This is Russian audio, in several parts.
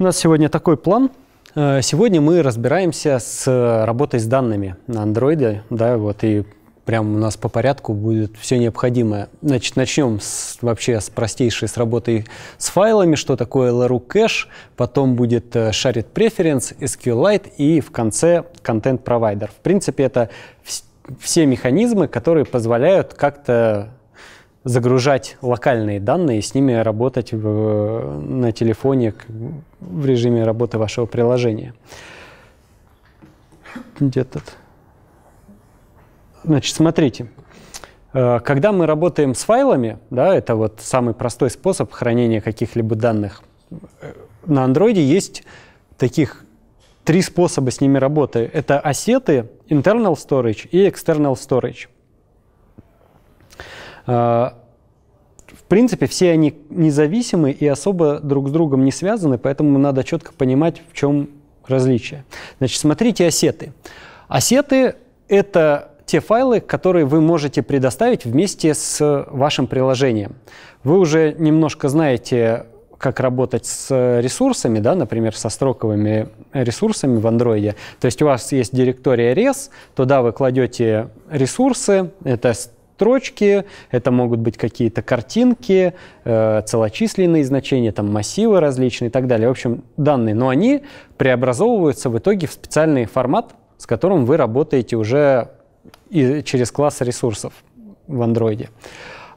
У нас сегодня такой план. Э, сегодня мы разбираемся с работой с данными на андроиде, да, вот и прям у нас по порядку будет все необходимое. Значит, начнем с, вообще с простейшей, с работы с файлами, что такое LRU кэш, потом будет э, Shared Preference, SQLite и в конце Content Provider. В принципе, это все механизмы, которые позволяют как-то загружать локальные данные и с ними работать в, на телефоне в режиме работы вашего приложения. Где тут? Значит, смотрите. Э, когда мы работаем с файлами, да, это вот самый простой способ хранения каких-либо данных, э, на андроиде есть таких три способа с ними работы. Это ассеты, internal storage и external storage. Принципе, все они независимы и особо друг с другом не связаны, поэтому надо четко понимать, в чем различие. Значит, смотрите ассеты. Ассеты — это те файлы, которые вы можете предоставить вместе с вашим приложением. Вы уже немножко знаете, как работать с ресурсами, да, например, со строковыми ресурсами в андроиде. То есть у вас есть директория res, туда вы кладете ресурсы, это строчки, это могут быть какие-то картинки, э, целочисленные значения, там массивы различные и так далее. В общем, данные, но они преобразовываются в итоге в специальный формат, с которым вы работаете уже и через класс ресурсов в андроиде.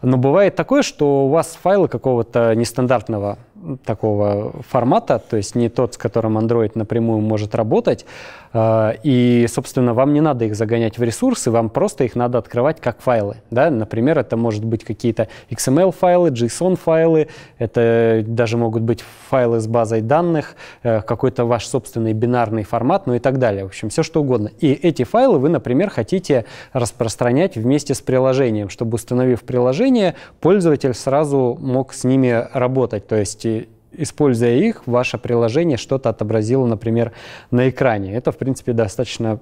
Но бывает такое, что у вас файлы какого-то нестандартного такого формата, то есть не тот, с которым Android напрямую может работать. А, и, собственно, вам не надо их загонять в ресурсы, вам просто их надо открывать как файлы. Да? Например, это может быть какие-то XML-файлы, JSON-файлы, это даже могут быть файлы с базой данных, э, какой-то ваш собственный бинарный формат, ну и так далее. В общем, все что угодно. И эти файлы вы, например, хотите распространять вместе с приложением, чтобы, установив приложение, пользователь сразу мог с ними работать. То есть используя их, ваше приложение что-то отобразило, например, на экране. Это, в принципе, достаточно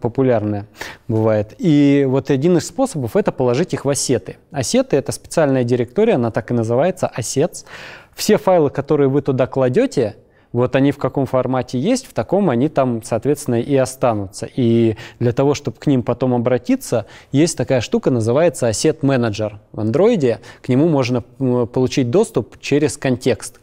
популярное бывает. И вот один из способов – это положить их в ассеты. Ассеты – это специальная директория, она так и называется, assets. Все файлы, которые вы туда кладете, вот они в каком формате есть, в таком они там, соответственно, и останутся. И для того, чтобы к ним потом обратиться, есть такая штука, называется Asset Manager в Android. К нему можно получить доступ через контекст.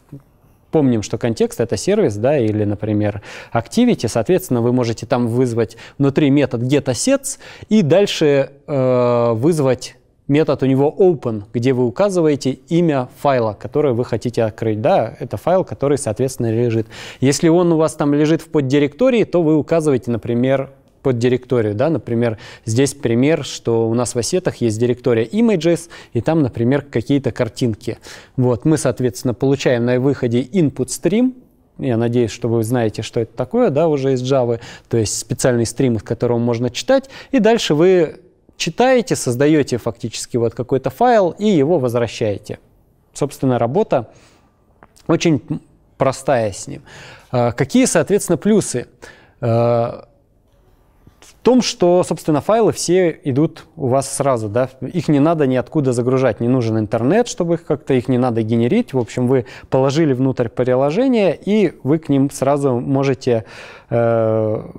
Помним, что контекст — это сервис, да, или, например, Activity. Соответственно, вы можете там вызвать внутри метод getAssets и дальше э, вызвать метод у него open, где вы указываете имя файла, который вы хотите открыть. Да, это файл, который, соответственно, лежит. Если он у вас там лежит в поддиректории, то вы указываете, например, под директорию. Да? Например, здесь пример, что у нас в ассетах есть директория images, и там, например, какие-то картинки. Вот. Мы, соответственно, получаем на выходе input stream, я надеюсь, что вы знаете, что это такое, да, уже из Java, то есть специальный стрим, из которого можно читать, и дальше вы читаете, создаете фактически вот какой-то файл и его возвращаете. Собственно, работа очень простая с ним. А, какие, соответственно, плюсы? Том, что, собственно, файлы все идут у вас сразу, да, их не надо ниоткуда загружать, не нужен интернет, чтобы их как-то, их не надо генерить, в общем, вы положили внутрь приложения, и вы к ним сразу можете э,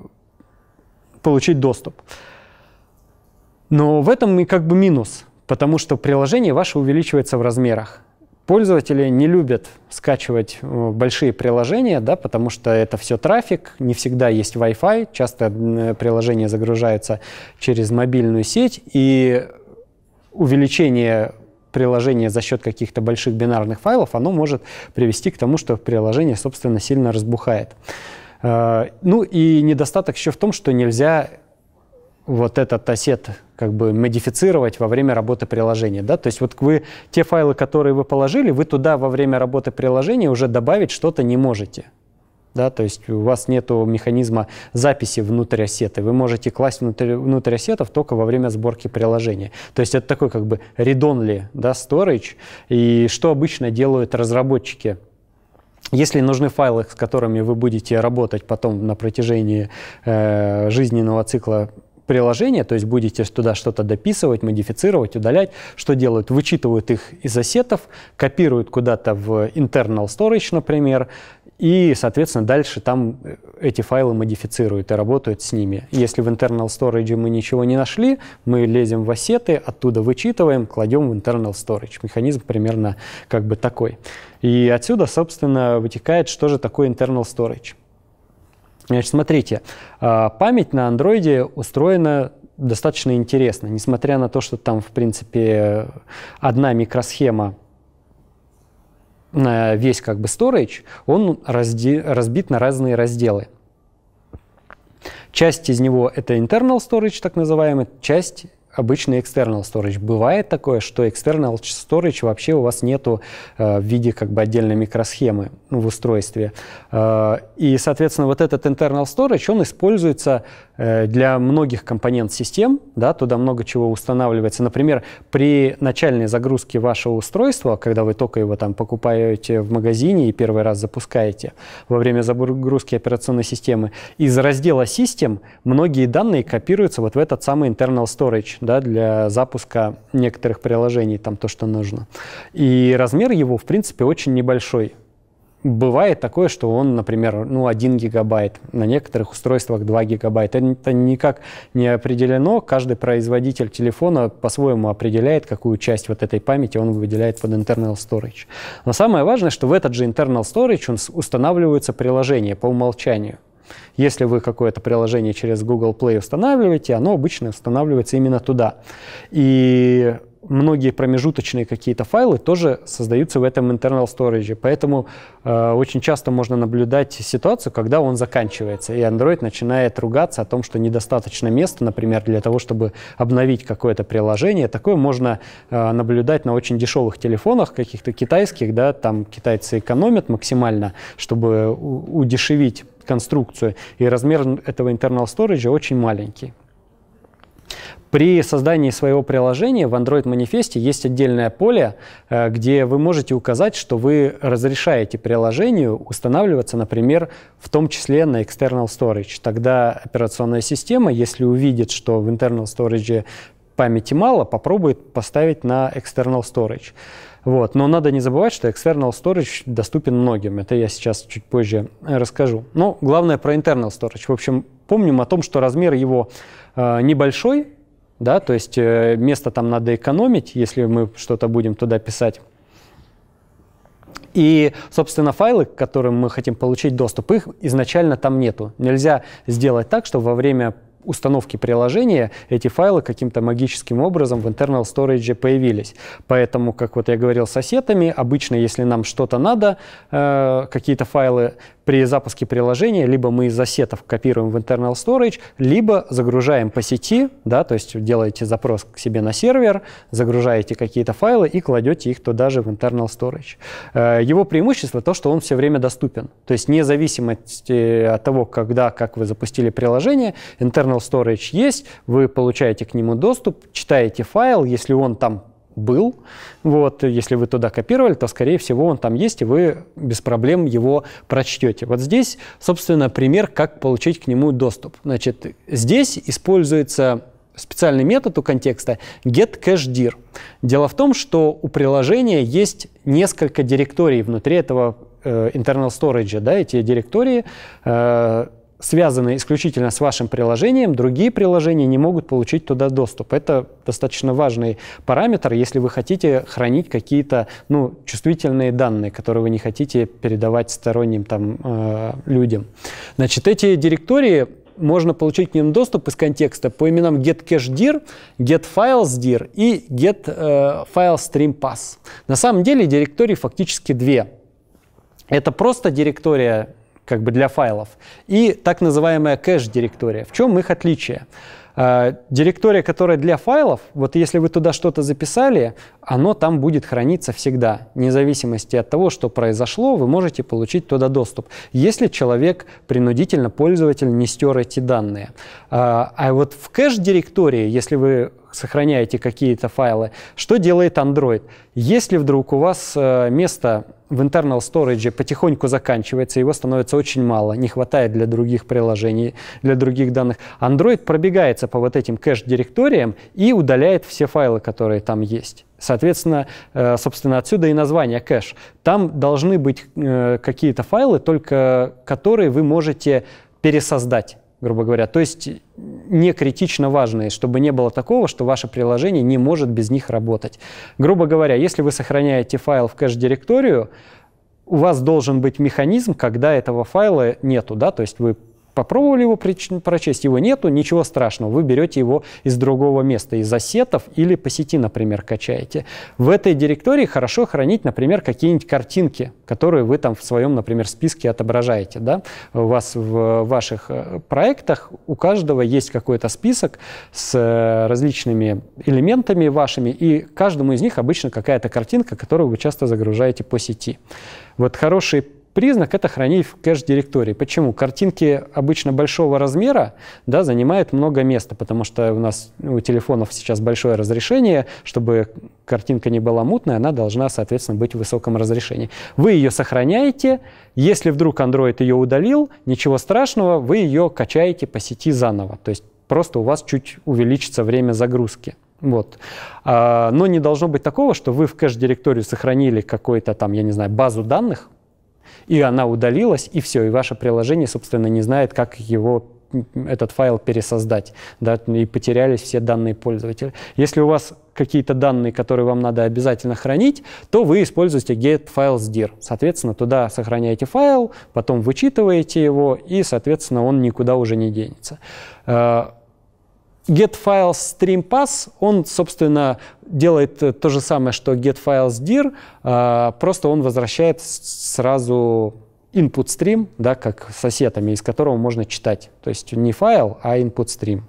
получить доступ. Но в этом и как бы минус, потому что приложение ваше увеличивается в размерах. Пользователи не любят скачивать э, большие приложения, да, потому что это все трафик, не всегда есть Wi-Fi, часто приложения загружаются через мобильную сеть, и увеличение приложения за счет каких-то больших бинарных файлов, оно может привести к тому, что приложение, собственно, сильно разбухает. Э, ну и недостаток еще в том, что нельзя вот этот осет как бы модифицировать во время работы приложения. Да? То есть вот вы те файлы, которые вы положили, вы туда во время работы приложения уже добавить что-то не можете. Да, то есть у вас нет механизма записи внутрь осеты. Вы можете класть внутрь, внутрь осетов только во время сборки приложения. То есть это такой как бы read-only да, storage. И что обычно делают разработчики? Если нужны файлы, с которыми вы будете работать потом на протяжении э, жизненного цикла приложения, то есть будете туда что-то дописывать, модифицировать, удалять, что делают? Вычитывают их из ассетов, копируют куда-то в internal storage, например, и, соответственно, дальше там э, эти файлы модифицируют и работают с ними. Если в internal storage мы ничего не нашли, мы лезем в ассеты, оттуда вычитываем, кладем в internal storage. Механизм примерно как бы такой. И отсюда, собственно, вытекает, что же такое internal storage. Значит, смотрите, а, память на андроиде устроена достаточно интересно. Несмотря на то, что там, в принципе, одна микросхема весь как бы storage, он разде, разбит на разные разделы. Часть из него это internal storage, так называемый, часть обычный external storage. Бывает такое, что external storage вообще у вас нету э, в виде как бы отдельной микросхемы ну, в устройстве. Э, и, соответственно, вот этот internal storage, он используется для многих компонент систем, да, туда много чего устанавливается. Например, при начальной загрузке вашего устройства, когда вы только его там покупаете в магазине и первый раз запускаете, во время загрузки операционной системы, из раздела System многие данные копируются вот в этот самый internal storage, да, для запуска некоторых приложений, там то, что нужно. И размер его, в принципе, очень небольшой. Бывает такое, что он, например, ну, 1 гигабайт, на некоторых устройствах 2 гигабайта. Это никак не определено. Каждый производитель телефона по-своему определяет, какую часть вот этой памяти он выделяет под internal storage. Но самое важное, что в этот же internal storage устанавливаются приложения по умолчанию. Если вы какое-то приложение через Google Play устанавливаете, оно обычно устанавливается именно туда. И многие промежуточные какие-то файлы тоже создаются в этом internal storage. Поэтому э, очень часто можно наблюдать ситуацию, когда он заканчивается, и Android начинает ругаться о том, что недостаточно места, например, для того, чтобы обновить какое-то приложение. Такое можно э, наблюдать на очень дешевых телефонах, каких-то китайских, да, там китайцы экономят максимально, чтобы удешевить конструкцию, и размер этого internal storage очень маленький. При создании своего приложения в Android манифесте есть отдельное поле, э, где вы можете указать, что вы разрешаете приложению устанавливаться, например, в том числе на external storage. Тогда операционная система, если увидит, что в internal storage памяти мало, попробует поставить на external storage. Вот. Но надо не забывать, что external storage доступен многим. Это я сейчас чуть позже расскажу. Но главное про internal storage. В общем, помним о том, что размер его э, небольшой, да, то есть э, место там надо экономить, если мы что-то будем туда писать. И, собственно, файлы, к которым мы хотим получить доступ, их изначально там нету. Нельзя сделать так, что во время установки приложения эти файлы каким-то магическим образом в internal storage появились. Поэтому, как вот я говорил с ассетами, обычно, если нам что-то надо, э, какие-то файлы при запуске приложения либо мы из ассетов копируем в internal storage, либо загружаем по сети, да, то есть делаете запрос к себе на сервер, загружаете какие-то файлы и кладете их туда же в internal storage. Э, его преимущество то, что он все время доступен. То есть вне зависимости от того, когда, как вы запустили приложение, internal storage есть, вы получаете к нему доступ, читаете файл, если он там был. Вот, если вы туда копировали, то, скорее всего, он там есть, и вы без проблем его прочтете. Вот здесь, собственно, пример, как получить к нему доступ. Значит, здесь используется специальный метод у контекста getCacheDir. Дело в том, что у приложения есть несколько директорий внутри этого э, internal storage. Да, эти директории э, связаны исключительно с вашим приложением, другие приложения не могут получить туда доступ. Это достаточно важный параметр, если вы хотите хранить какие-то ну, чувствительные данные, которые вы не хотите передавать сторонним там, э, людям. Значит, эти директории можно получить к ним доступ из контекста по именам getCacheDir, getFilesDir и getFileStreamPass. На самом деле директорий фактически две. Это просто директория как бы для файлов, и так называемая кэш-директория. В чем их отличие? А, директория, которая для файлов, вот если вы туда что-то записали, оно там будет храниться всегда. Вне зависимости от того, что произошло, вы можете получить туда доступ. Если человек принудительно, пользователь не стер эти данные. А, а вот в кэш-директории, если вы сохраняете какие-то файлы. Что делает Android? Если вдруг у вас э, место в internal storage потихоньку заканчивается, его становится очень мало, не хватает для других приложений, для других данных. Android пробегается по вот этим кэш-директориям и удаляет все файлы, которые там есть. Соответственно, э, собственно, отсюда и название кэш. Там должны быть э, какие-то файлы, только которые вы можете пересоздать грубо говоря. То есть не критично важные, чтобы не было такого, что ваше приложение не может без них работать. Грубо говоря, если вы сохраняете файл в кэш-директорию, у вас должен быть механизм, когда этого файла нету, да, то есть вы попробовали его прочесть, его нету, ничего страшного, вы берете его из другого места, из ассетов или по сети, например, качаете. В этой директории хорошо хранить, например, какие-нибудь картинки, которые вы там в своем, например, списке отображаете. Да? У вас в ваших э, проектах у каждого есть какой-то список с э, различными элементами вашими, и каждому из них обычно какая-то картинка, которую вы часто загружаете по сети. Вот хороший признак – это хранить в кэш-директории. Почему? Картинки обычно большого размера да, занимают много места, потому что у нас у телефонов сейчас большое разрешение, чтобы картинка не была мутная, она должна, соответственно, быть в высоком разрешении. Вы ее сохраняете, если вдруг Android ее удалил, ничего страшного, вы ее качаете по сети заново. То есть просто у вас чуть увеличится время загрузки. Вот. А, но не должно быть такого, что вы в кэш-директорию сохранили какую-то там, я не знаю, базу данных, и она удалилась, и все, и ваше приложение, собственно, не знает, как его этот файл пересоздать, да, и потерялись все данные пользователя. Если у вас какие-то данные, которые вам надо обязательно хранить, то вы используете getFilesDir. Соответственно, туда сохраняете файл, потом вычитываете его, и, соответственно, он никуда уже не денется. Э, getFilesStreamPass, он, собственно, делает то же самое, что getFilesDir, а, просто он возвращает сразу input stream, да, как сосетами, из которого можно читать. То есть не файл, а input stream.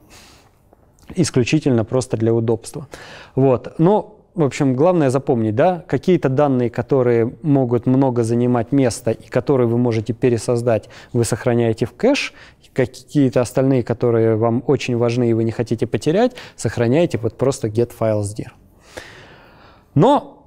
Исключительно просто для удобства. Вот. Но в общем, главное запомнить, да, какие-то данные, которые могут много занимать места и которые вы можете пересоздать, вы сохраняете в кэш, какие-то остальные, которые вам очень важны и вы не хотите потерять, сохраняете вот просто get files dir. Но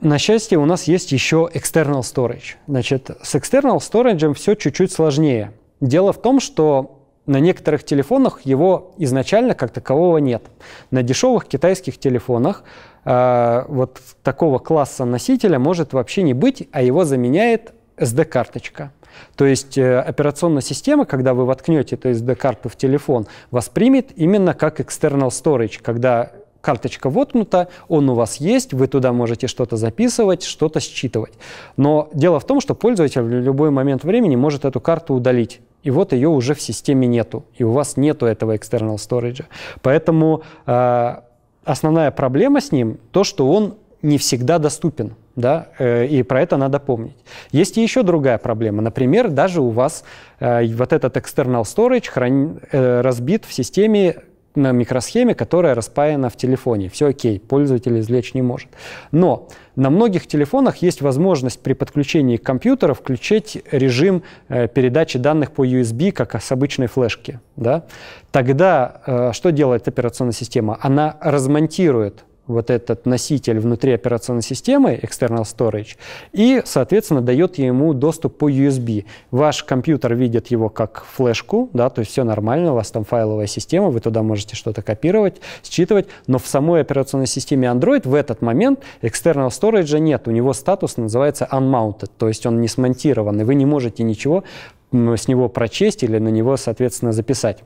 на счастье, у нас есть еще external storage. Значит, с external storage все чуть-чуть сложнее. Дело в том, что на некоторых телефонах его изначально как такового нет. На дешевых китайских телефонах э, вот такого класса носителя может вообще не быть, а его заменяет SD-карточка. То есть э, операционная система, когда вы воткнете эту SD-карту в телефон, воспримет именно как external storage, когда карточка воткнута, он у вас есть, вы туда можете что-то записывать, что-то считывать. Но дело в том, что пользователь в любой момент времени может эту карту удалить. И вот ее уже в системе нету, и у вас нету этого external storage. Поэтому э, основная проблема с ним то, что он не всегда доступен, да, э, и про это надо помнить. Есть и еще другая проблема. Например, даже у вас э, вот этот external storage храни, э, разбит в системе на микросхеме, которая распаяна в телефоне. Все окей, пользователь извлечь не может. Но на многих телефонах есть возможность при подключении к компьютеру включить режим э, передачи данных по USB, как с обычной флешки. Да? Тогда э, что делает операционная система? Она размонтирует вот этот носитель внутри операционной системы, external storage, и, соответственно, дает ему доступ по USB. Ваш компьютер видит его как флешку, да, то есть все нормально, у вас там файловая система, вы туда можете что-то копировать, считывать, но в самой операционной системе Android в этот момент external storage нет, у него статус называется unmounted, то есть он не смонтирован, и вы не можете ничего с него прочесть или на него, соответственно, записать.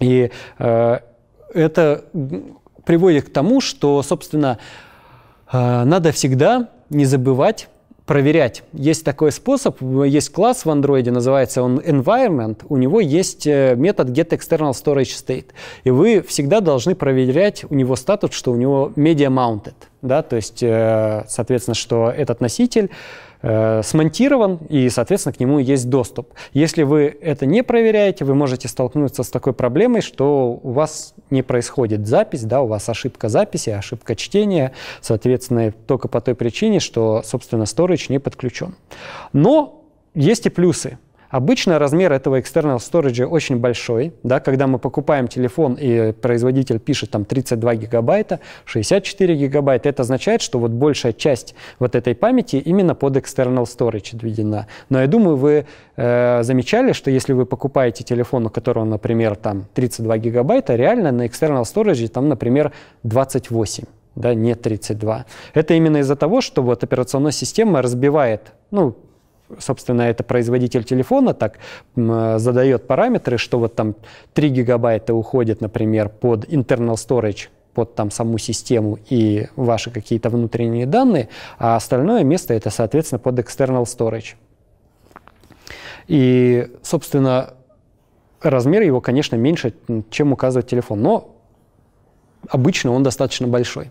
И э, это приводит к тому, что, собственно, э, надо всегда не забывать проверять. Есть такой способ, есть класс в Android, называется он environment, у него есть э, метод get external storage state. И вы всегда должны проверять у него статус, что у него media mounted, да, то есть, э, соответственно, что этот носитель э, смонтирован, и, соответственно, к нему есть доступ. Если вы это не проверяете, вы можете столкнуться с такой проблемой, что у вас не происходит запись, да, у вас ошибка записи, ошибка чтения, соответственно, только по той причине, что, собственно, storage не подключен. Но есть и плюсы. Обычно размер этого external storage очень большой. Да, когда мы покупаем телефон и производитель пишет там 32 гигабайта, 64 гигабайта, это означает, что вот большая часть вот этой памяти именно под external storage отведена. Но я думаю, вы э, замечали, что если вы покупаете телефон, у которого, например, там 32 гигабайта, реально на external storage там, например, 28 да, не 32. Это именно из-за того, что вот операционная система разбивает, ну, собственно, это производитель телефона так задает параметры, что вот там 3 гигабайта уходит, например, под internal storage, под там саму систему и ваши какие-то внутренние данные, а остальное место это, соответственно, под external storage. И, собственно, размер его, конечно, меньше, чем указывает телефон, но обычно он достаточно большой.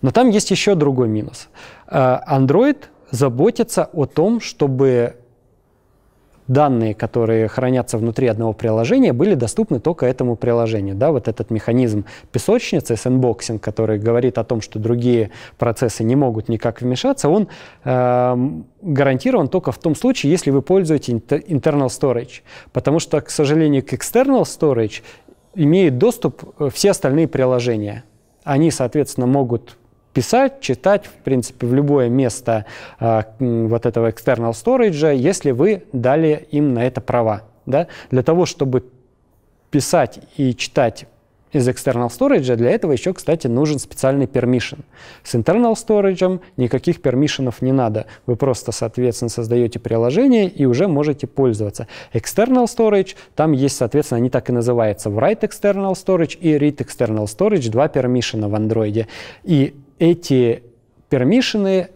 Но там есть еще другой минус. Э, Android заботится о том, чтобы данные, которые хранятся внутри одного приложения, были доступны только этому приложению. Да, вот этот механизм песочницы, sandboxing, который говорит о том, что другие процессы не могут никак вмешаться, он э, гарантирован только в том случае, если вы пользуетесь internal storage. Потому что, к сожалению, к external storage имеют доступ э, все остальные приложения. Они, соответственно, могут писать, читать, в принципе, в любое место э, вот этого external storage, если вы дали им на это права. Да? Для того, чтобы писать и читать из external storage, для этого еще, кстати, нужен специальный permission. С internal storage никаких permissionов не надо. Вы просто, соответственно, создаете приложение и уже можете пользоваться. External storage, там есть, соответственно, они так и называются, write external storage и read external storage, два permission в Android. И эти пермишины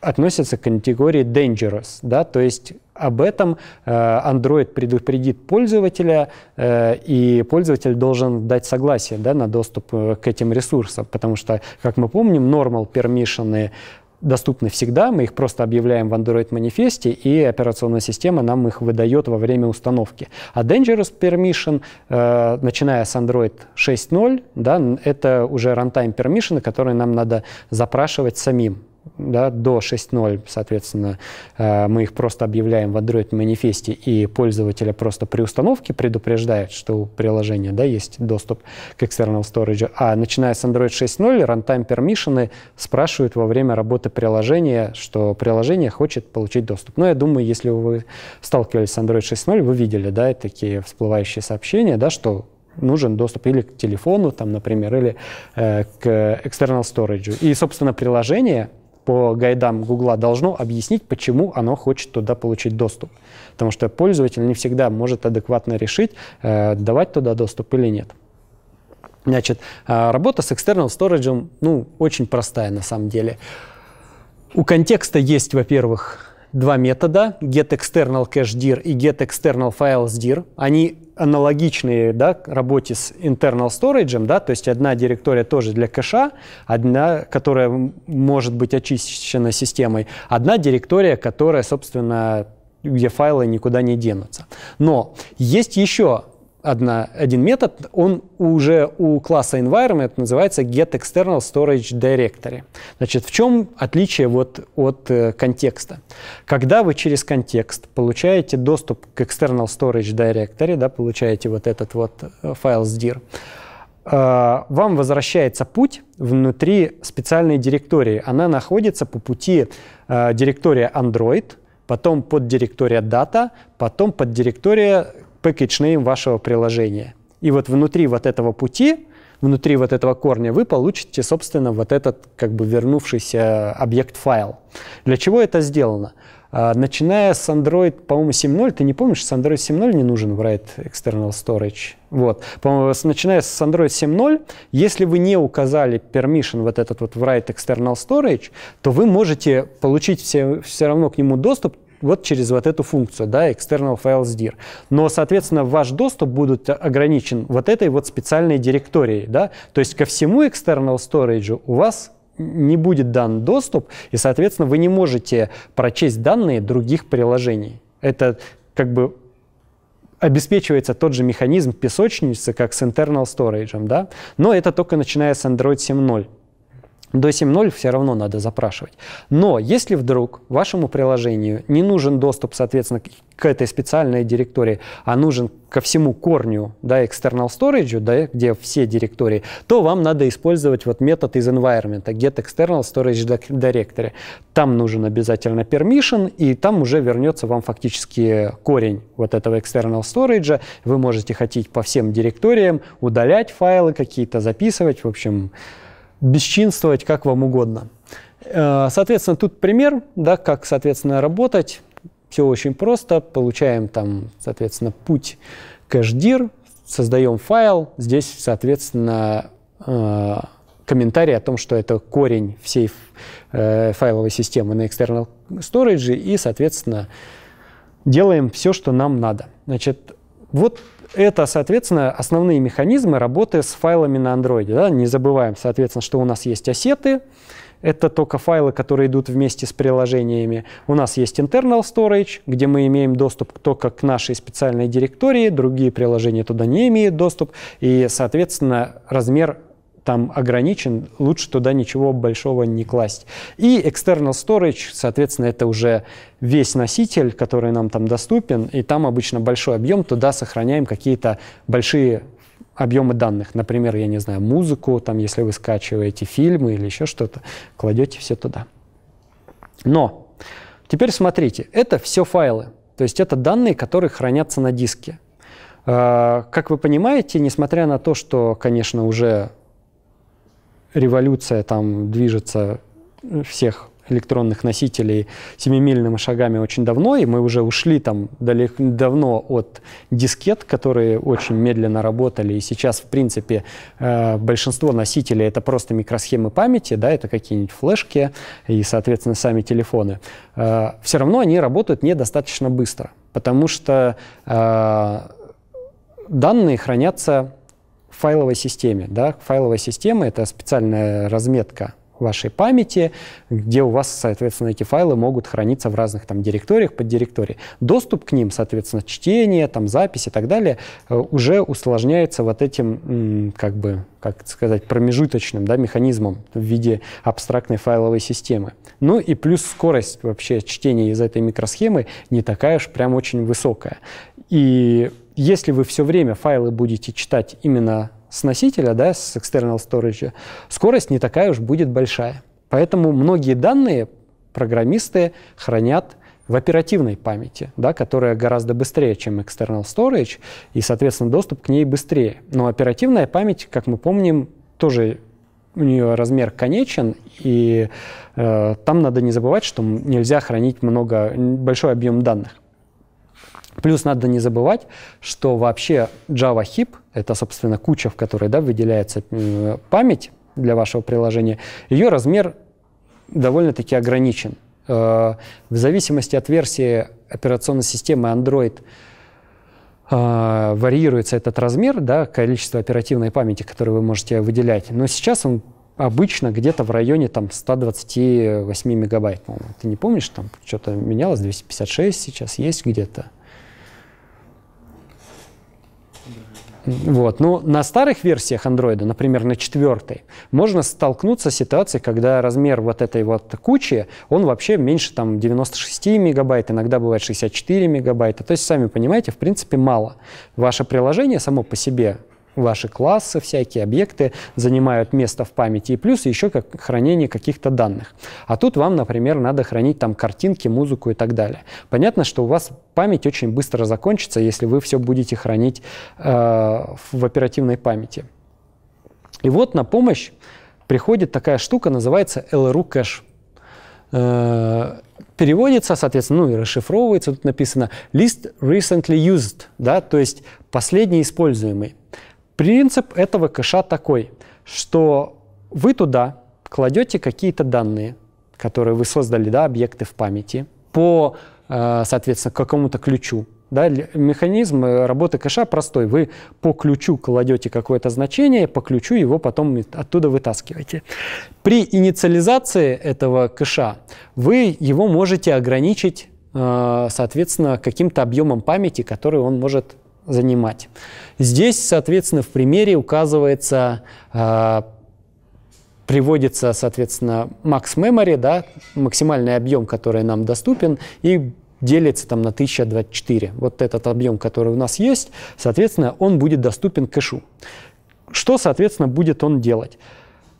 относятся к категории dangerous, да, то есть об этом э, Android предупредит пользователя, э, и пользователь должен дать согласие да, на доступ э, к этим ресурсам, потому что, как мы помним, normal permission доступны всегда, мы их просто объявляем в Android манифесте, и операционная система нам их выдает во время установки. А Dangerous Permission, э, начиная с Android 6.0, да, это уже runtime permission, которые нам надо запрашивать самим да, до 6.0, соответственно, э, мы их просто объявляем в Android манифесте, и пользователя просто при установке предупреждает, что у приложения да, есть доступ к external storage. А начиная с Android 6.0, runtime permission спрашивают во время работы приложения, что приложение хочет получить доступ. Но я думаю, если вы сталкивались с Android 6.0, вы видели да, такие всплывающие сообщения, да, что нужен доступ или к телефону, там, например, или э, к external storage. И, собственно, приложение по гайдам Гугла должно объяснить, почему оно хочет туда получить доступ. Потому что пользователь не всегда может адекватно решить, э, давать туда доступ или нет. Значит, э, работа с external storage, ну, очень простая на самом деле. У контекста есть, во-первых, два метода, getExternalCacheDir и getExternalFilesDir. Они аналогичные да, работе с internal storage, да, то есть одна директория тоже для кэша, одна, которая может быть очищена системой, одна директория, которая, собственно, где файлы никуда не денутся. Но есть еще одна, один метод, он уже у класса environment называется get external storage directory. Значит, в чем отличие вот от э, контекста? Когда вы через контекст получаете доступ к external storage directory, да, получаете вот этот вот э, файл с dir, э, вам возвращается путь внутри специальной директории. Она находится по пути э, директория Android, потом под директория Data, потом под директория package name вашего приложения. И вот внутри вот этого пути, внутри вот этого корня вы получите, собственно, вот этот как бы вернувшийся объект файл. Для чего это сделано? А, начиная с Android, по-моему, 7.0, ты не помнишь, с Android 7.0 не нужен write external storage. Вот. По-моему, начиная с Android 7.0, если вы не указали permission вот этот вот write external storage, то вы можете получить все, все равно к нему доступ вот через вот эту функцию, да, external files dir. Но, соответственно, ваш доступ будет ограничен вот этой вот специальной директорией, да, то есть ко всему external storage у вас не будет дан доступ, и, соответственно, вы не можете прочесть данные других приложений. Это как бы обеспечивается тот же механизм песочницы, как с internal storage, да? но это только начиная с Android 7.0. до 7.0 все равно надо запрашивать. Но если вдруг вашему приложению не нужен доступ, соответственно, к этой специальной директории, а нужен ко всему корню, да, external storage, да, где все директории, то вам надо использовать вот метод из environment, get external storage directory. Там нужен обязательно permission, и там уже вернется вам фактически корень вот этого external storage. Вы можете хотеть по всем директориям, удалять файлы какие-то, записывать, в общем, бесчинствовать как вам угодно. Э, соответственно, тут пример, да, как, соответственно, работать. Все очень просто. Получаем там, соответственно, путь кэшдир, создаем файл. Здесь, соответственно, э, комментарий о том, что это корень всей э, файловой системы на external storage, и, соответственно, делаем все, что нам надо. Значит, вот это, соответственно, основные механизмы работы с файлами на Android. Да? Не забываем, соответственно, что у нас есть осеты, это только файлы, которые идут вместе с приложениями. У нас есть internal storage, где мы имеем доступ только к нашей специальной директории, другие приложения туда не имеют доступ, и, соответственно, размер там ограничен, лучше туда ничего большого не класть. И external storage, соответственно, это уже весь носитель, который нам там доступен, и там обычно большой объем, туда сохраняем какие-то большие объемы данных. Например, я не знаю, музыку, там, если вы скачиваете фильмы или еще что-то, кладете все туда. Но теперь смотрите, это все файлы, то есть это данные, которые хранятся на диске. А, как вы понимаете, несмотря на то, что, конечно, уже революция там движется всех электронных носителей семимильными шагами очень давно, и мы уже ушли там далеко, давно от дискет, которые очень медленно работали, и сейчас, в принципе, э, большинство носителей это просто микросхемы памяти, да, это какие-нибудь флешки и, соответственно, сами телефоны. Э, все равно они работают недостаточно быстро, потому что э, данные хранятся файловой системе. Да? Файловая система — это специальная разметка вашей памяти, где у вас, соответственно, эти файлы могут храниться в разных там директориях, поддиректории. Доступ к ним, соответственно, чтение, там запись и так далее э, уже усложняется вот этим, как бы, как сказать, промежуточным да, механизмом в виде абстрактной файловой системы. Ну и плюс скорость вообще чтения из этой микросхемы не такая уж прям очень высокая. И если вы все время файлы будете читать именно с носителя, да, с external storage, скорость не такая уж будет большая. Поэтому многие данные программисты хранят в оперативной памяти, да, которая гораздо быстрее, чем external storage, и, соответственно, доступ к ней быстрее. Но оперативная память, как мы помним, тоже у нее размер конечен, и э, там надо не забывать, что нельзя хранить много, большой объем данных. Плюс надо не забывать, что вообще Java Heap, это, собственно, куча, в которой да, выделяется память для вашего приложения, ее размер довольно-таки ограничен. Э, в зависимости от версии операционной системы Android э, варьируется этот размер, да, количество оперативной памяти, которую вы можете выделять. Но сейчас он обычно где-то в районе там 128 мегабайт, по-моему. Ты не помнишь, там что-то менялось, 256 сейчас есть где-то. Вот. Но на старых версиях Android, например, на четвертой, можно столкнуться с ситуацией, когда размер вот этой вот кучи, он вообще меньше там 96 мегабайт, иногда бывает 64 мегабайта. То есть, сами понимаете, в принципе, мало. Ваше приложение само по себе ваши классы, всякие объекты занимают место в памяти, и плюс еще как хранение каких-то данных. А тут вам, например, надо хранить там картинки, музыку и так далее. Понятно, что у вас память очень быстро закончится, если вы все будете хранить э, в оперативной памяти. И вот на помощь приходит такая штука, называется LRU кэш. Э, переводится, соответственно, ну и расшифровывается, тут написано list recently used, да, то есть последний используемый. Принцип этого кэша такой, что вы туда кладете какие-то данные, которые вы создали, да, объекты в памяти, по, э, соответственно, какому-то ключу. Да, механизм э, работы кэша простой. Вы по ключу кладете какое-то значение, по ключу его потом оттуда вытаскиваете. При инициализации этого кэша вы его можете ограничить, э, соответственно, каким-то объемом памяти, который он может занимать. Здесь, соответственно, в примере указывается э, приводится, соответственно, max memory, да, максимальный объем, который нам доступен, и делится там на 1024. Вот этот объем, который у нас есть, соответственно, он будет доступен кэшу. Что, соответственно, будет он делать?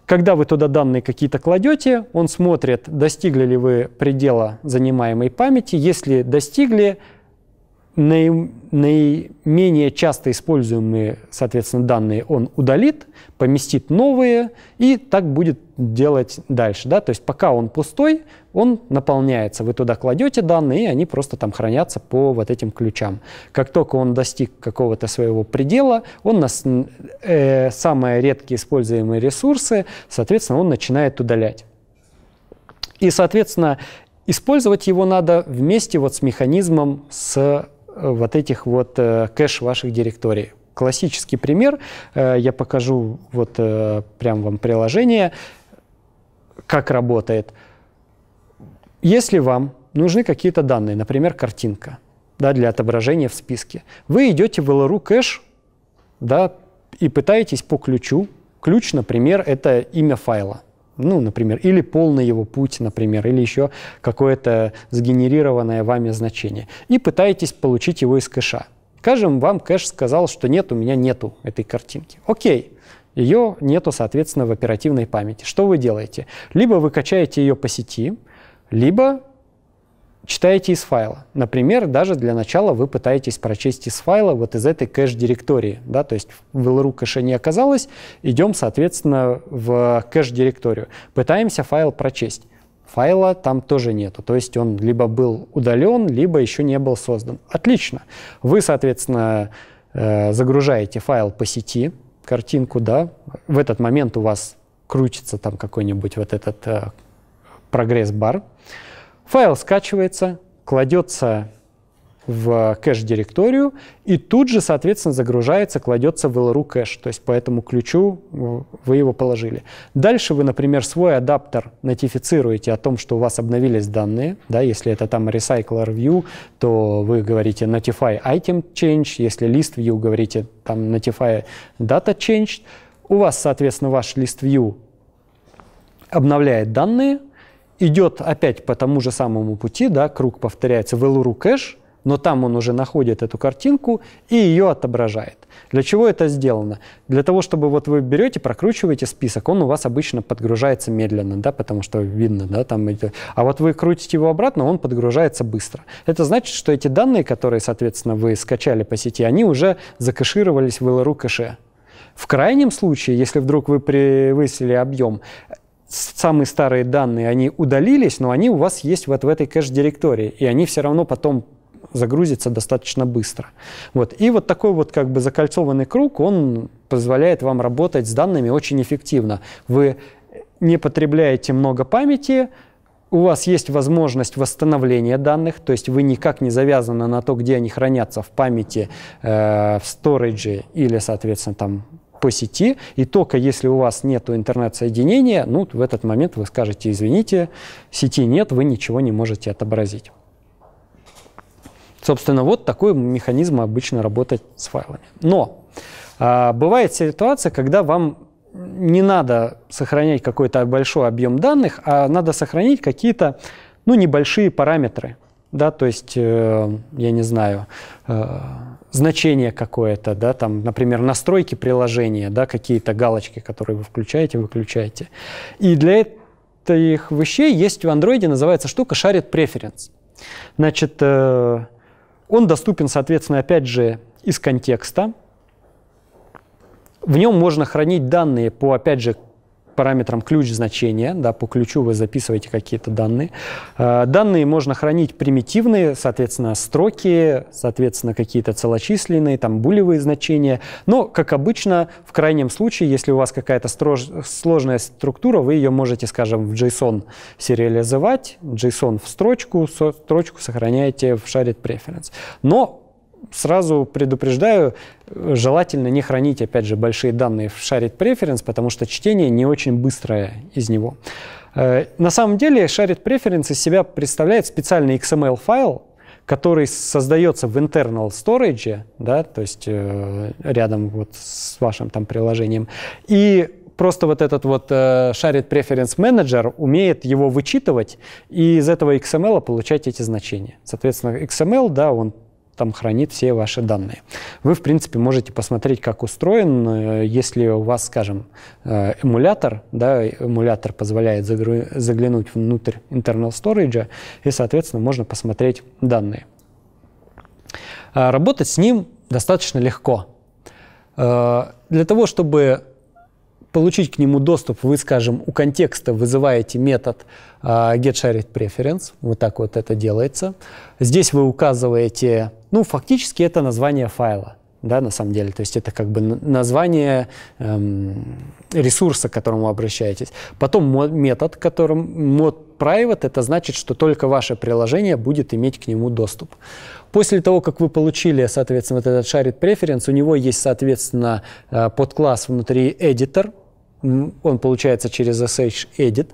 Когда вы туда данные какие-то кладете, он смотрит, достигли ли вы предела занимаемой памяти. Если достигли, наименее часто используемые, соответственно, данные он удалит, поместит новые и так будет делать дальше. Да? То есть пока он пустой, он наполняется. Вы туда кладете данные, и они просто там хранятся по вот этим ключам. Как только он достиг какого-то своего предела, он нас, э, самые редкие используемые ресурсы, соответственно, он начинает удалять. И, соответственно, использовать его надо вместе вот с механизмом с вот этих вот э, кэш ваших директорий. Классический пример, э, я покажу вот э, прям вам приложение, как работает. Если вам нужны какие-то данные, например, картинка, да, для отображения в списке, вы идете в LRU кэш, да, и пытаетесь по ключу, ключ, например, это имя файла ну, например, или полный его путь, например, или еще какое-то сгенерированное вами значение, и пытаетесь получить его из кэша. Скажем, вам кэш сказал, что нет, у меня нету этой картинки. Окей, ее нету, соответственно, в оперативной памяти. Что вы делаете? Либо вы качаете ее по сети, либо читаете из файла. Например, даже для начала вы пытаетесь прочесть из файла вот из этой кэш-директории. Да? То есть в LRU кэше не оказалось, идем, соответственно, в кэш-директорию. Пытаемся файл прочесть. Файла там тоже нету, то есть он либо был удален, либо еще не был создан. Отлично. Вы, соответственно, э, загружаете файл по сети, картинку, да, в этот момент у вас крутится там какой-нибудь вот этот э, прогресс-бар, Файл скачивается, кладется в кэш-директорию и тут же, соответственно, загружается, кладется в LRU кэш, то есть по этому ключу вы его положили. Дальше вы, например, свой адаптер нотифицируете о том, что у вас обновились данные, да, если это там recycler view, то вы говорите notify item change, если list view, говорите там notify data change. У вас, соответственно, ваш list view обновляет данные, идет опять по тому же самому пути, да, круг повторяется в LRU кэш, но там он уже находит эту картинку и ее отображает. Для чего это сделано? Для того, чтобы вот вы берете, прокручиваете список, он у вас обычно подгружается медленно, да, потому что видно, да, там эти... А вот вы крутите его обратно, он подгружается быстро. Это значит, что эти данные, которые, соответственно, вы скачали по сети, они уже закэшировались в LRU кэше. В крайнем случае, если вдруг вы превысили объем, самые старые данные, они удалились, но они у вас есть вот в этой кэш-директории, и они все равно потом загрузятся достаточно быстро. Вот. И вот такой вот как бы закольцованный круг, он позволяет вам работать с данными очень эффективно. Вы не потребляете много памяти, у вас есть возможность восстановления данных, то есть вы никак не завязаны на то, где они хранятся в памяти, э, в сторидже или, соответственно, там по сети, и только если у вас нет интернет-соединения, ну, в этот момент вы скажете, извините, сети нет, вы ничего не можете отобразить. Собственно, вот такой механизм обычно работает с файлами. Но а, бывает ситуация, когда вам не надо сохранять какой-то большой объем данных, а надо сохранить какие-то ну, небольшие параметры. Да, то есть, э, я не знаю, э, значение какое-то, да, там, например, настройки приложения, да, какие-то галочки, которые вы включаете, выключаете. И для этих вещей есть в Android, называется штука Shared Preference. Значит, э, он доступен, соответственно, опять же, из контекста. В нем можно хранить данные по, опять же, параметрам ключ значения, да, по ключу вы записываете какие-то данные. Э, данные можно хранить примитивные, соответственно, строки, соответственно, какие-то целочисленные, там, булевые значения. Но, как обычно, в крайнем случае, если у вас какая-то сложная структура, вы ее можете, скажем, в JSON сериализовать, JSON в строчку, строчку сохраняете в shared preference. Но сразу предупреждаю, желательно не хранить, опять же, большие данные в shared preference, потому что чтение не очень быстрое из него. Э, на самом деле shared preference из себя представляет специальный XML-файл, который создается в internal storage, да, то есть э, рядом вот с вашим там приложением, и просто вот этот вот э, Shared Preference Manager умеет его вычитывать и из этого XML получать эти значения. Соответственно, XML, да, он там хранит все ваши данные. Вы, в принципе, можете посмотреть, как устроен, э, если у вас, скажем, э, эмулятор, да, эмулятор позволяет заглянуть внутрь internal storage, и, соответственно, можно посмотреть данные. А работать с ним достаточно легко. Э, для того, чтобы получить к нему доступ, вы, скажем, у контекста вызываете метод uh, getSharedPreference, вот так вот это делается. Здесь вы указываете, ну, фактически это название файла, да, на самом деле, то есть это как бы название эм, ресурса, к которому обращаетесь. Потом метод, которым mod private, это значит, что только ваше приложение будет иметь к нему доступ. После того, как вы получили, соответственно, вот этот shared preference, у него есть, соответственно, э, подкласс внутри editor, он получается через SH Edit.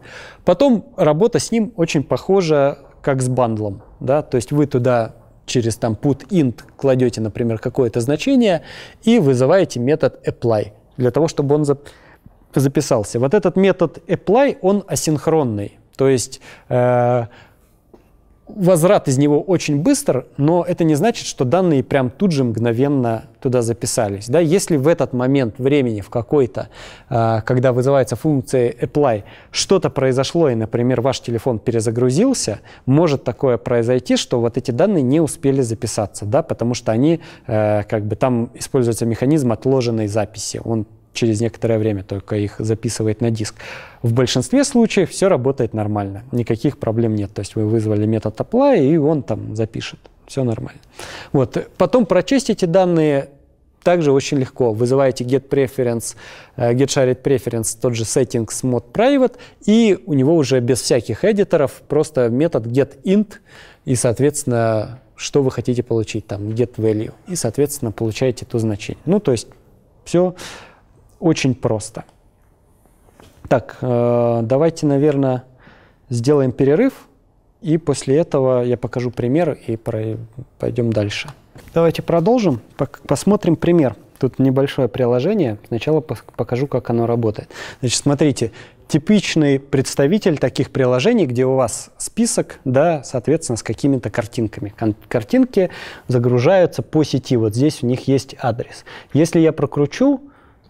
Потом работа с ним очень похожа как с бандлом. Да? То есть вы туда через там put int кладете, например, какое-то значение и вызываете метод apply для того, чтобы он записался. Вот этот метод apply, он асинхронный. То есть э, возврат из него очень быстр, но это не значит, что данные прям тут же мгновенно туда записались. Да? Если в этот момент времени, в какой-то, э, когда вызывается функция apply, что-то произошло, и, например, ваш телефон перезагрузился, может такое произойти, что вот эти данные не успели записаться, да? потому что они, э, как бы там используется механизм отложенной записи. Он через некоторое время только их записывает на диск. В большинстве случаев все работает нормально, никаких проблем нет. То есть вы вызвали метод apply, и он там запишет. Все нормально. Вот. Потом прочесть эти данные также очень легко. Вызываете get preference, э, get shared preference, тот же settings mod private, и у него уже без всяких эдиторов просто метод get int, и, соответственно, что вы хотите получить, там, get value, и, соответственно, получаете то значение. Ну, то есть все очень просто. Так, э, давайте, наверное, сделаем перерыв, и после этого я покажу пример и пойдем дальше. Давайте продолжим, посмотрим пример. Тут небольшое приложение. Сначала покажу, как оно работает. Значит, смотрите, типичный представитель таких приложений, где у вас список, да, соответственно, с какими-то картинками. Картинки загружаются по сети. Вот здесь у них есть адрес. Если я прокручу,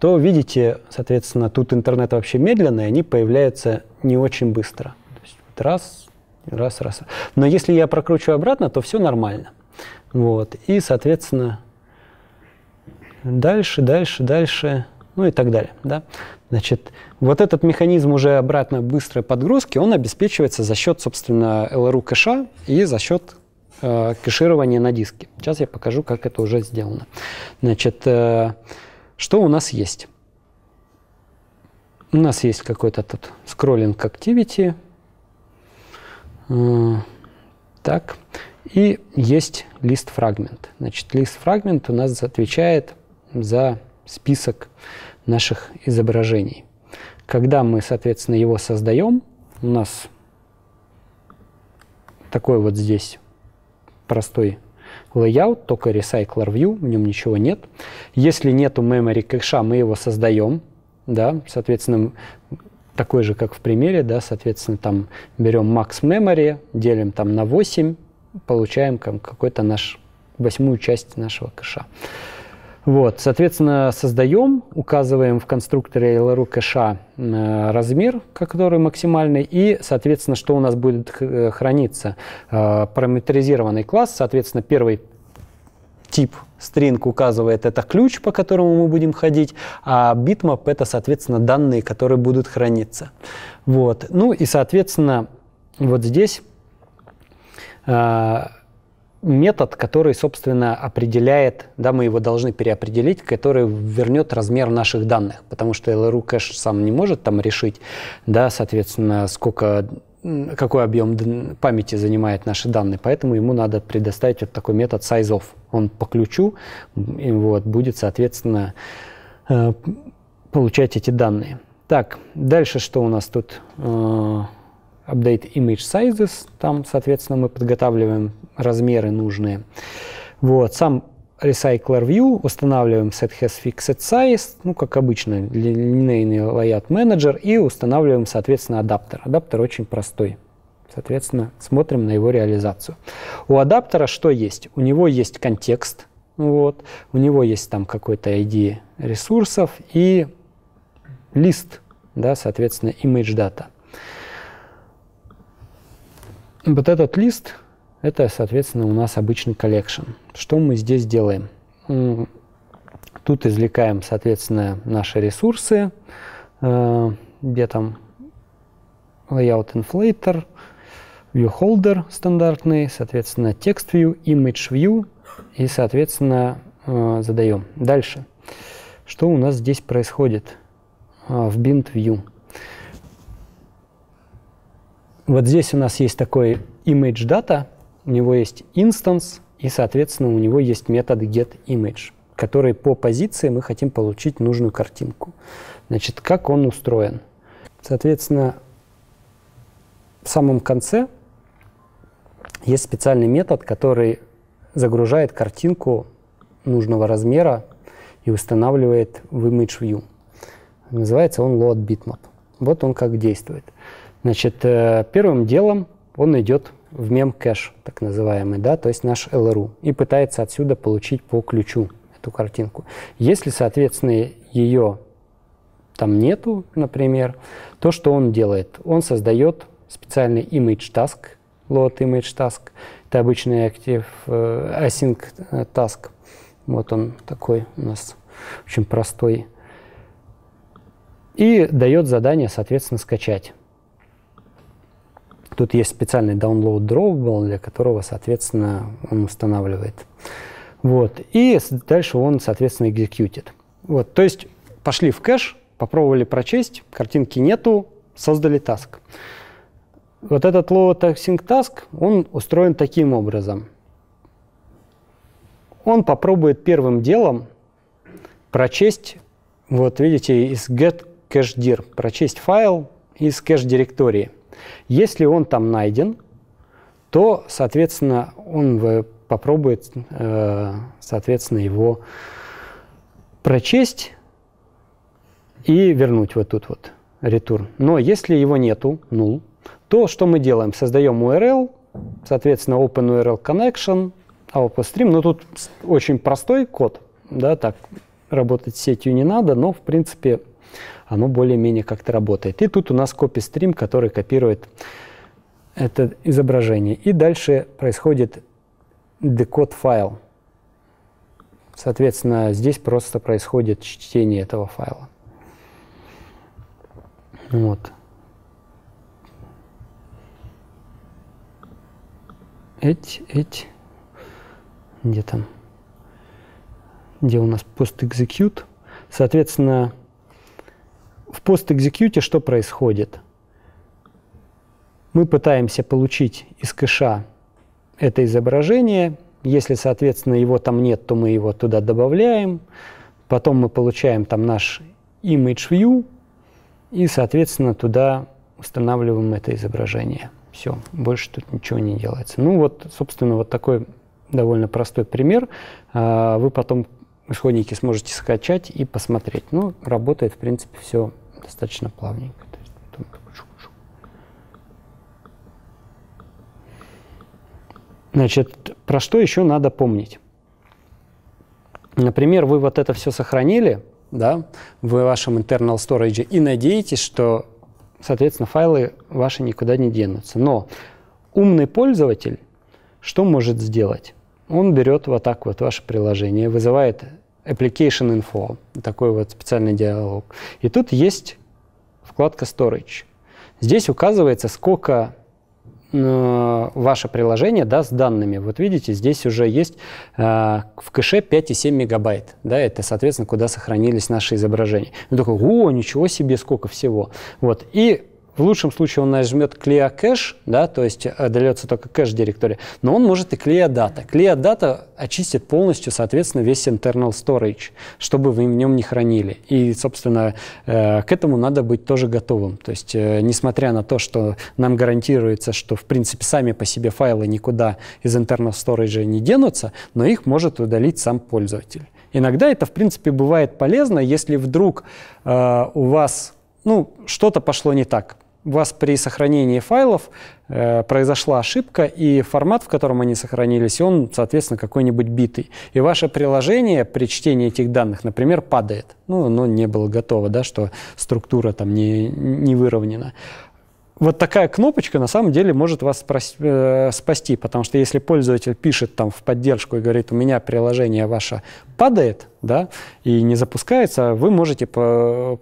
то видите, соответственно, тут интернет вообще медленный, они появляются не очень быстро. То есть раз, раз, раз. Но если я прокручу обратно, то все нормально. Вот. И, соответственно, дальше, дальше, дальше, ну и так далее. Да? Значит, вот этот механизм уже обратно быстрой подгрузки, он обеспечивается за счет, собственно, LRU кэша и за счет э, кэширования на диске. Сейчас я покажу, как это уже сделано. Значит, э, что у нас есть? У нас есть какой-то тут scrolling activity. Э, так. И есть лист фрагмент. Значит, лист фрагмент у нас отвечает за список наших изображений. Когда мы, соответственно, его создаем, у нас такой вот здесь простой layout, только recycler view, в нем ничего нет. Если нету memory кэша, мы его создаем, да, соответственно, такой же, как в примере, да, соответственно, там берем max memory, делим там на 8, получаем какой-то наш восьмую часть нашего кэша. Вот, соответственно, создаем, указываем в конструкторе LRU кэша э, размер, который максимальный, и, соответственно, что у нас будет э, храниться. Э, параметризированный класс, соответственно, первый тип string указывает это ключ, по которому мы будем ходить, а bitmap это, соответственно, данные, которые будут храниться. Вот. Ну и, соответственно, вот здесь метод, который, собственно, определяет, да, мы его должны переопределить, который вернет размер наших данных, потому что LRU кэш сам не может там решить, да, соответственно, сколько какой объем памяти занимает наши данные, поэтому ему надо предоставить вот такой метод sizeof. Он по ключу и вот, будет, соответственно, э, получать эти данные. Так, дальше что у нас тут? Update image sizes, там, соответственно, мы подготавливаем размеры нужные. Вот, сам Recycler View, устанавливаем setHasFixedSize, ну, как обычно, линейный layout менеджер, и устанавливаем, соответственно, адаптер. Адаптер очень простой. Соответственно, смотрим на его реализацию. У адаптера что есть? У него есть контекст, вот, у него есть там какой-то ID ресурсов и лист, да, соответственно, image data. Вот этот лист это, соответственно, у нас обычный collection. Что мы здесь делаем? Тут извлекаем, соответственно, наши ресурсы, э, где там layout inflater, view holder стандартный, соответственно, text view, image view и, соответственно, э, задаем. Дальше. Что у нас здесь происходит э, в bind view? Вот здесь у нас есть такой image data, у него есть instance, и, соответственно, у него есть метод getImage, который по позиции мы хотим получить нужную картинку. Значит, как он устроен? Соответственно, в самом конце есть специальный метод, который загружает картинку нужного размера и устанавливает в Image View. Называется он Load Bitmap. Вот он как действует. Значит, э, первым делом он идет в мем-кэш, так называемый, да, то есть наш LRU, и пытается отсюда получить по ключу эту картинку. Если, соответственно, ее там нету, например, то что он делает? Он создает специальный image task, load image task, это обычный active uh, async task. Вот он такой у нас очень простой. И дает задание, соответственно, скачать. Тут есть специальный download drawable, для которого, соответственно, он устанавливает. Вот. И дальше он, соответственно, экзекьютит. Вот. То есть пошли в кэш, попробовали прочесть, картинки нету, создали таск. Вот этот load sync task, он устроен таким образом. Он попробует первым делом прочесть, вот видите, из get cache прочесть файл из кэш-директории – если он там найден, то, соответственно, он попробует, э, соответственно, его прочесть и вернуть вот тут вот return. Но если его нету, null, то что мы делаем? Создаем URL, соответственно, OpenURL Connection, output но тут очень простой код, да, так работать с сетью не надо, но, в принципе, оно более-менее как-то работает. И тут у нас копи-стрим, который копирует это изображение. И дальше происходит декод файл. Соответственно, здесь просто происходит чтение этого файла. Вот. Эть, эть. Где там? Где у нас post-execute? Соответственно, в пост-экзекьюте что происходит? Мы пытаемся получить из кэша это изображение. Если, соответственно, его там нет, то мы его туда добавляем. Потом мы получаем там наш image view и, соответственно, туда устанавливаем это изображение. Все, больше тут ничего не делается. Ну вот, собственно, вот такой довольно простой пример. А, вы потом исходники сможете скачать и посмотреть. Ну, работает, в принципе, все достаточно плавненько. То есть, Значит, про что еще надо помнить? Например, вы вот это все сохранили да, в вашем internal storage и надеетесь, что, соответственно, файлы ваши никуда не денутся. Но умный пользователь что может сделать? Он берет вот так вот ваше приложение, вызывает application info, такой вот специальный диалог. И тут есть вкладка storage. Здесь указывается, сколько э, ваше приложение да, с данными. Вот видите, здесь уже есть э, в кэше 5,7 мегабайт. Да, это, соответственно, куда сохранились наши изображения. Ну, такой, о, ничего себе, сколько всего. Вот. И в лучшем случае он нажмет clear cache, да, то есть отдается только кэш директория, но он может и clear data. Clear data очистит полностью, соответственно, весь internal storage, чтобы вы в нем не хранили. И, собственно, э, к этому надо быть тоже готовым. То есть, э, несмотря на то, что нам гарантируется, что, в принципе, сами по себе файлы никуда из internal storage не денутся, но их может удалить сам пользователь. Иногда это, в принципе, бывает полезно, если вдруг э, у вас ну, что-то пошло не так у вас при сохранении файлов э, произошла ошибка, и формат, в котором они сохранились, он, соответственно, какой-нибудь битый. И ваше приложение при чтении этих данных, например, падает. Ну, оно не было готово, да, что структура там не, не выровнена. Вот такая кнопочка на самом деле может вас э, спасти, потому что если пользователь пишет там в поддержку и говорит, у меня приложение ваше падает, да, и не запускается, вы можете по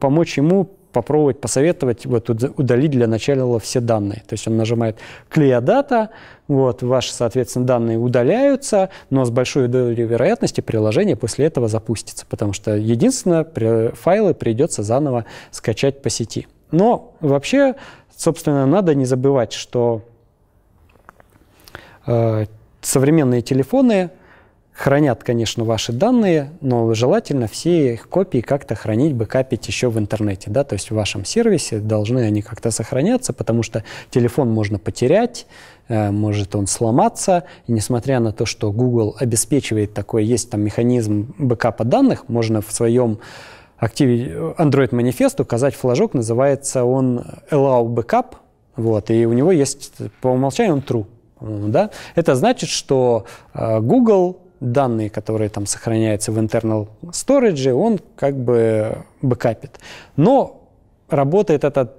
помочь ему попробовать посоветовать вот удалить для начала все данные. То есть он нажимает «Clear Data», вот, ваши, соответственно, данные удаляются, но с большой долей вероятности приложение после этого запустится, потому что единственное, файлы придется заново скачать по сети. Но вообще, собственно, надо не забывать, что э, современные телефоны хранят, конечно, ваши данные, но желательно все их копии как-то хранить, бэкапить еще в интернете. Да? То есть в вашем сервисе должны они как-то сохраняться, потому что телефон можно потерять, э, может он сломаться. И несмотря на то, что Google обеспечивает такой, есть там механизм бэкапа данных, можно в своем активе Android манифест указать флажок, называется он Allow Backup, вот, и у него есть, по умолчанию он true. Да? Это значит, что э, Google данные, которые там сохраняются в internal storage, он как бы бэкапит. Но работает это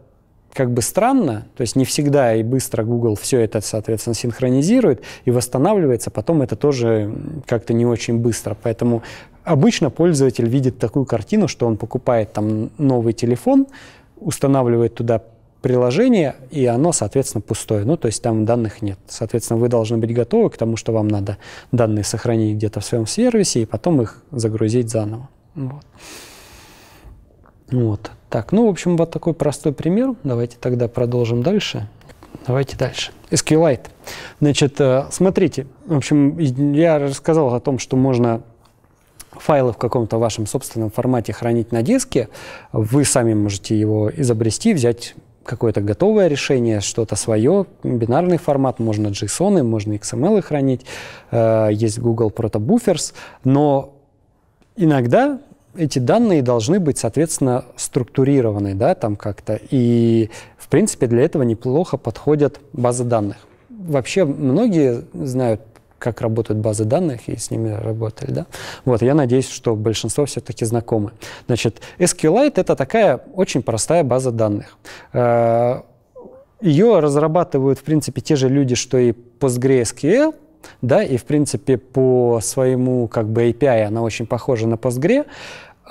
как бы странно, то есть не всегда и быстро Google все это, соответственно, синхронизирует и восстанавливается, потом это тоже как-то не очень быстро. Поэтому обычно пользователь видит такую картину, что он покупает там новый телефон, устанавливает туда приложение, и оно, соответственно, пустое. Ну, то есть там данных нет. Соответственно, вы должны быть готовы к тому, что вам надо данные сохранить где-то в своем сервисе, и потом их загрузить заново. Вот. вот. Так, ну, в общем, вот такой простой пример. Давайте тогда продолжим дальше. Давайте дальше. SQLite. Значит, э, смотрите, в общем, я рассказал о том, что можно файлы в каком-то вашем собственном формате хранить на диске. Вы сами можете его изобрести, взять какое-то готовое решение, что-то свое, бинарный формат, можно JSON, можно XML хранить, э, есть Google Proto Buffers, но иногда эти данные должны быть, соответственно, структурированы, да, там как-то, и, в принципе, для этого неплохо подходят базы данных. Вообще, многие знают как работают базы данных, и с ними работали. Да? Вот, я надеюсь, что большинство все-таки знакомы. Значит, SQLite — это такая очень простая база данных. Э, Ее разрабатывают, в принципе, те же люди, что и PostgreSQL, да, и, в принципе, по своему как бы API она очень похожа на Postgre.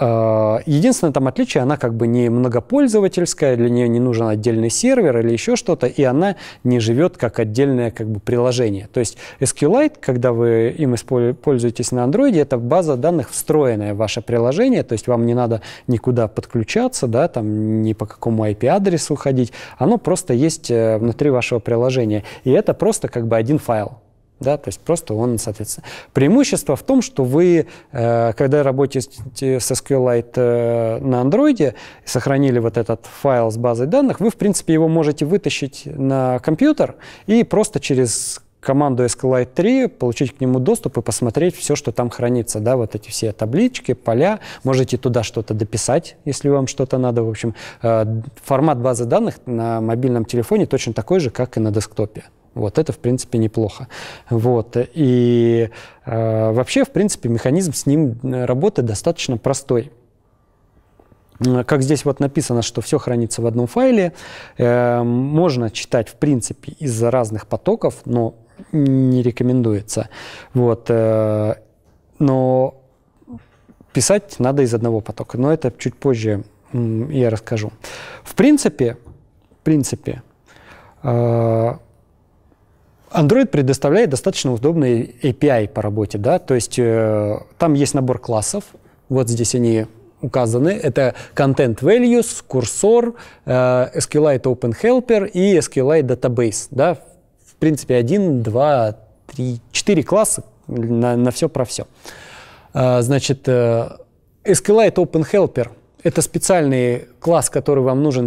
А, единственное там отличие, она как бы не многопользовательская, для нее не нужен отдельный сервер или еще что-то, и она не живет как отдельное как бы приложение. То есть SQLite, когда вы им пользуетесь на Android, это база данных встроенная в ваше приложение, то есть вам не надо никуда подключаться, да, там ни по какому IP-адресу ходить, оно просто есть э, внутри вашего приложения. И это просто как бы один файл. Да, то есть просто он, соответственно. Преимущество в том, что вы, э, когда работаете с SQLite э, на Android, сохранили вот этот файл с базой данных, вы, в принципе, его можете вытащить на компьютер и просто через команду SQLite 3, получить к нему доступ и посмотреть все, что там хранится, да, вот эти все таблички, поля, можете туда что-то дописать, если вам что-то надо, в общем. Э, формат базы данных на мобильном телефоне точно такой же, как и на десктопе. Вот это, в принципе, неплохо. Вот. И э, вообще, в принципе, механизм с ним э, работы достаточно простой. Как здесь вот написано, что все хранится в одном файле, э, можно читать, в принципе, из разных потоков, но не рекомендуется. Вот. Э, но писать надо из одного потока, но это чуть позже я расскажу. В принципе, в принципе, э, Android предоставляет достаточно удобный API по работе, да, то есть э, там есть набор классов, вот здесь они указаны. Это Content Values, курсор, э, SQLite Open Helper и SQLite Database. Да? В принципе, один, два, три, четыре класса на, на все про все. Э, значит, э, SQLite Open Helper – это специальный класс, который вам нужен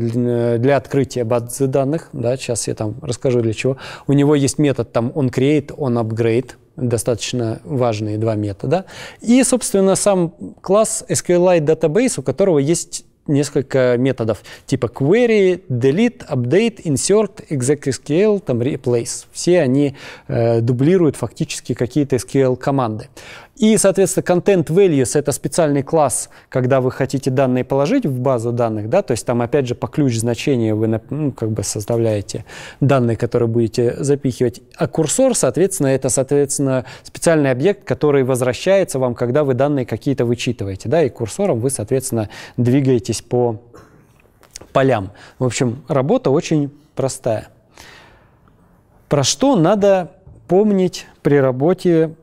для, открытия базы данных. Да, сейчас я там расскажу для чего. У него есть метод там onCreate, onUpgrade – достаточно важные два метода. И, собственно, сам класс SQLite Database, у которого есть несколько методов типа query, delete, update, insert, execSQL, там replace. Все они э, дублируют фактически какие-то SQL команды. И, соответственно, content values — это специальный класс, когда вы хотите данные положить в базу данных, да, то есть там, опять же, по ключ значения вы ну, как бы составляете данные, которые будете запихивать. А курсор, соответственно, это, соответственно, специальный объект, который возвращается вам, когда вы данные какие-то вычитываете, да, и курсором вы, соответственно, двигаетесь по полям. В общем, работа очень простая. Про что надо помнить при работе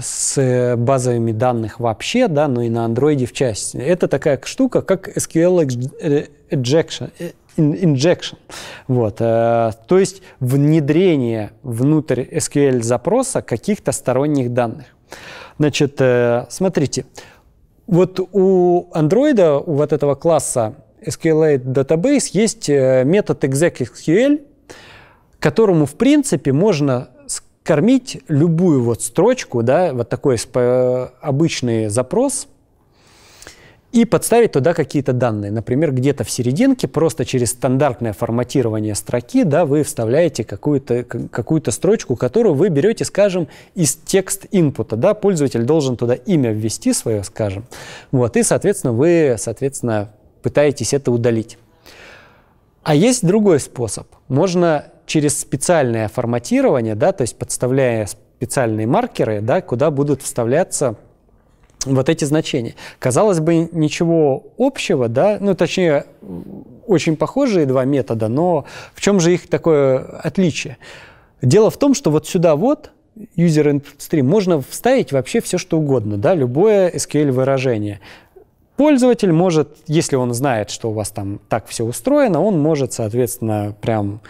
с базовыми данных вообще, да, но и на андроиде в части. Это такая штука, как SQL injection, injection. Вот. Э, то есть внедрение внутрь SQL запроса каких-то сторонних данных. Значит, э, смотрите, вот у андроида, у вот этого класса SQLite Database есть э, метод execSQL, которому, в принципе, можно кормить любую вот строчку, да, вот такой обычный запрос, и подставить туда какие-то данные. Например, где-то в серединке, просто через стандартное форматирование строки, да, вы вставляете какую-то какую строчку, которую вы берете, скажем, из текст инпута. Да, пользователь должен туда имя ввести свое, скажем. Вот, и, соответственно, вы, соответственно, пытаетесь это удалить. А есть другой способ. Можно через специальное форматирование, да, то есть подставляя специальные маркеры, да, куда будут вставляться вот эти значения. Казалось бы, ничего общего, да, ну, точнее, очень похожие два метода, но в чем же их такое отличие? Дело в том, что вот сюда вот user input stream можно вставить вообще все, что угодно, да, любое SQL-выражение. Пользователь может, если он знает, что у вас там так все устроено, он может, соответственно, прям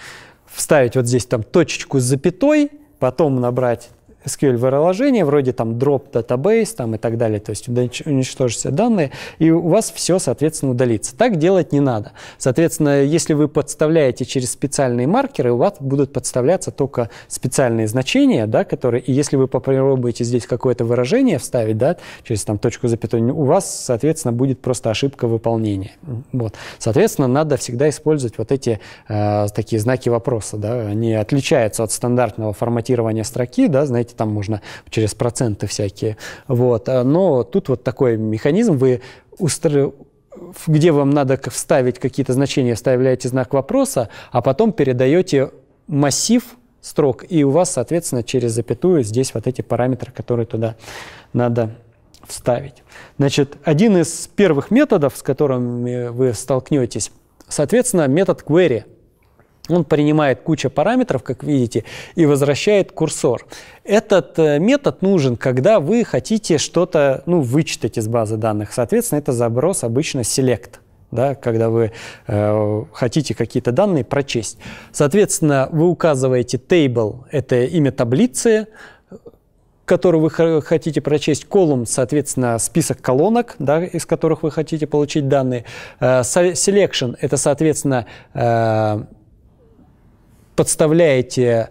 вставить вот здесь там точечку с запятой, потом набрать SQL-выражение, вроде там drop database там, и так далее, то есть уничтожить все данные, и у вас все, соответственно, удалится. Так делать не надо. Соответственно, если вы подставляете через специальные маркеры, у вас будут подставляться только специальные значения, да, которые, и если вы попробуете здесь какое-то выражение вставить, да, через там точку запятой, у вас, соответственно, будет просто ошибка выполнения. Вот. Соответственно, надо всегда использовать вот эти э, такие знаки вопроса, да, они отличаются от стандартного форматирования строки, да, знаете, там можно через проценты всякие. Вот. А, но тут вот такой механизм, вы устро где вам надо вставить какие-то значения, вставляете знак вопроса, а потом передаете массив строк, и у вас, соответственно, через запятую здесь вот эти параметры, которые туда надо вставить. Значит, один из первых методов, с которыми вы столкнетесь, соответственно, метод query – он принимает кучу параметров, как видите, и возвращает курсор. Этот э, метод нужен, когда вы хотите что-то ну, вычитать из базы данных. Соответственно, это заброс обычно select да, когда вы э, хотите какие-то данные прочесть. Соответственно, вы указываете table, это имя таблицы, которую вы хотите прочесть, колумн, соответственно, список колонок, да, из которых вы хотите получить данные. Э, selection – это, соответственно, э, подставляете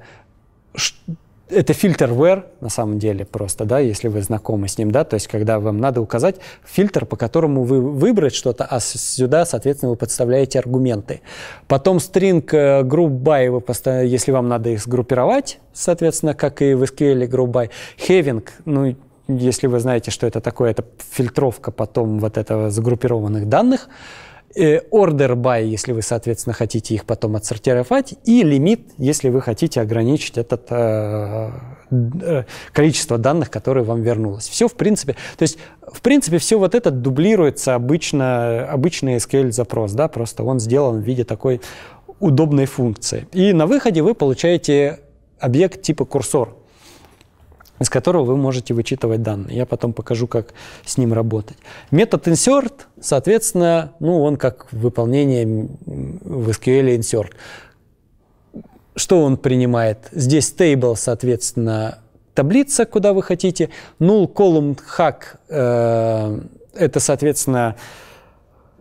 это фильтр where, на самом деле, просто, да, если вы знакомы с ним, да, то есть когда вам надо указать фильтр, по которому вы выбрать что-то, а сюда, соответственно, вы подставляете аргументы. Потом string э, group by, вы поставь, если вам надо их сгруппировать, соответственно, как и в SQL group by. Having, ну, если вы знаете, что это такое, это фильтровка потом вот этого загруппированных данных. Э, order by, если вы, соответственно, хотите их потом отсортировать, и лимит, если вы хотите ограничить это э, э, количество данных, которые вам вернулось. Все, в принципе, то есть, в принципе, все вот это дублируется обычно, обычный SQL-запрос, да, просто он сделан в виде такой удобной функции. И на выходе вы получаете объект типа курсор. Из которого вы можете вычитывать данные. Я потом покажу, как с ним работать. Метод insert, соответственно, ну, он как выполнение в SQL insert. Что он принимает? Здесь table, соответственно, таблица, куда вы хотите. Null column hack э, это, соответственно,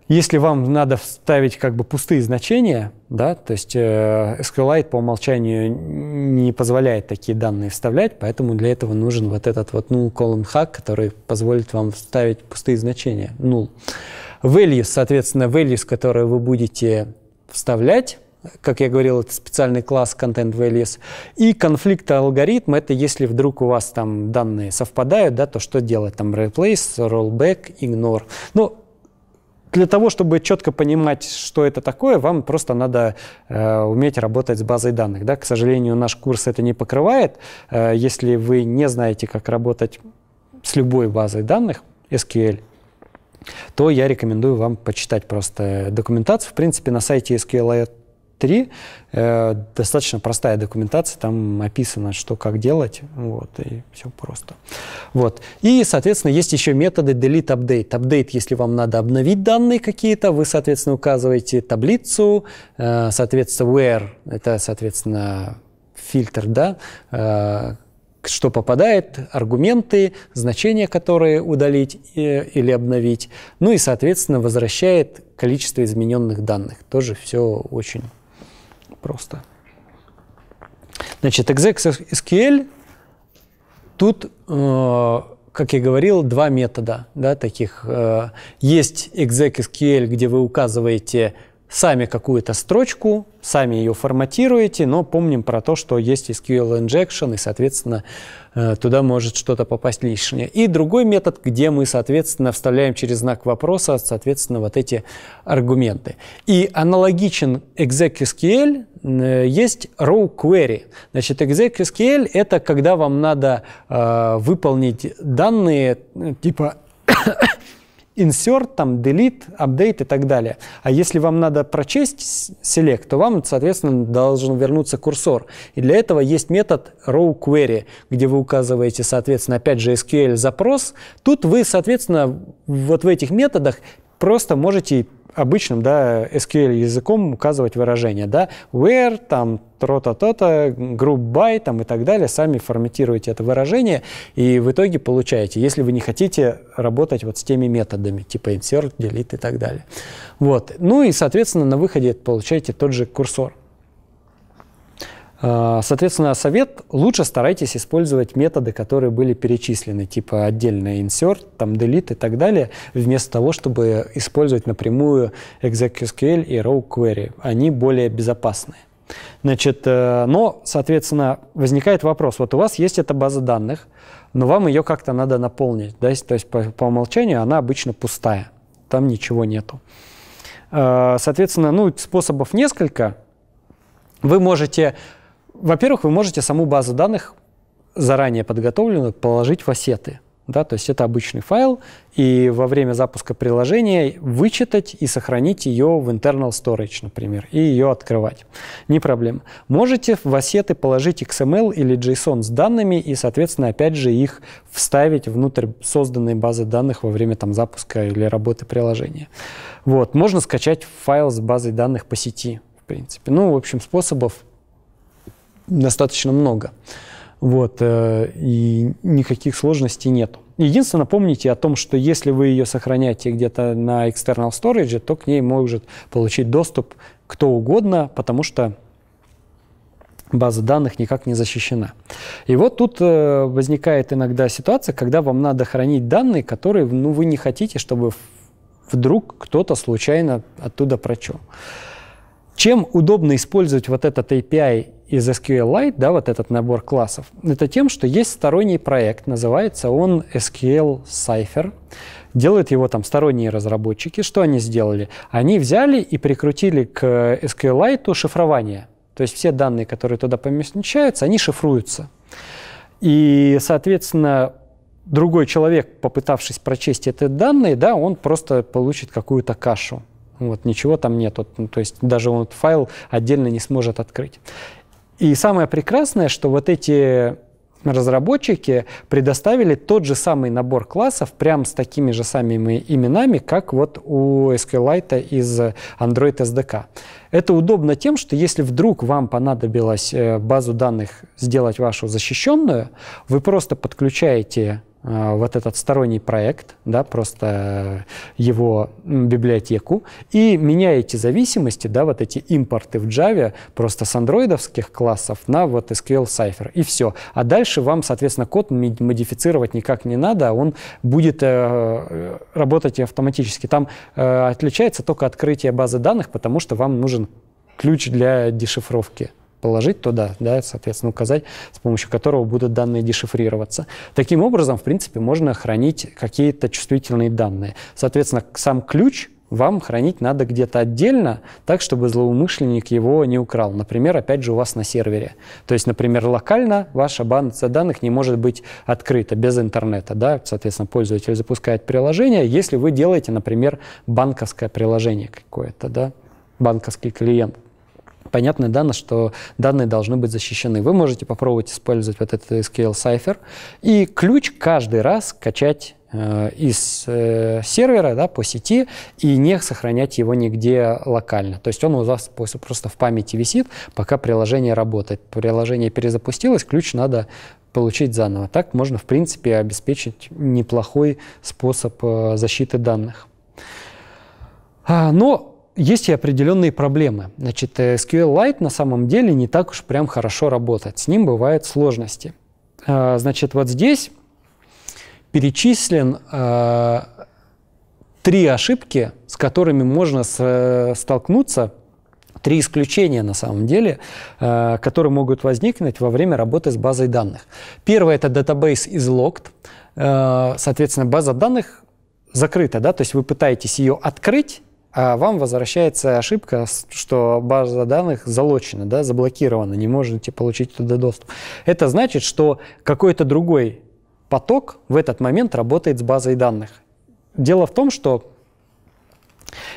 если вам надо вставить как бы пустые значения, да, то есть э, SQLite по умолчанию не позволяет такие данные вставлять, поэтому для этого нужен вот этот вот null column hack, который позволит вам вставить пустые значения, null. Values, соответственно, values, которые вы будете вставлять, как я говорил, это специальный класс Content Values. И конфликт алгоритм – это если вдруг у вас там данные совпадают, да, то что делать? Там replace, rollback, ignore. Ну, для того, чтобы четко понимать, что это такое, вам просто надо э, уметь работать с базой данных. Да? К сожалению, наш курс это не покрывает. Э, если вы не знаете, как работать с любой базой данных SQL, то я рекомендую вам почитать просто документацию. В принципе, на сайте SQL 3 э, достаточно простая документация, там описано, что как делать, вот, и все просто. Вот. И, соответственно, есть еще методы delete, update. Update, если вам надо обновить данные какие-то, вы, соответственно, указываете таблицу, э, соответственно, where, это, соответственно, фильтр, да, э, что попадает, аргументы, значения, которые удалить или обновить, ну и, соответственно, возвращает количество измененных данных. Тоже все очень просто. Значит, exec.sql, тут, э, как я говорил, два метода да, таких. Э, есть exec.sql, где вы указываете сами какую-то строчку, сами ее форматируете, но помним про то, что есть SQL injection, и, соответственно, э, туда может что-то попасть лишнее. И другой метод, где мы, соответственно, вставляем через знак вопроса, соответственно, вот эти аргументы. И аналогичен exec.sql э, есть row query. Значит, exec.sql – это когда вам надо э, выполнить данные типа insert, там, delete, update и так далее. А если вам надо прочесть select, то вам, соответственно, должен вернуться курсор. И для этого есть метод row query, где вы указываете, соответственно, опять же SQL запрос. Тут вы, соответственно, вот в этих методах просто можете обычным да, SQL языком указывать выражения. Да? Where, там, то-то, то-то, group by там, и так далее. Сами форматируете это выражение и в итоге получаете, если вы не хотите работать вот с теми методами, типа insert, delete и так далее. Вот. Ну и, соответственно, на выходе получаете тот же курсор. А, соответственно, совет – лучше старайтесь использовать методы, которые были перечислены, типа отдельно insert, там delete и так далее, вместо того, чтобы использовать напрямую exec.sql и row query. Они более безопасные. Значит, э, но, соответственно, возникает вопрос. Вот у вас есть эта база данных, но вам ее как-то надо наполнить. Да? То есть по, по умолчанию она обычно пустая, там ничего нету. Э, соответственно, ну, способов несколько. Вы можете во-первых, вы можете саму базу данных заранее подготовленную положить в ассеты. Да, то есть это обычный файл, и во время запуска приложения вычитать и сохранить ее в internal storage, например, и ее открывать. Не проблема. Можете в ассеты положить XML или JSON с данными и, соответственно, опять же их вставить внутрь созданной базы данных во время там, запуска или работы приложения. Вот. Можно скачать файл с базой данных по сети, в принципе. Ну, в общем, способов достаточно много. Вот, э, и никаких сложностей нет. Единственное, помните о том, что если вы ее сохраняете где-то на external storage, то к ней может получить доступ кто угодно, потому что база данных никак не защищена. И вот тут э, возникает иногда ситуация, когда вам надо хранить данные, которые ну, вы не хотите, чтобы вдруг кто-то случайно оттуда прочел. Чем удобно использовать вот этот API из SQLite, да, вот этот набор классов, это тем, что есть сторонний проект, называется он SQL Cipher. Делают его там сторонние разработчики. Что они сделали? Они взяли и прикрутили к SQLite шифрование. То есть все данные, которые туда помещаются, они шифруются. И, соответственно, другой человек, попытавшись прочесть эти данные, да, он просто получит какую-то кашу. Вот, ничего там нет. Ну, то есть даже он файл отдельно не сможет открыть. И самое прекрасное, что вот эти разработчики предоставили тот же самый набор классов, прям с такими же самыми именами, как вот у SQLite из Android SDK. Это удобно тем, что если вдруг вам понадобилось э, базу данных сделать вашу защищенную, вы просто подключаете вот этот сторонний проект, да, просто его библиотеку, и меняете зависимости, да, вот эти импорты в Java просто с андроидовских классов на вот SQL Cipher, и все. А дальше вам, соответственно, код модифицировать никак не надо, а он будет э, работать автоматически. Там э, отличается только открытие базы данных, потому что вам нужен ключ для дешифровки положить туда, да, соответственно, указать, с помощью которого будут данные дешифрироваться. Таким образом, в принципе, можно хранить какие-то чувствительные данные. Соответственно, сам ключ вам хранить надо где-то отдельно, так, чтобы злоумышленник его не украл. Например, опять же, у вас на сервере. То есть, например, локально ваша база данных не может быть открыта без интернета. Да? Соответственно, пользователь запускает приложение, если вы делаете, например, банковское приложение какое-то, да? банковский клиент понятно данно, что данные должны быть защищены. Вы можете попробовать использовать вот этот SQL Cipher и ключ каждый раз качать э, из э, сервера да, по сети и не сохранять его нигде локально. То есть он у вас просто в памяти висит, пока приложение работает. Приложение перезапустилось, ключ надо получить заново. Так можно, в принципе, обеспечить неплохой способ э, защиты данных. А, но есть и определенные проблемы. Значит, э, SQLite на самом деле не так уж прям хорошо работает. С ним бывают сложности. А, значит, вот здесь перечислен а, три ошибки, с которыми можно столкнуться, три исключения на самом деле, а, которые могут возникнуть во время работы с базой данных. Первое – это database is locked. Соответственно, база данных закрыта, да, то есть вы пытаетесь ее открыть, а вам возвращается ошибка, что база данных залочена, да, заблокирована, не можете получить туда доступ. Это значит, что какой-то другой поток в этот момент работает с базой данных. Дело в том, что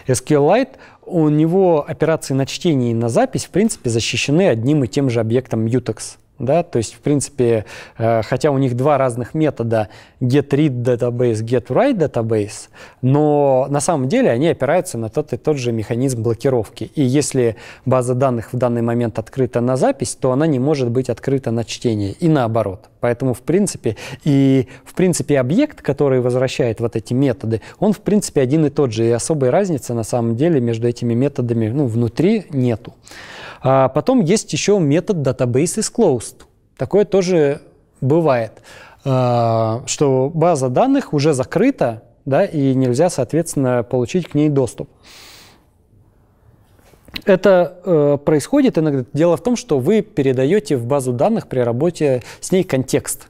SQLite, у него операции на чтение и на запись, в принципе, защищены одним и тем же объектом mutex. Да? То есть, в принципе, э, хотя у них два разных метода get-read database, get-write database, но на самом деле они опираются на тот и тот же механизм блокировки. И если база данных в данный момент открыта на запись, то она не может быть открыта на чтение и наоборот. Поэтому, в принципе, и в принципе объект, который возвращает вот эти методы, он в принципе один и тот же, и особой разницы на самом деле между этими методами ну, внутри нету. А потом есть еще метод database is closed. Такое тоже бывает, а, что база данных уже закрыта, да, и нельзя, соответственно, получить к ней доступ. Это э, происходит иногда. Дело в том, что вы передаете в базу данных при работе с ней контекст.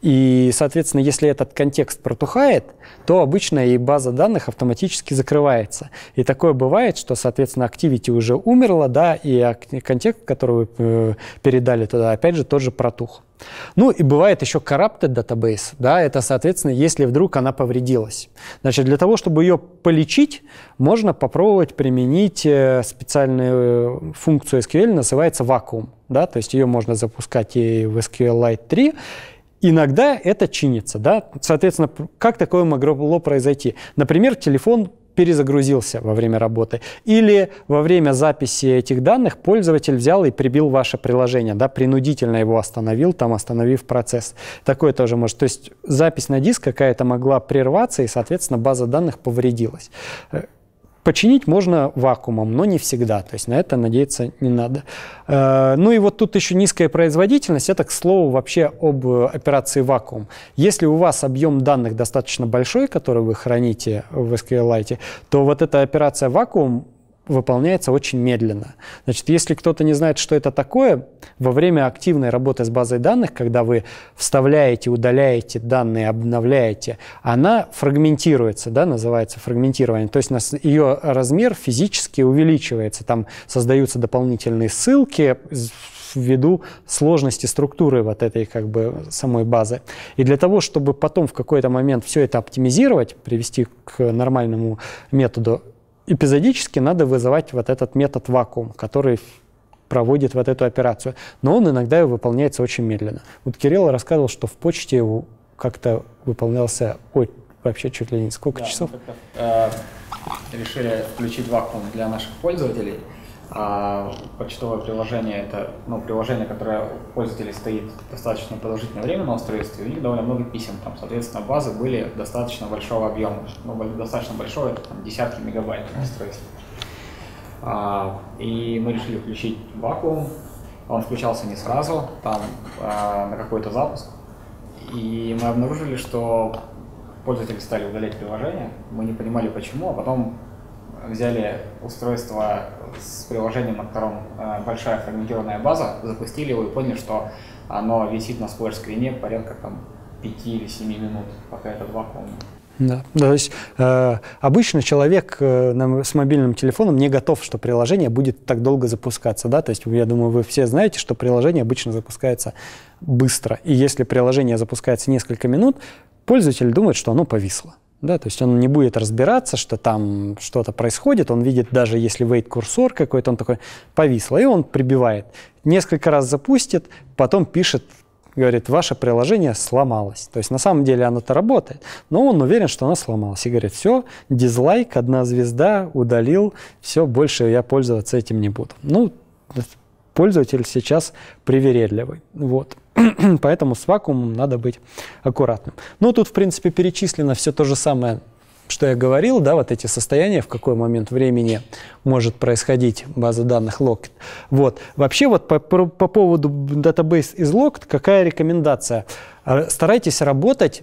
И, соответственно, если этот контекст протухает, то обычно и база данных автоматически закрывается. И такое бывает, что, соответственно, activity уже умерла, да, и контекст, который вы э, передали туда, опять же, тоже протух. Ну и бывает еще corrupted database, да, это, соответственно, если вдруг она повредилась. Значит, для того, чтобы ее полечить, можно попробовать применить э, специальную функцию SQL, называется вакуум, да, то есть ее можно запускать и в SQLite 3, Иногда это чинится, да, соответственно, как такое могло произойти? Например, телефон перезагрузился во время работы. Или во время записи этих данных пользователь взял и прибил ваше приложение, да, принудительно его остановил, там остановив процесс. Такое тоже может. То есть запись на диск какая-то могла прерваться, и, соответственно, база данных повредилась. Починить можно вакуумом, но не всегда. То есть на это надеяться не надо. Э, ну и вот тут еще низкая производительность. Это, к слову, вообще об операции вакуум. Если у вас объем данных достаточно большой, который вы храните в SQLite, то вот эта операция вакуум выполняется очень медленно. Значит, если кто-то не знает, что это такое, во время активной работы с базой данных, когда вы вставляете, удаляете данные, обновляете, она фрагментируется, да, называется фрагментирование. То есть ее размер физически увеличивается. Там создаются дополнительные ссылки, ввиду сложности структуры вот этой как бы самой базы. И для того, чтобы потом в какой-то момент все это оптимизировать, привести к нормальному методу, эпизодически надо вызывать вот этот метод вакуум, который проводит вот эту операцию. Но он иногда выполняется очень медленно. Вот Кирилл рассказывал, что в почте как-то выполнялся ой, вообще чуть ли не сколько да, часов? Мы э, решили включить вакуум для наших пользователей. А почтовое приложение это ну, приложение, которое у пользователей стоит достаточно продолжительное время на устройстве, у них довольно много писем. Там, соответственно, базы были достаточно большого объема. Ну, достаточно большого, это там, десятки мегабайт на устройстве. А, и мы решили включить вакуум. Он включался не сразу, там а, на какой-то запуск. И мы обнаружили, что пользователи стали удалять приложение. Мы не понимали почему, а потом взяли устройство с приложением, на котором э, большая фрагментированная база, запустили его и поняли, что оно висит на splash screen е порядка там 5 или 7 минут, пока этот вакуум. Да, то есть э, обычно человек э, с мобильным телефоном не готов, что приложение будет так долго запускаться, да, то есть я думаю, вы все знаете, что приложение обычно запускается быстро, и если приложение запускается несколько минут, пользователь думает, что оно повисло. Да, то есть он не будет разбираться, что там что-то происходит, он видит, даже если wait курсор какой-то, он такой повисло, и он прибивает. Несколько раз запустит, потом пишет, говорит, ваше приложение сломалось. То есть на самом деле оно-то работает, но он уверен, что оно сломалось. И говорит, все, дизлайк, одна звезда, удалил, все, больше я пользоваться этим не буду. Ну, пользователь сейчас привередливый. Вот. Поэтому с вакуумом надо быть аккуратным. Ну, тут, в принципе, перечислено все то же самое, что я говорил, да, вот эти состояния, в какой момент времени может происходить база данных Locked. Вот. Вообще вот по, по, по поводу database из Locked, какая рекомендация? Старайтесь работать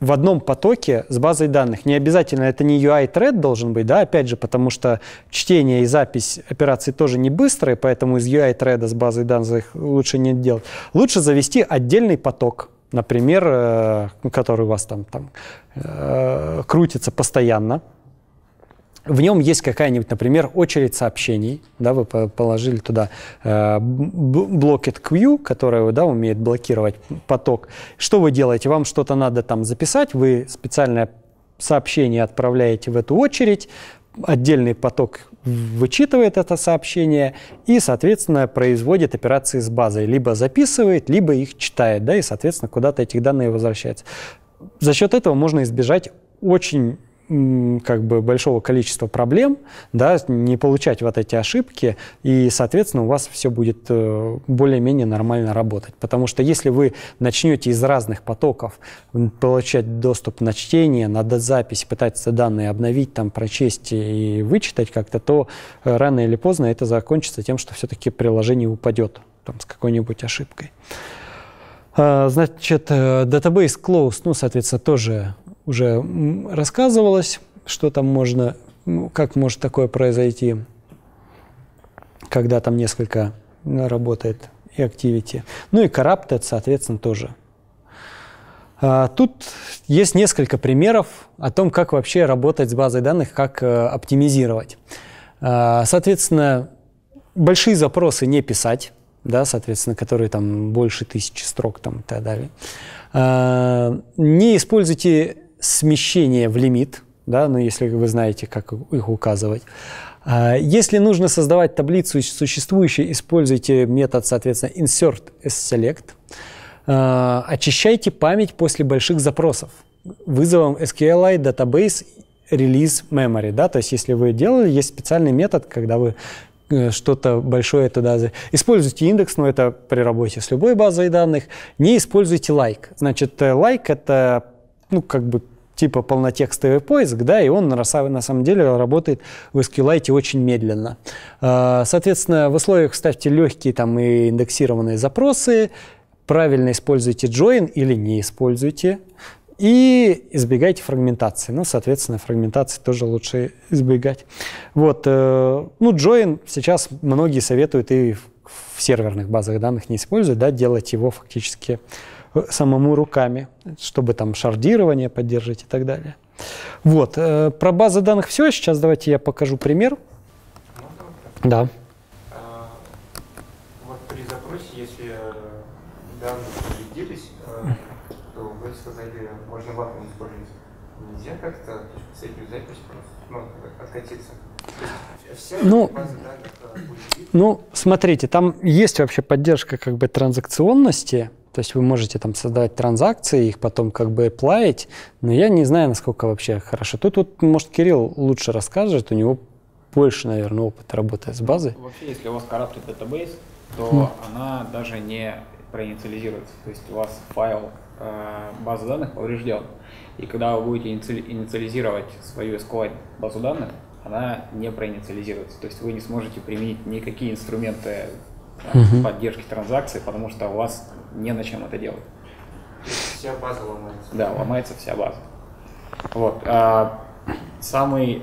в одном потоке с базой данных. Не обязательно это не UI-thread должен быть, да, опять же, потому что чтение и запись операций тоже не быстрые, поэтому из UI-thread с базой данных лучше не делать. Лучше завести отдельный поток, например, э, который у вас там, там э, крутится постоянно, в нем есть какая-нибудь, например, очередь сообщений, да, вы положили туда э, блокет queue, которая да, умеет блокировать поток. Что вы делаете? Вам что-то надо там записать, вы специальное сообщение отправляете в эту очередь, отдельный поток вычитывает это сообщение и, соответственно, производит операции с базой. Либо записывает, либо их читает, да, и, соответственно, куда-то эти данные возвращаются. За счет этого можно избежать очень как бы большого количества проблем, да, не получать вот эти ошибки, и, соответственно, у вас все будет э, более-менее нормально работать. Потому что если вы начнете из разных потоков получать доступ на чтение, на запись, пытаться данные обновить, там, прочесть и вычитать как-то, то э, рано или поздно это закончится тем, что все-таки приложение упадет там, с какой-нибудь ошибкой. А, значит, э, database closed, ну, соответственно, тоже уже рассказывалось, что там можно, как может такое произойти, когда там несколько работает и activity. Ну и corrupted, соответственно, тоже. А, тут есть несколько примеров о том, как вообще работать с базой данных, как э, оптимизировать. А, соответственно, большие запросы не писать, да, соответственно, которые там больше тысячи строк там, и так далее. А, не используйте смещение в лимит, да, ну, если вы знаете, как их указывать. А, если нужно создавать таблицу существующей, используйте метод, соответственно, insert select. А, очищайте память после больших запросов вызовом SQLite Database Release Memory. Да? То есть, если вы делали, есть специальный метод, когда вы э, что-то большое туда... Используйте индекс, но это при работе с любой базой данных. Не используйте like. Значит, э, like — это ну, как бы типа полнотекстовый поиск, да, и он на, самом деле работает в SQLite очень медленно. А, соответственно, в условиях ставьте легкие там и индексированные запросы, правильно используйте join или не используйте, и избегайте фрагментации. Ну, соответственно, фрагментации тоже лучше избегать. Вот, э, ну, join сейчас многие советуют и в серверных базах данных не использовать, да, делать его фактически самому руками, чтобы там шардирование поддерживать и так далее. Вот. Э, про базы данных все. Сейчас давайте я покажу пример. Да. А, вот при запросе, если данные повредились, то вы сказали, можно вакуум использовать. нельзя как-то последнюю запись просто ну, откатиться? Ну, э, Ну, смотрите, там есть вообще поддержка как бы транзакционности, то есть вы можете там создавать транзакции, их потом как бы плавить, но я не знаю, насколько вообще хорошо. Тут вот, может, Кирилл лучше расскажет, у него больше, наверное, опыта работы с базой. Вообще, если у вас корабль database, то она даже не проинициализируется. То есть у вас файл э, базы данных поврежден. И когда вы будете иници- инициализировать свою SQL базу данных, она не проинициализируется. То есть вы не сможете применить никакие инструменты Мгм. поддержки транзакций, потому что у вас не на чем это делать. Вся база ломается. Да, ломается вся база. Вот. а, самый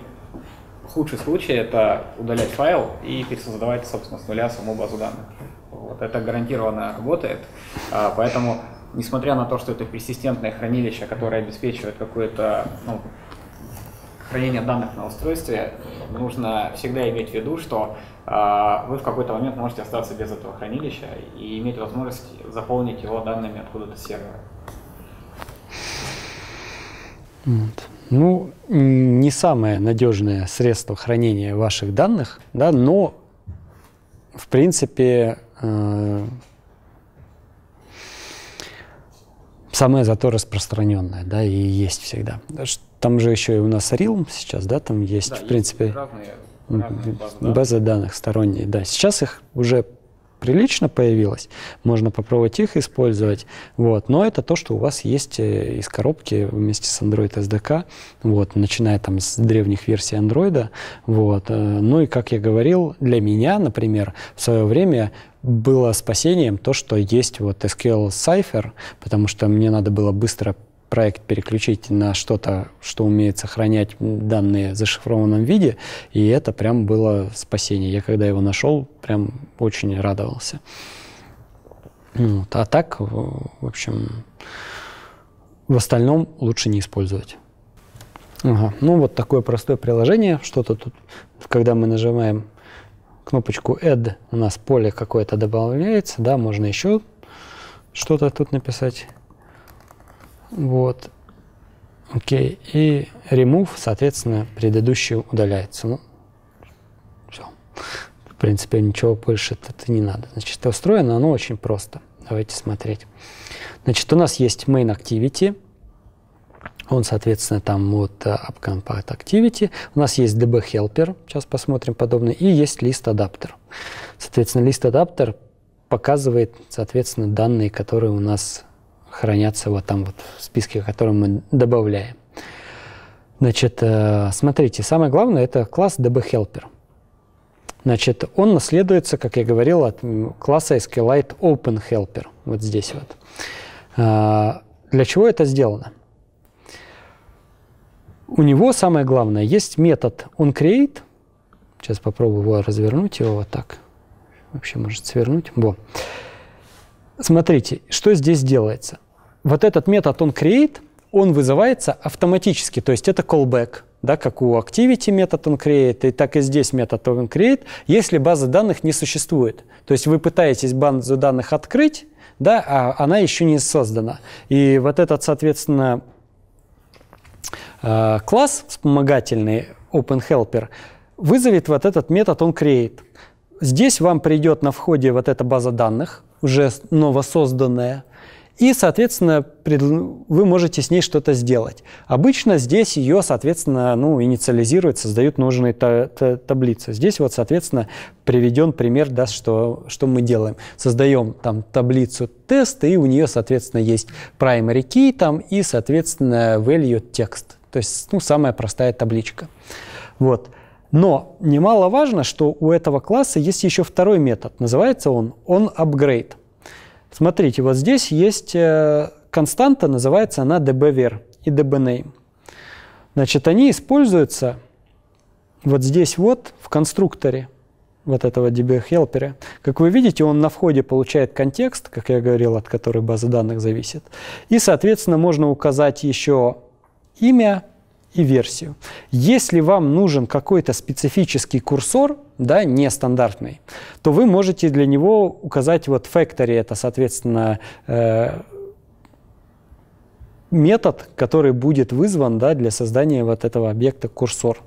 худший случай это удалять файл и пересоздавать, собственно, с нуля саму базу данных. Вот. Это гарантированно работает. А, поэтому, несмотря на то, что это персистентное хранилище, которое обеспечивает какое-то ну, хранение данных на устройстве, нужно всегда иметь в виду, что а, вы в какой-то момент можете остаться без этого хранилища и иметь возможность заполнить его данными откуда-то с сервера. Вот. Ну, не самое надежное средство хранения ваших данных, да, но, в принципе, э, самое зато распространенное, да, и есть всегда. Там же еще и у нас Realm сейчас, да, там есть, Да, в принципе, разные, м, разные базы данных. базы данных сторонние, да. Сейчас их уже прилично появилось, можно попробовать их использовать, вот. Но это то, что у вас есть э, из коробки вместе с Android SDK, вот, начиная там с древних версий Android, вот. Э, Ну и, как я говорил, для меня, например, в свое время было спасением то, что есть вот SQL Cipher, потому что мне надо было быстро проект переключить на что-то, что умеет сохранять данные в зашифрованном виде, и это прям было спасение. Я когда его нашел, прям очень радовался. Вот. А так, в в общем, в остальном лучше не использовать. Ага. Ну, вот такое простое приложение. Что-то тут, когда мы нажимаем кнопочку Add, у нас поле какое-то добавляется, да, можно еще что-то тут написать. Вот. Окей. И remove, соответственно, предыдущий удаляется. Ну, все. В принципе, ничего больше это не надо. Значит, это устроено, оно очень просто. Давайте смотреть. Значит, у нас есть main activity. Он, соответственно, там вот э, AppCompact Activity. У нас есть DB Helper, сейчас посмотрим подобное, и есть лист адаптер. Соответственно, лист адаптер показывает, соответственно, данные, которые у нас хранятся вот там вот в списке, который мы добавляем. Значит, э, смотрите, самое главное это класс DB Helper. Значит, он наследуется, как я говорил, от класса SQLite Open Helper. Вот здесь вот. А, Для чего это сделано? У него самое главное, есть метод onCreate. Сейчас попробую его развернуть, его вот так. Вообще, может, свернуть. Во. Смотрите, что здесь делается. Вот этот метод onCreate, он вызывается автоматически, то есть это callback, да, как у Activity метод onCreate, и так и здесь метод onCreate, если базы данных не существует. То есть вы пытаетесь базу данных открыть, да, а она еще не создана. И вот этот, соответственно, э, класс вспомогательный OpenHelper вызовет вот этот метод onCreate. Здесь вам придет на входе вот эта база данных, уже новосозданная, и, соответственно, вы можете с ней что-то сделать. Обычно здесь ее, соответственно, ну, инициализируют, создают нужные та- та- таблицы. Здесь вот, соответственно, приведен пример, да, что, что мы делаем. Создаем там таблицу тест, и у нее, соответственно, есть primary key там и, соответственно, value текст. То есть, ну, самая простая табличка. Вот. Но немаловажно, что у этого класса есть еще второй метод. Называется он onUpgrade. Смотрите, вот здесь есть э, константа, называется она dbver и dbname. Значит, они используются вот здесь вот в конструкторе вот этого db-helper. Как вы видите, он на входе получает контекст, как я говорил, от которой база данных зависит. И, соответственно, можно указать еще имя и версию. Если вам нужен какой-то специфический курсор, да, нестандартный, то вы можете для него указать вот factory, это, соответственно, э, метод, который будет вызван да, для создания вот этого объекта курсор.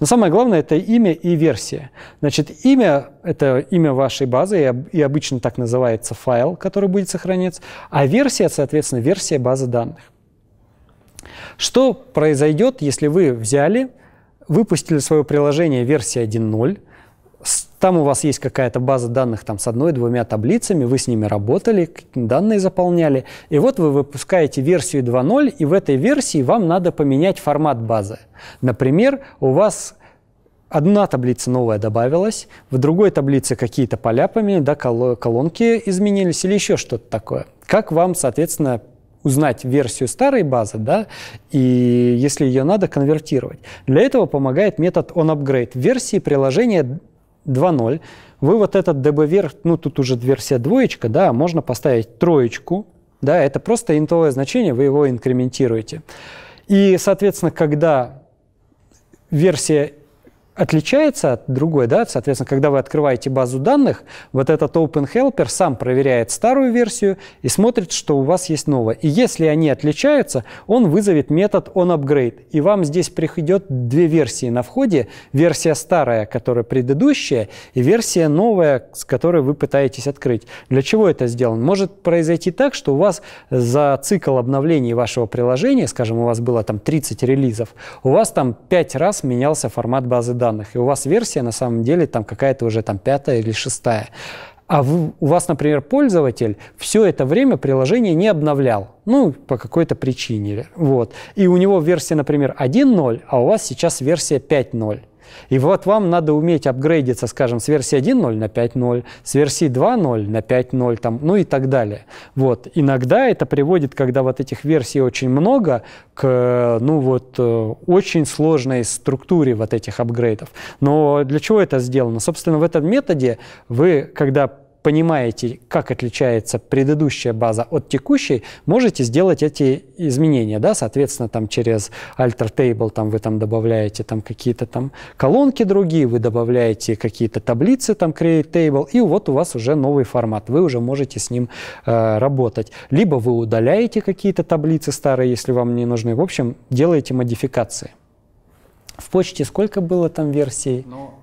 Но самое главное – это имя и версия. Значит, имя – это имя вашей базы, и обычно так называется файл, который будет сохраняться, а версия, соответственно, версия базы данных. Что произойдет, если вы взяли, выпустили свое приложение версии 1.0, там у вас есть какая-то база данных там, с одной-двумя таблицами, вы с ними работали, данные заполняли, и вот вы выпускаете версию 2.0, и в этой версии вам надо поменять формат базы. Например, у вас одна таблица новая добавилась, в другой таблице какие-то поля поменяли, да, колонки изменились или еще что-то такое. Как вам, соответственно, узнать версию старой базы, да, и если ее надо конвертировать. Для этого помогает метод onUpgrade. Версии приложения 2.0 вы вот этот db ну тут уже версия двоечка, да, можно поставить троечку, да, это просто интовое значение, вы его инкрементируете. И, соответственно, когда версия отличается от другой, да, соответственно, когда вы открываете базу данных, вот этот Open Helper сам проверяет старую версию и смотрит, что у вас есть новая. И если они отличаются, он вызовет метод onUpgrade. И вам здесь приходит две версии на входе. Версия старая, которая предыдущая, и версия новая, с которой вы пытаетесь открыть. Для чего это сделано? Может произойти так, что у вас за цикл обновлений вашего приложения, скажем, у вас было там 30 релизов, у вас там 5 раз менялся формат базы данных данных, и у вас версия на самом деле там какая-то уже там пятая или шестая. А вы, у вас, например, пользователь все это время приложение не обновлял, ну, по какой-то причине. Вот. И у него версия, например, 1.0, а у вас сейчас версия 5.0. И вот вам надо уметь апгрейдиться, скажем, с версии 1.0 на 5.0, с версии 2.0 на 5.0, там, ну и так далее. Вот. Иногда это приводит, когда вот этих версий очень много, к ну, вот, э, очень сложной структуре вот этих апгрейдов. Но для чего это сделано? Собственно, в этом методе вы, когда понимаете, как отличается предыдущая база от текущей, можете сделать эти изменения, да, соответственно, там через alter table там вы там добавляете там какие-то там колонки другие, вы добавляете какие-то таблицы там create table, и вот у вас уже новый формат, вы уже можете с ним э, работать. Либо вы удаляете какие-то таблицы старые, если вам не нужны, в общем, делаете модификации. В почте сколько было там версий? Ну, Э,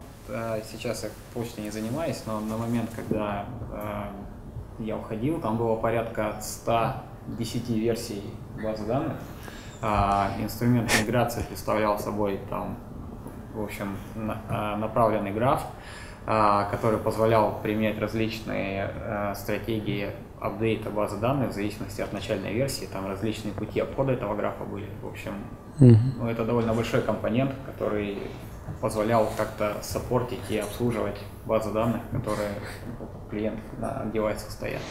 сейчас я почтой не занимаюсь, но на момент, когда э, я уходил, там было порядка 110 версий базы данных. А, инструмент миграции представлял собой там, в общем, э, направленный граф, который позволял применять различные стратегии апдейта базы данных в зависимости от начальной версии. Там различные пути обхода этого графа были. В общем, ну, это довольно большой компонент, который позволял как-то саппортить и обслуживать базы данных, которые у клиентов на девайсах стоят.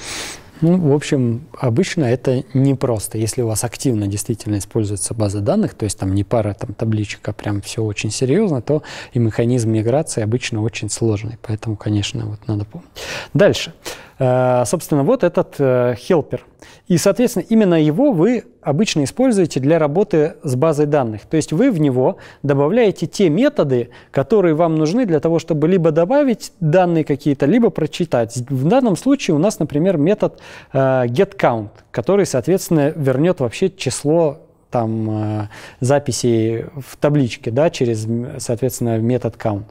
Ну, в общем, обычно это непросто. Если у вас активно действительно используется база данных, то есть там не пара там, табличек, а прям все очень серьезно, то и механизм миграции обычно очень сложный. Поэтому, конечно, вот надо помнить. Дальше. Э, собственно, вот этот хелпер. И, соответственно, именно его вы обычно используете для работы с базой данных. То есть вы в него добавляете те методы, которые вам нужны для того, чтобы либо добавить данные какие-то, либо прочитать. В данном случае у нас, например, метод э, getCount, который, соответственно, вернет вообще число там э, записей в табличке, да, через, соответственно, метод count.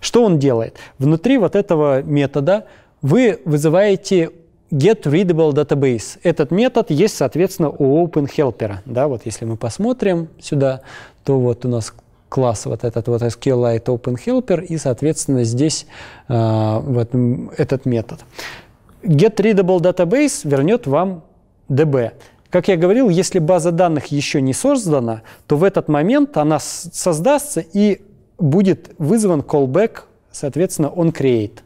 Что он делает? Внутри вот этого метода вы вызываете getReadableDatabase. Этот метод есть, соответственно, у OpenHelper. Да, вот если мы посмотрим сюда, то вот у нас класс вот этот вот SQLite OpenHelper и, соответственно, здесь э, вот этот метод. GetReadableDatabase вернет вам DB. Как я говорил, если база данных еще не создана, то в этот момент она создастся и будет вызван callback, соответственно, on create.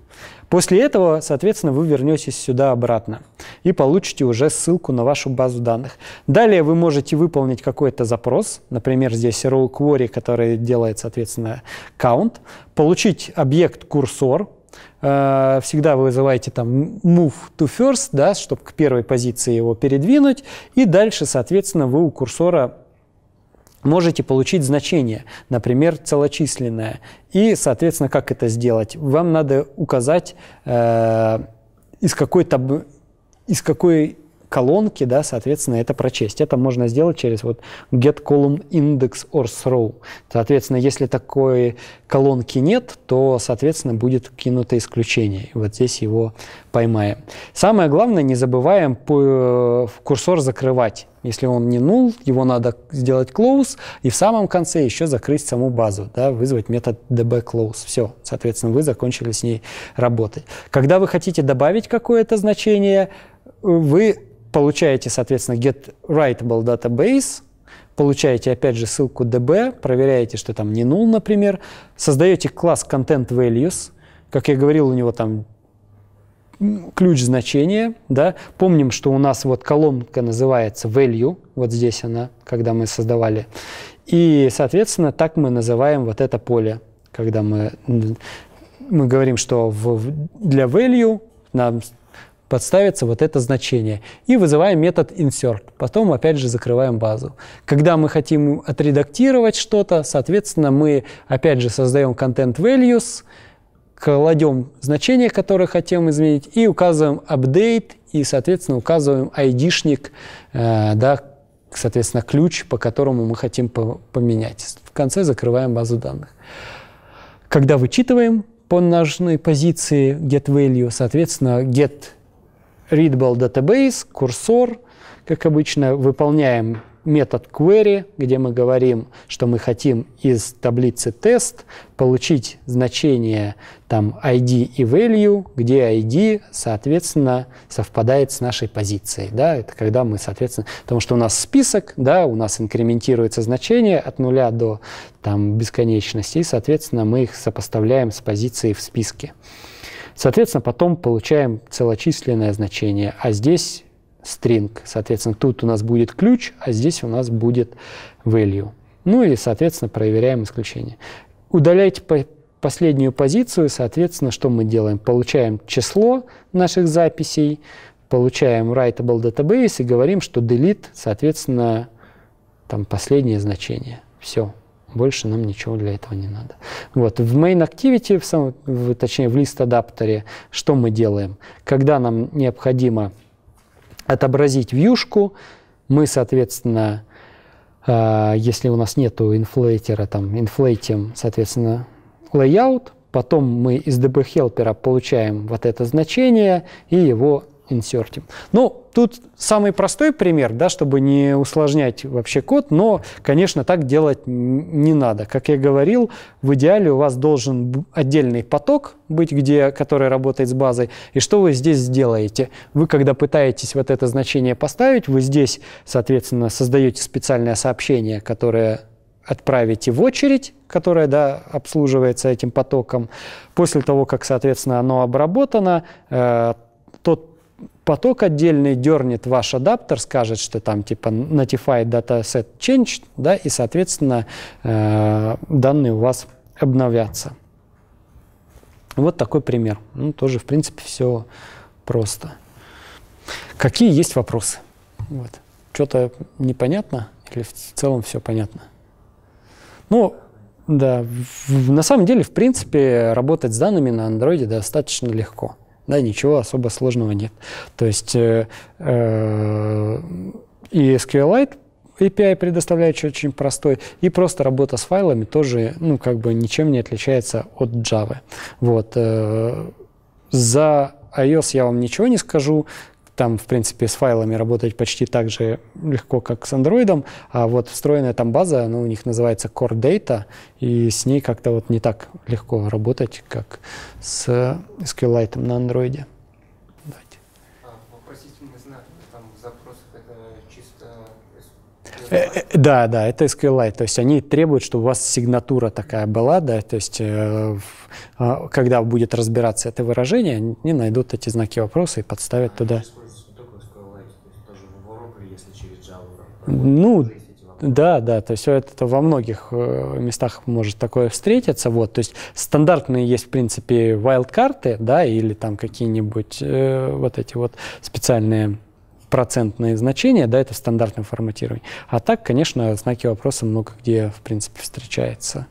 После этого, соответственно, вы вернетесь сюда обратно и получите уже ссылку на вашу базу данных. Далее вы можете выполнить какой-то запрос, например, здесь row query, который делает, соответственно, count, получить объект курсор, э, всегда вы вызываете там move to first, да, чтобы к первой позиции его передвинуть, и дальше, соответственно, вы у курсора можете получить значение, например, целочисленное. И, соответственно, как это сделать? Вам надо указать, э, из какой, таб... из какой колонки, да, соответственно, это прочесть. Это можно сделать через вот get column index or throw. Соответственно, если такой колонки нет, то, соответственно, будет кинуто исключение. Вот здесь его поймаем. Самое главное, не забываем э, курсор закрывать. Если он не null, его надо сделать close, и в самом конце еще закрыть саму базу, да, вызвать метод dbclose. Все, соответственно, вы закончили с ней работать. Когда вы хотите добавить какое-то значение, вы получаете, соответственно, get writable database, получаете, опять же, ссылку db, проверяете, что там не null, например, создаете класс content values, как я говорил, у него там ключ значения, да, помним, что у нас вот колонка называется value, вот здесь она, когда мы создавали, и, соответственно, так мы называем вот это поле, когда мы, мы говорим, что в, для value нам подставится вот это значение. И вызываем метод insert. Потом опять же закрываем базу. Когда мы хотим отредактировать что-то, соответственно, мы опять же создаем content values, кладем значение, которое хотим изменить, и указываем update, и, соответственно, указываем ID-шник, э, да, соответственно, ключ, по которому мы хотим поменять. В конце закрываем базу данных. Когда вычитываем по нужной позиции getValue, соответственно, get readable database, курсор, как обычно, выполняем метод query, где мы говорим, что мы хотим из таблицы тест получить значение там ID и value, где ID, соответственно, совпадает с нашей позицией. Да? Это когда мы, соответственно, потому что у нас список, да, у нас инкрементируется значение от нуля до там, бесконечности, и, соответственно, мы их сопоставляем с позицией в списке. Соответственно, потом получаем целочисленное значение, а здесь string. Соответственно, тут у нас будет ключ, а здесь у нас будет value. Ну и, соответственно, проверяем исключение. Удаляйте по последнюю позицию, соответственно, что мы делаем? Получаем число наших записей, получаем writable database и говорим, что delete, соответственно, там последнее значение. Все. Больше нам ничего для этого не надо. Вот. В main activity, в самом, в, точнее в list адаптере, что мы делаем? Когда нам необходимо отобразить вьюшку, мы, соответственно, э, если у нас нету инфлейтера, там, инфлейтим, соответственно, layout, потом мы из db helper получаем вот это значение и его инсертим. Ну, тут самый простой пример, да, чтобы не усложнять вообще код, но, конечно, так делать не надо. Как я говорил, в идеале у вас должен отдельный поток быть, где, который работает с базой. И что вы здесь сделаете? Вы, когда пытаетесь вот это значение поставить, вы здесь, соответственно, создаете специальное сообщение, которое отправите в очередь, которая да, обслуживается этим потоком. После того, как, соответственно, оно обработано, э, тот поток отдельный дернет ваш адаптер, скажет, что там типа notify dataset change, да, и, соответственно, э, данные у вас обновятся. Вот такой пример. Ну, тоже, в принципе, все просто. Какие есть вопросы? Вот. Что-то непонятно или в целом все понятно? Ну, да, в, на самом деле, в принципе, работать с данными на андроиде достаточно легко. Да, ничего особо сложного нет. То есть э, э, и SQLite API предоставляет очень простой, и просто работа с файлами тоже, ну, как бы ничем не отличается от Java. Вот. Э, за iOS я вам ничего не скажу, там, в принципе, с файлами работать почти так же легко, как с Android, а вот встроенная там база, ну, у них называется Core Data, и с ней как-то вот не так легко работать, как с SQLite на Android. А. Э, э, да, да, это SQLite. То есть они требуют, чтобы у вас сигнатура такая была, да, то есть э, э, когда будет разбираться это выражение, они найдут эти знаки вопроса и подставят а туда. Ну, да, да, то есть это во многих э, местах может такое встретиться. Вот, то есть стандартные есть, в принципе, wildcard, да, или там какие-нибудь э, вот эти вот специальные процентные значения, да, это стандартное форматирование. А так, конечно, знаки вопроса много где, в принципе, встречается.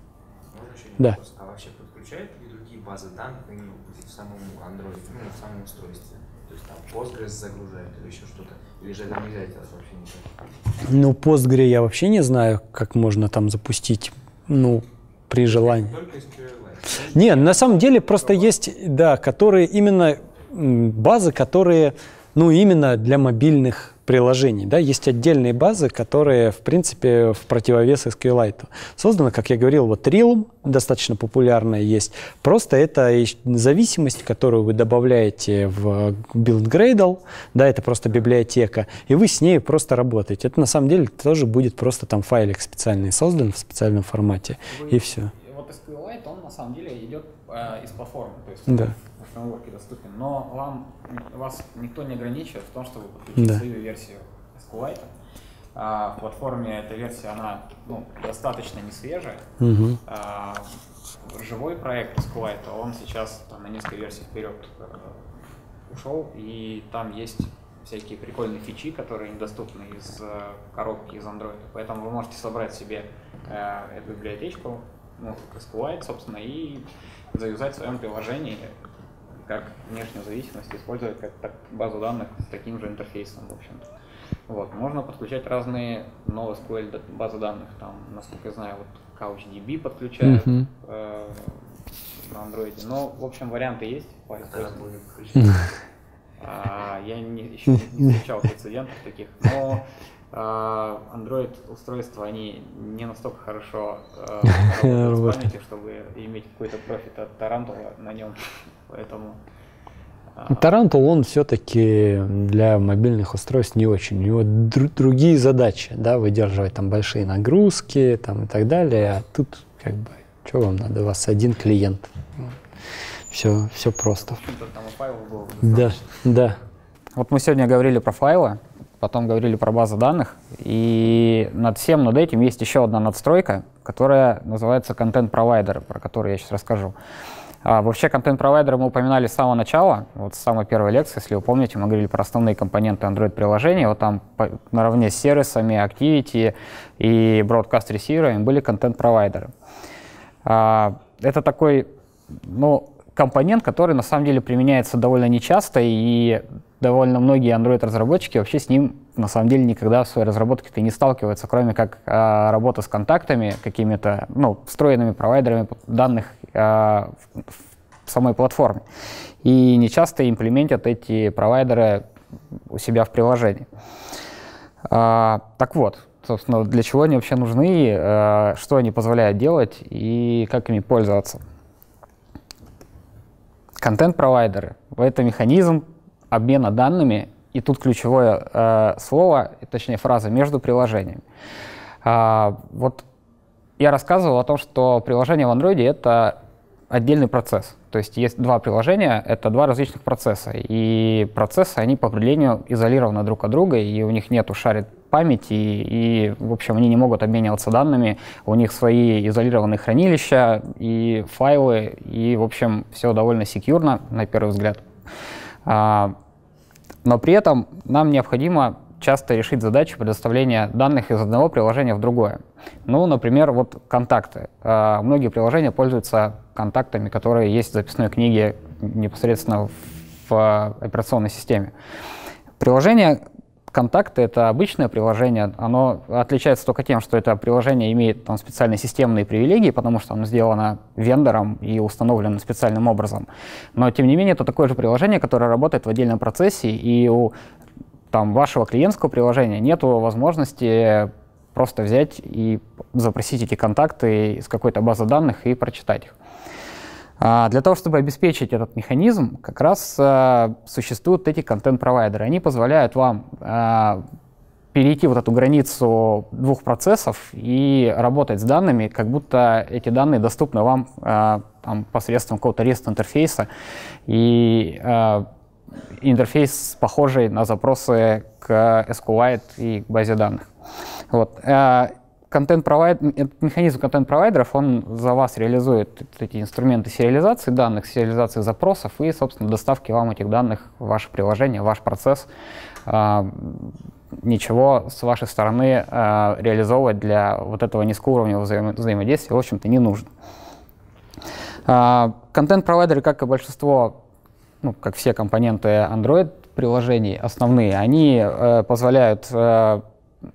Да. А вообще подключают ли другие базы данных именно в самом Android, ну, в самом устройстве? То есть там Postgres загружает или еще что-то? Или же это нельзя делать вообще? Ну, Postgre я вообще не знаю, как можно там запустить, ну, при желании. Не, на самом деле просто есть, да, которые именно базы, которые, ну, именно для мобильных приложений, да, есть отдельные базы, которые, в принципе, в противовес SQLite. Создано, как я говорил, вот Realm, достаточно популярная есть. Просто это зависимость, которую вы добавляете в Build Gradle, да, это просто библиотека, и вы с ней просто работаете. Это на самом деле тоже будет просто там файлик специальный создан в специальном формате, и все. Вот SQLite, он на самом деле идет э, из платформы, то есть Да. Фреймворке доступен. Но вам, вас никто не ограничивает в том, чтобы подключить Да. свою версию SQLite. А, в платформе эта версия, она ну, достаточно не свежая. Мгм. А, живой проект SQLite, он сейчас там, на несколько версий вперед э, ушел, и там есть всякие прикольные фичи, которые недоступны из э, коробки из Android. Поэтому вы можете собрать себе э, эту библиотечку, ну, SQLite, собственно, и заюзать в своем приложении как внешнюю зависимость, использовать как так- базу данных с таким же интерфейсом, в общем-то. Вот. Можно подключать разные NoSQL д- базы данных. Там, насколько я знаю, вот CouchDB подключают Мгм. э, на Android. Но, в общем, варианты есть. А, я не, еще не, встречал прецедентов таких, но а, Android устройства, они не настолько хорошо а, работают с памятью, чтобы иметь какой-то профит от Tarantool а на нем. Поэтому а, Tarantool, он все-таки для мобильных устройств не очень. У него дру- другие задачи, да, выдерживать там большие нагрузки там, и так далее. А тут как бы, что вам надо? У вас один клиент. Все, все просто. Да, да. Вот мы сегодня говорили про файлы, потом говорили про базы данных, и над всем над этим есть еще одна надстройка, которая называется контент-провайдер, про который я сейчас расскажу. А, вообще контент-провайдеры мы упоминали с самого начала, вот с самой первой лекции, если вы помните, мы говорили про основные компоненты Android-приложения, вот там по- наравне с сервисами, Activity и Broadcast ресиверами были контент-провайдеры. А, Это такой, ну, компонент, который на самом деле применяется довольно нечасто, и довольно многие Android-разработчики вообще с ним на самом деле никогда в своей разработке-то не сталкиваются, кроме как а, работа с контактами, какими-то, ну, встроенными провайдерами данных в, в самой платформе. И нечасто имплементят эти провайдеры у себя в приложении. А, так вот, собственно, для чего они вообще нужны, а, что они позволяют делать и как ими пользоваться. Контент-провайдеры — это механизм обмена данными, и тут ключевое э, слово, точнее фраза, между приложениями. А, вот я рассказывал о том, что приложение в Android — это отдельный процесс. То есть есть два приложения, это два различных процесса. И процессы, они по определению изолированы друг от друга, и у них нету шарит памяти, и, и, в общем, они не могут обмениваться данными. У них свои изолированные хранилища и файлы, и, в общем, все довольно секьюрно, на первый взгляд. А, но при этом нам необходимо часто решить задачу предоставления данных из одного приложения в другое. Ну, например, вот контакты. А, Многие приложения пользуются контактами, которые есть в записной книге непосредственно в операционной системе. Приложение Контакты — это обычное приложение, оно отличается только тем, что это приложение имеет там, специальные системные привилегии, потому что оно сделано вендором и установлено специальным образом. Но, тем не менее, это такое же приложение, которое работает в отдельном процессе, и у там, вашего клиентского приложения нет возможности просто взять и запросить эти контакты из какой-то базы данных и прочитать их. А, Для того, чтобы обеспечить этот механизм, как раз а, существуют эти контент-провайдеры. Они позволяют вам а, перейти вот эту границу двух процессов и работать с данными, как будто эти данные доступны вам там, посредством какого-то REST интерфейса. И интерфейс похожий на запросы к SQLite и к базе данных. Вот. А, контент-провайд... этот механизм контент-провайдеров, он за вас реализует эти инструменты сериализации данных, сериализации запросов и, собственно, доставки вам этих данных в ваше приложение, в ваш процесс. А, Ничего с вашей стороны реализовывать для вот этого низкоуровневого взаимо- взаимодействия, в общем-то, не нужно. Контент-провайдеры, как и большинство, ну, как все компоненты Android, приложений основные, они э, позволяют э,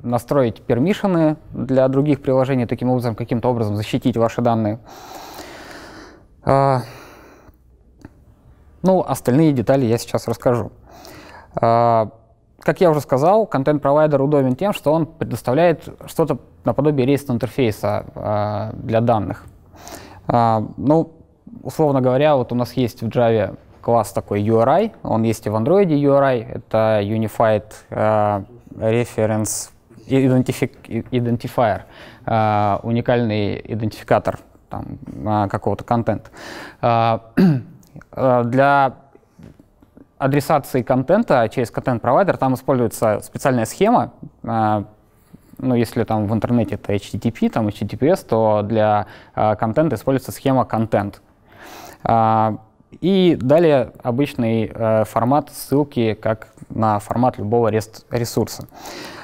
настроить пермишины для других приложений, таким образом, каким-то образом защитить ваши данные. Э, ну, остальные детали я сейчас расскажу. Э, как я уже сказал, контент-провайдер удобен тем, что он предоставляет что-то наподобие REST интерфейса э, для данных. Э, ну, условно говоря, вот у нас есть в Java класс такой URI, он есть и в Android URI, это Unified uh, Reference Identifier, uh, уникальный идентификатор там, какого-то контента. Для адресации контента через контент-провайдер там используется специальная схема, ну, если там в интернете это HTTP, там HTTPS, то для э, контента используется схема контент. И далее обычный э, формат ссылки, как на формат любого ресурса.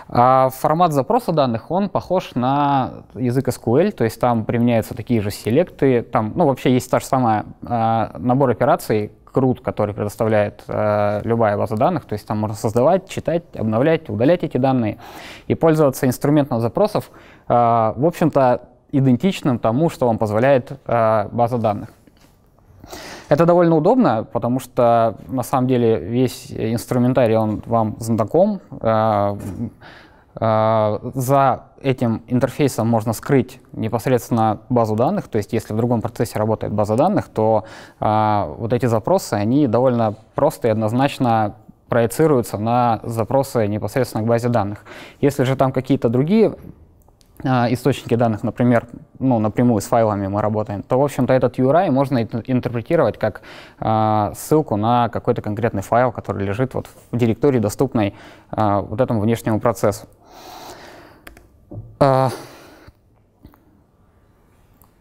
А формат запроса данных, он похож на язык SQL, то есть там применяются такие же селекты, там, ну, вообще есть та же самая э, набор операций, CRUD, который предоставляет э, любая база данных, то есть там можно создавать, читать, обновлять, удалять эти данные и пользоваться инструментом запросов, э, в общем-то, идентичным тому, что вам позволяет э, база данных. Это довольно удобно, потому что на самом деле весь инструментарий, он вам знаком. Э, э, за этим интерфейсом можно скрыть непосредственно базу данных, то есть если в другом процессе работает база данных, то э, вот эти запросы, они довольно просто и однозначно проецируются на запросы непосредственно к базе данных. Если же там какие-то другие источники данных, например, ну, напрямую с файлами мы работаем, то, в общем-то, этот URI можно интерпретировать как э, ссылку на какой-то конкретный файл, который лежит вот в директории, доступной э, вот этому внешнему процессу. Э,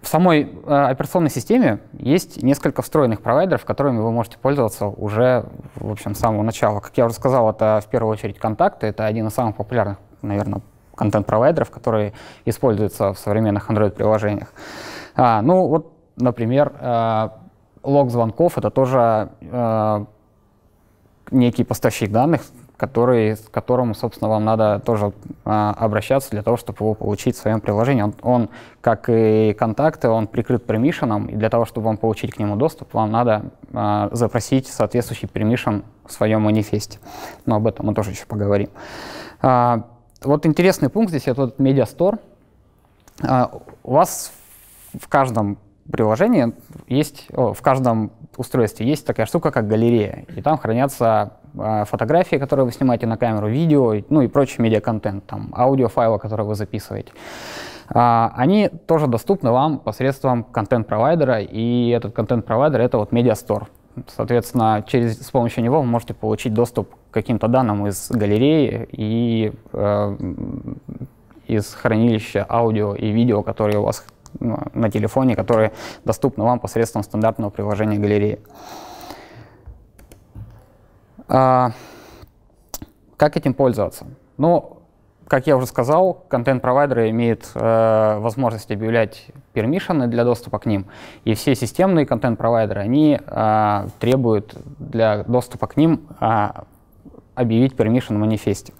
в самой э, операционной системе есть несколько встроенных провайдеров, которыми вы можете пользоваться уже, в общем, с самого начала. Как я уже сказал, это в первую очередь контакты, это один из самых популярных, наверное, контент-провайдеров, которые используются в современных Android-приложениях. А, ну вот, например, э, лог звонков — это тоже э, некий поставщик данных, который, к которому, собственно, вам надо тоже э, обращаться для того, чтобы его получить в своем приложении. Он, он, как и контакты, он прикрыт пермишеном, и для того, чтобы вам получить к нему доступ, вам надо э, запросить соответствующий пермишен в своем манифесте. Но об этом мы тоже еще поговорим. А, вот интересный пункт здесь, это вот Media. А, у вас в каждом приложении есть, в каждом устройстве есть такая штука, как галерея. И там хранятся а, фотографии, которые вы снимаете на камеру, видео, ну и прочий медиаконтент, там аудиофайлы, которые вы записываете. А, они тоже доступны вам посредством контент-провайдера, и этот контент-провайдер — это вот Media Store. Соответственно, через, с помощью него вы можете получить доступ к каким-то данным из галереи и э, из хранилища аудио и видео, которые у вас ну, на телефоне, которые доступны вам посредством стандартного приложения галереи. А, как этим пользоваться? Ну, как я уже сказал, контент-провайдеры имеют э, возможность объявлять пермишины для доступа к ним, и все системные контент-провайдеры, они э, требуют для доступа к ним э, объявить пермишин в манифесте.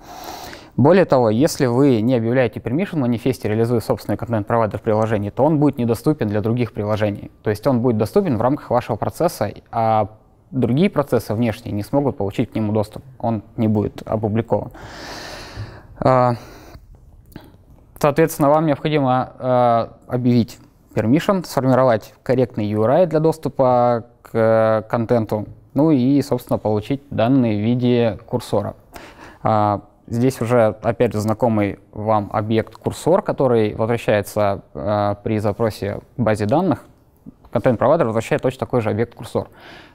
Более того, если вы не объявляете permission в манифесте, реализуя собственный контент-провайдер в приложении, то он будет недоступен для других приложений. То есть он будет доступен в рамках вашего процесса, а другие процессы внешние не смогут получить к нему доступ. Он не будет опубликован. А, соответственно, вам необходимо а, объявить permission, сформировать корректный URI для доступа к э, контенту, ну и, собственно, получить данные в виде курсора. А, здесь уже, опять же, знакомый вам объект курсор, который возвращается при запросе к базе данных. Контент-провайдер возвращает точно такой же объект курсор.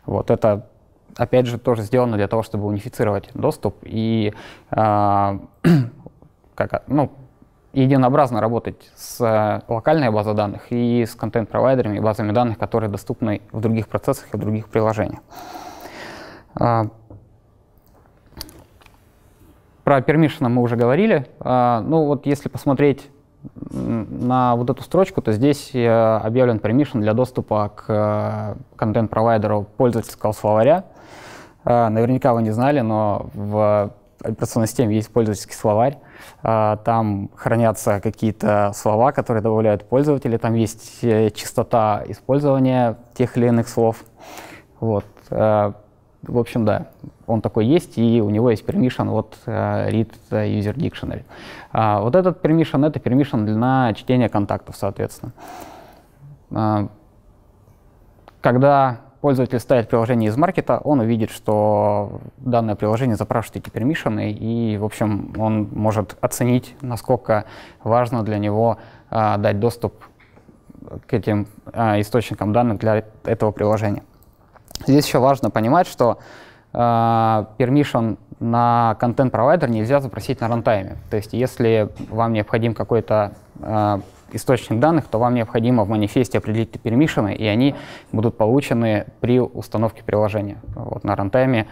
Вот это опять же, тоже сделано для того, чтобы унифицировать доступ и э, как, ну, единообразно работать с э, локальной базой данных и с контент-провайдерами и базами данных, которые доступны в других процессах и в других приложениях. Э, про permission мы уже говорили. Э, ну вот если посмотреть на вот эту строчку, то здесь объявлен permission для доступа к контент-провайдеру пользовательского словаря. А, наверняка вы не знали, но в операционной системе есть пользовательский словарь. А, там хранятся какие-то слова, которые добавляют пользователи. Там есть э, частота использования тех или иных слов. Вот. А, в общем, да, он такой есть, и у него есть permission вот read user dictionary. Вот этот permission — это permission для чтения контактов, соответственно. Когда пользователь ставит приложение из маркета, он увидит, что данное приложение запрашивает эти пермишины, и, в общем, он может оценить, насколько важно для него а, дать доступ к этим а, источникам данных для этого приложения. Здесь еще важно понимать, что а, permission на контент-провайдер нельзя запросить на рантайме. То есть если вам необходим какой-то а, источник данных, то вам необходимо в манифесте определить пермишины, и они будут получены при установке приложения. Вот на рантайме,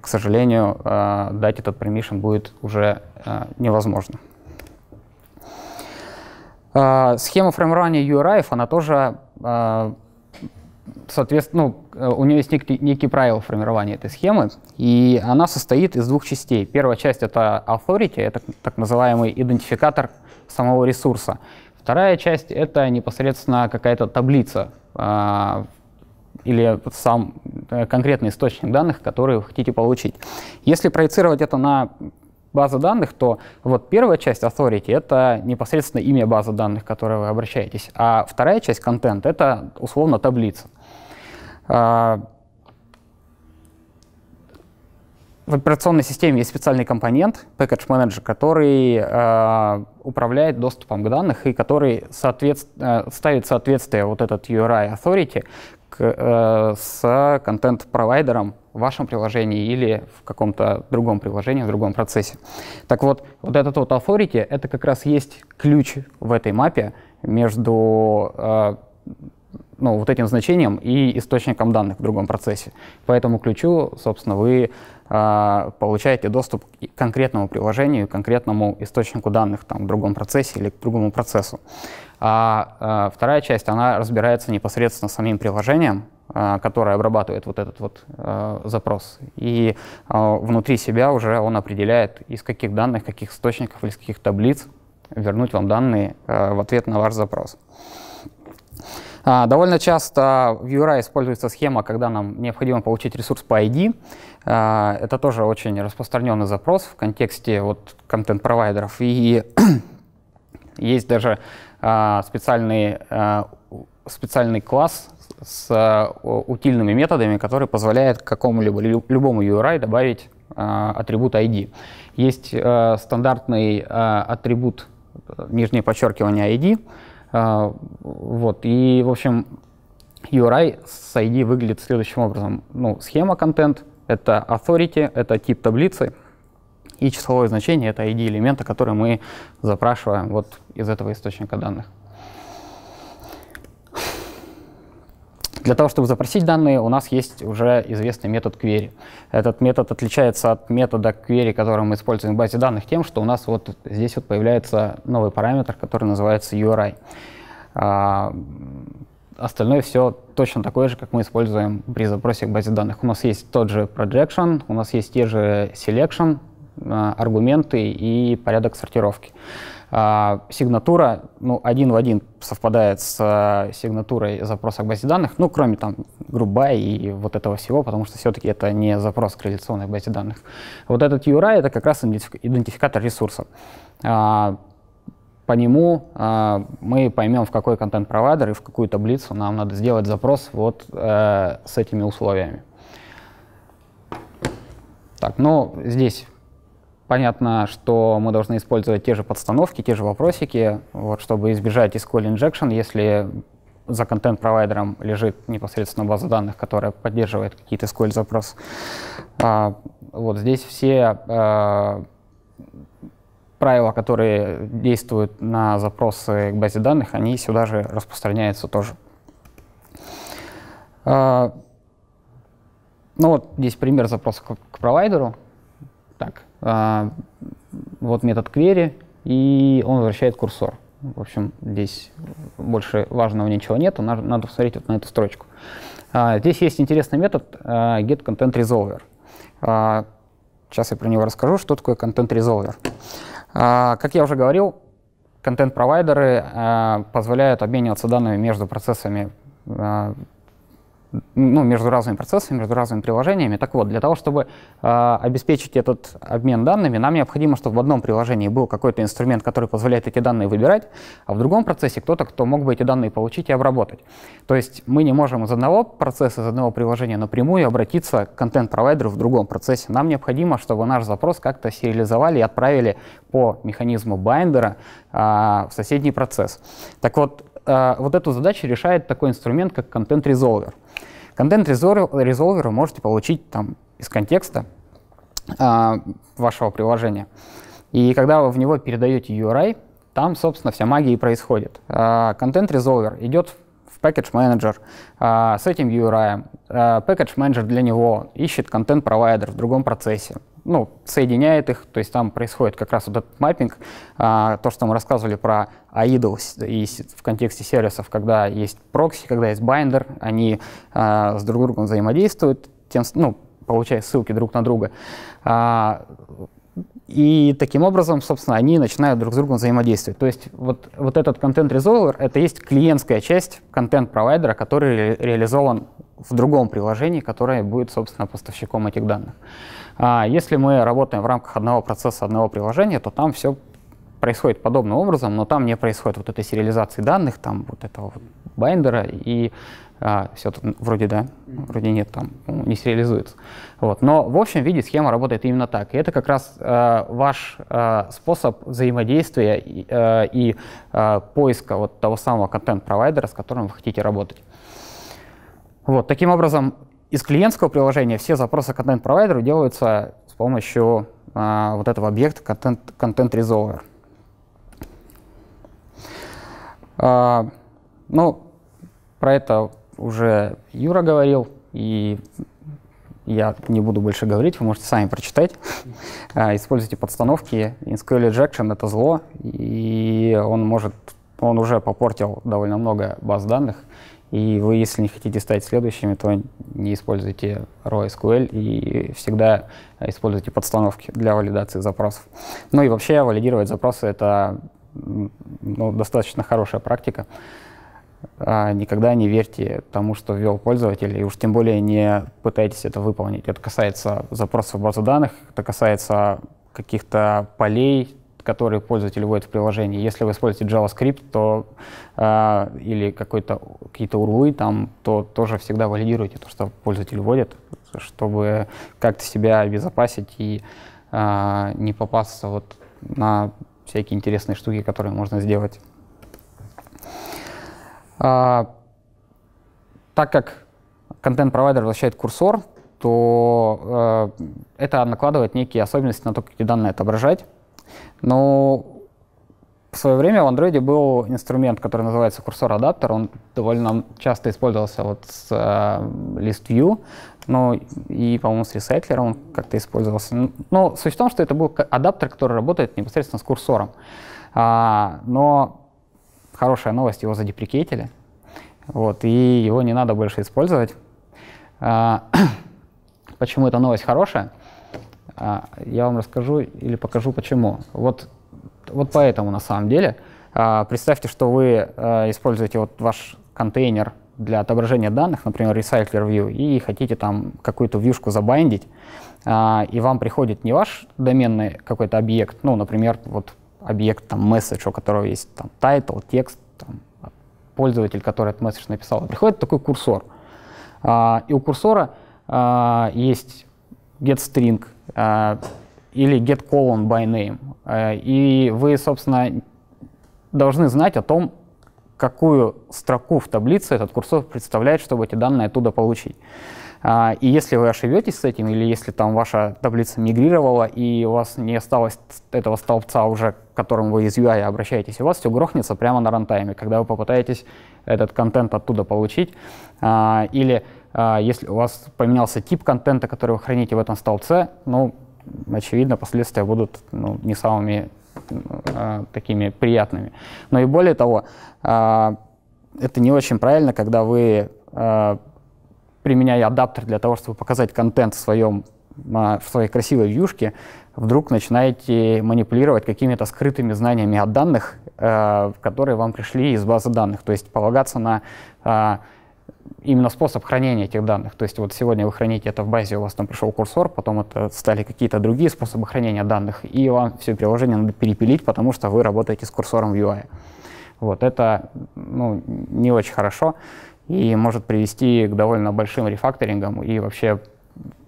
к сожалению, э, дать этот permission будет уже э, невозможно. Э, схема формирования URI, она тоже соответственно, ну, у нее есть некие, некие правила формирования этой схемы, и она состоит из двух частей. Первая часть — это authority, это так называемый идентификатор самого ресурса. Вторая часть — это непосредственно какая-то таблица э, или сам э, конкретный источник данных, который вы хотите получить. Если проецировать это на базы данных, то вот первая часть authority — это непосредственно имя базы данных, к которой вы обращаетесь, а вторая часть content — это условно таблица. А, в операционной системе есть специальный компонент, Package Manager, который э, управляет доступом к данным и который соответств, э, ставит соответствие вот этот URI Authority к, э, с контент-провайдером в вашем приложении или в каком-то другом приложении, в другом процессе. Так вот, вот этот вот Authority — это как раз есть ключ в этой мапе между э, ну, вот этим значением и источником данных в другом процессе. По этому ключу, собственно, вы получаете доступ к конкретному приложению, к конкретному источнику данных там, в другом процессе или к другому процессу. А э, вторая часть, она разбирается непосредственно с самим приложением, э, которое обрабатывает вот этот вот запрос. И внутри себя уже он определяет, из каких данных, каких источников или из каких таблиц вернуть вам данные в ответ на ваш запрос. А, довольно часто в URI используется схема, когда нам необходимо получить ресурс по ID. А, это тоже очень распространенный запрос в контексте вот, контент-провайдеров. И есть даже а, специальный, специальный класс с утильными методами, который позволяет какому-либо любому URI добавить атрибут ID. Есть стандартный атрибут нижнее подчеркивание ID, а, вот, и, в общем, URI с ID выглядит следующим образом. Ну, схема контент — это authority, это тип таблицы, и числовое значение — это ID элемента, который мы запрашиваем вот из этого источника данных. Для того, чтобы запросить данные, у нас есть уже известный метод query. Этот метод отличается от метода query, который мы используем в базе данных, тем, что у нас вот здесь вот появляется новый параметр, который называется URI. Остальное все точно такое же, как мы используем при запросе к базе данных. У нас есть тот же projection, у нас есть те же selection, а, аргументы и порядок сортировки. А, сигнатура ну, один в один совпадает с а, сигнатурой запроса к базе данных, ну, кроме там грубая и вот этого всего, потому что все-таки это не запрос к реляционной базе данных. Вот этот URI — это как раз идентификатор ресурса. По нему а, мы поймем, в какой контент-провайдер и в какую таблицу нам надо сделать запрос вот э, с этими условиями. Так, ну, здесь Понятно, что мы должны использовать те же подстановки, те же вопросики, вот, чтобы избежать SQL injection, если за контент-провайдером лежит непосредственно база данных, которая поддерживает какие-то SQL-запросы. А, вот здесь все а, правила, которые действуют на запросы к базе данных, они сюда же распространяются тоже. А, ну вот здесь пример запроса к, провайдеру. Так, а, вот метод query, и он возвращает курсор. В общем, здесь больше важного ничего нет, надо, посмотреть вот на эту строчку. А, здесь есть интересный метод getContentResolver. Сейчас я про него расскажу, что такое контент-резолвер. Как я уже говорил, контент-провайдеры а, позволяют обмениваться данными между процессами а, ну, между разными процессами, между разными приложениями. Так вот, для того, чтобы э, обеспечить этот обмен данными, нам необходимо, чтобы в одном приложении был какой-то инструмент, который позволяет эти данные выбирать, а в другом процессе кто-то, кто мог бы эти данные получить и обработать. То есть мы не можем из одного процесса, из одного приложения напрямую обратиться к контент-провайдеру в другом процессе. Нам необходимо, чтобы наш запрос как-то сериализовали и отправили по механизму binder а э, в соседний процесс. Так вот, э, вот эту задачу решает такой инструмент, как content resolver. Content resolver вы можете получить там, из контекста а, вашего приложения. И когда вы в него передаете URI, там, собственно, вся магия и происходит. Content resolver идет в Package Manager а, с этим URI. А, Package Manager для него ищет content provider в другом процессе ну, соединяет их, то есть там происходит как раз вот этот mapping, а, то, что мы рассказывали про AIDL и в контексте сервисов, когда есть прокси, когда есть binder, они а, с друг другом взаимодействуют, тем, ну, получая ссылки друг на друга. А, и таким образом, собственно, они начинают друг с другом взаимодействовать. То есть вот, вот этот content resolver — это есть клиентская часть content provider а, который ре реализован в другом приложении, которое будет, собственно, поставщиком этих данных. А если мы работаем в рамках одного процесса, одного приложения, то там все происходит подобным образом, но там не происходит вот этой сериализации данных, там вот этого вот binder а и а, все тут вроде да, вроде нет, там не сериализуется. Вот. Но в общем виде схема работает именно так. И это как раз а, ваш а, способ взаимодействия и, а, и а, поиска вот того самого content provider а, с которым вы хотите работать. Вот. Таким образом, из клиентского приложения все запросы контент-провайдеру делаются с помощью а, вот этого объекта Content, content Resolver. А, ну, про это уже Юра говорил, и я не буду больше говорить, вы можете сами прочитать. А, используйте подстановки. SQL Injection — это зло, и он может, он уже попортил довольно много баз данных, и вы, если не хотите стать следующими, то не используйте raw SQL и всегда используйте подстановки для валидации запросов. Ну и вообще валидировать запросы — это ну, достаточно хорошая практика. А никогда не верьте тому, что ввел пользователь, и уж тем более не пытайтесь это выполнить. Это касается запросов в базу данных, это касается каких-то полей, которые пользователь вводит в приложение. Если вы используете JavaScript, то э, или какие-то урлы там, то тоже всегда валидируйте то, что пользователь вводит, чтобы как-то себя обезопасить и э, не попасться вот на всякие интересные штуки, которые можно сделать. А, так как контент-провайдер возвращает курсор, то э, это накладывает некие особенности на то, как эти данные отображать. Но в свое время в Android был инструмент, который называется cursor adapter. Он довольно часто использовался вот с э, ListView, но и, по-моему, с recycler ом он как-то использовался. Но суть в том, что это был адаптер, который работает непосредственно с курсором. А, но хорошая новость, его за deprecate или, вот, и его не надо больше использовать. А, почему эта новость хорошая? А, я вам расскажу или покажу почему. Вот, вот поэтому на самом деле. А, представьте, что вы используете вот ваш контейнер для отображения данных, например, Recycler View, и хотите там какую-то вьюшку забайндить, и вам приходит не ваш доменный какой-то объект, ну, например, вот объект там message, у которого есть там title, текст, там, пользователь, который этот месседж написал, приходит такой курсор. И у курсора есть getString, э, или getColon by name. Э, и вы, собственно, должны знать о том, какую строку в таблице этот курсор представляет, чтобы эти данные оттуда получить. А, и если вы ошибетесь с этим, или если там ваша таблица мигрировала, и у вас не осталось этого столбца уже, к которому вы из UI обращаетесь, у вас все грохнется прямо на рантайме, когда вы попытаетесь этот контент оттуда получить, а, или а, если у вас поменялся тип контента, который вы храните в этом столбце, ну, очевидно, последствия будут ну, не самыми такими приятными. Но и более того, это не очень правильно, когда вы, применяя адаптер для того, чтобы показать контент в своем в своей красивой вьюшке вдруг начинаете манипулировать какими-то скрытыми знаниями о данных, э, которые вам пришли из базы данных. То есть полагаться на э, именно способ хранения этих данных. То есть вот сегодня вы храните это в базе, у вас там пришел курсор, потом это стали какие-то другие способы хранения данных, и вам все приложение надо перепилить, потому что вы работаете с курсором в UI. Вот это ну, не очень хорошо и может привести к довольно большим рефакторингам и вообще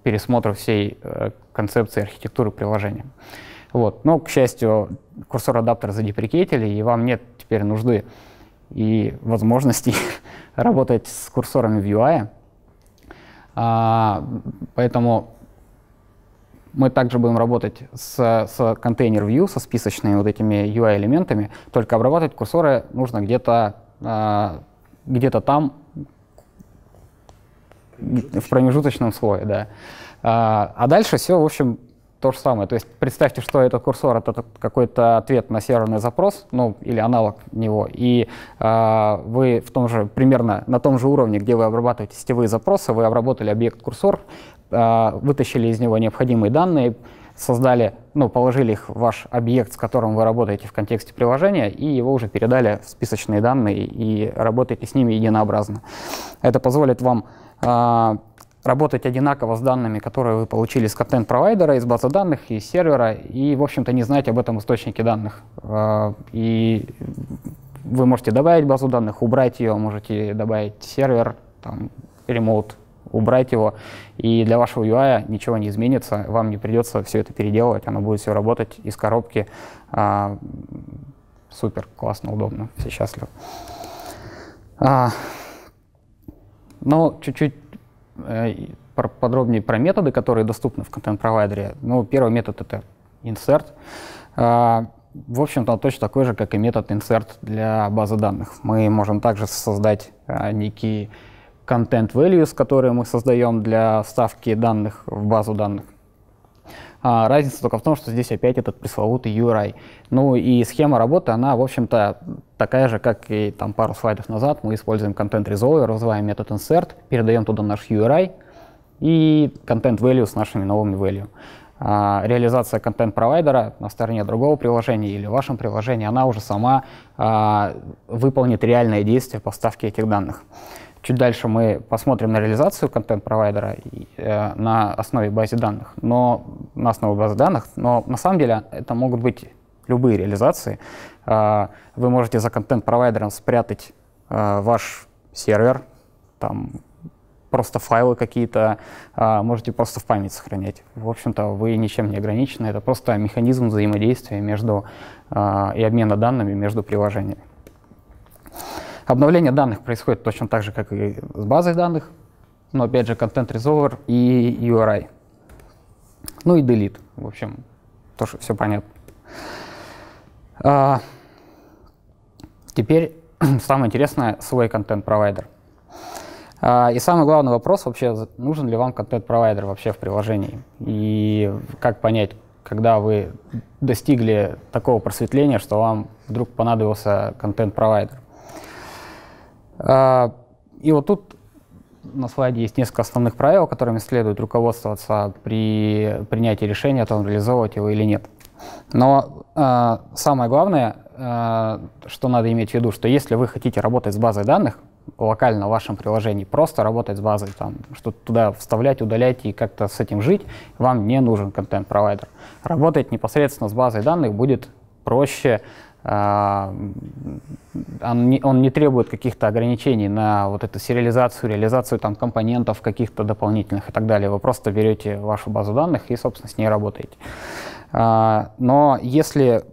пересмотру всей э, концепции архитектуры приложения. Вот. Но, к счастью, курсор-адаптер задеприкетили, и вам нет теперь нужды и возможностей работать с курсорами в UI. А, поэтому мы также будем работать с, с контейнер view, со списочными вот этими UI-элементами, только обрабатывать курсоры нужно где-то а, где-то там, в промежуточном слое, да. А, а дальше все, в общем, то же самое. То есть представьте, что этот курсор — это какой-то ответ на серверный запрос, ну, или аналог него, и э, вы в том же, примерно на том же уровне, где вы обрабатываете сетевые запросы, вы обработали объект курсор, э, вытащили из него необходимые данные, создали, ну, положили их в ваш объект, с которым вы работаете в контексте приложения, и его уже передали в списочные данные, и работаете с ними единообразно. Это позволит вам работать одинаково с данными, которые вы получили с контент-провайдера, из базы данных, из сервера, и, в общем-то, не знать об этом источнике данных. А, и вы можете добавить базу данных, убрать ее, можете добавить сервер, там, ремоут, убрать его, и для вашего UI ничего не изменится, вам не придется все это переделывать, оно будет все работать из коробки. А, супер, классно, удобно, все счастливы. А, но чуть-чуть Э, подробнее про методы, которые доступны в контент-провайдере. Ну, первый метод — это insert. А, в общем-то, точно такой же, как и метод insert для базы данных. Мы можем также создать а, некие content values, которые мы создаем для вставки данных в базу данных. А разница только в том, что здесь опять этот пресловутый URI. Ну и схема работы, она, в общем-то, такая же, как и там пару слайдов назад. Мы используем Content Resolver, вызываем метод insert, передаем туда наш URI и content value с нашими новыми value. А, реализация контент-провайдера на стороне другого приложения или в вашем приложении, она уже сама а, выполнит реальное действие поставки этих данных. Чуть дальше мы посмотрим на реализацию контент-провайдера э, на основе базы данных, но на основе базы данных, но на самом деле это могут быть любые реализации. Э, вы можете за контент-провайдером спрятать э, ваш сервер, там просто файлы какие-то, можете просто в память сохранять. В общем-то, вы ничем не ограничены, это просто механизм взаимодействия между и обмена данными между приложениями. Обновление данных происходит точно так же, как и с базой данных, но опять же Content Resolver и URI. Ну и delete, в общем, тоже все понятно. А, теперь самое интересное — свой контент-провайдер. А, и самый главный вопрос вообще, нужен ли вам контент-провайдер вообще в приложении? И как понять, когда вы достигли такого просветления, что вам вдруг понадобился контент-провайдер? А, и вот тут на слайде есть несколько основных правил, которыми следует руководствоваться при принятии решения о том, реализовывать его или нет. Но э, самое главное, э, что надо иметь в виду, что если вы хотите работать с базой данных, локально в вашем приложении, просто работать с базой, там, что туда вставлять, удалять и как-то с этим жить, вам не нужен контент-провайдер. Работать непосредственно с базой данных будет проще, он не, он не требует каких-то ограничений на вот эту сериализацию, реализацию там, компонентов каких-то дополнительных и так далее. Вы просто берете вашу базу данных и, собственно, с ней работаете. А, но если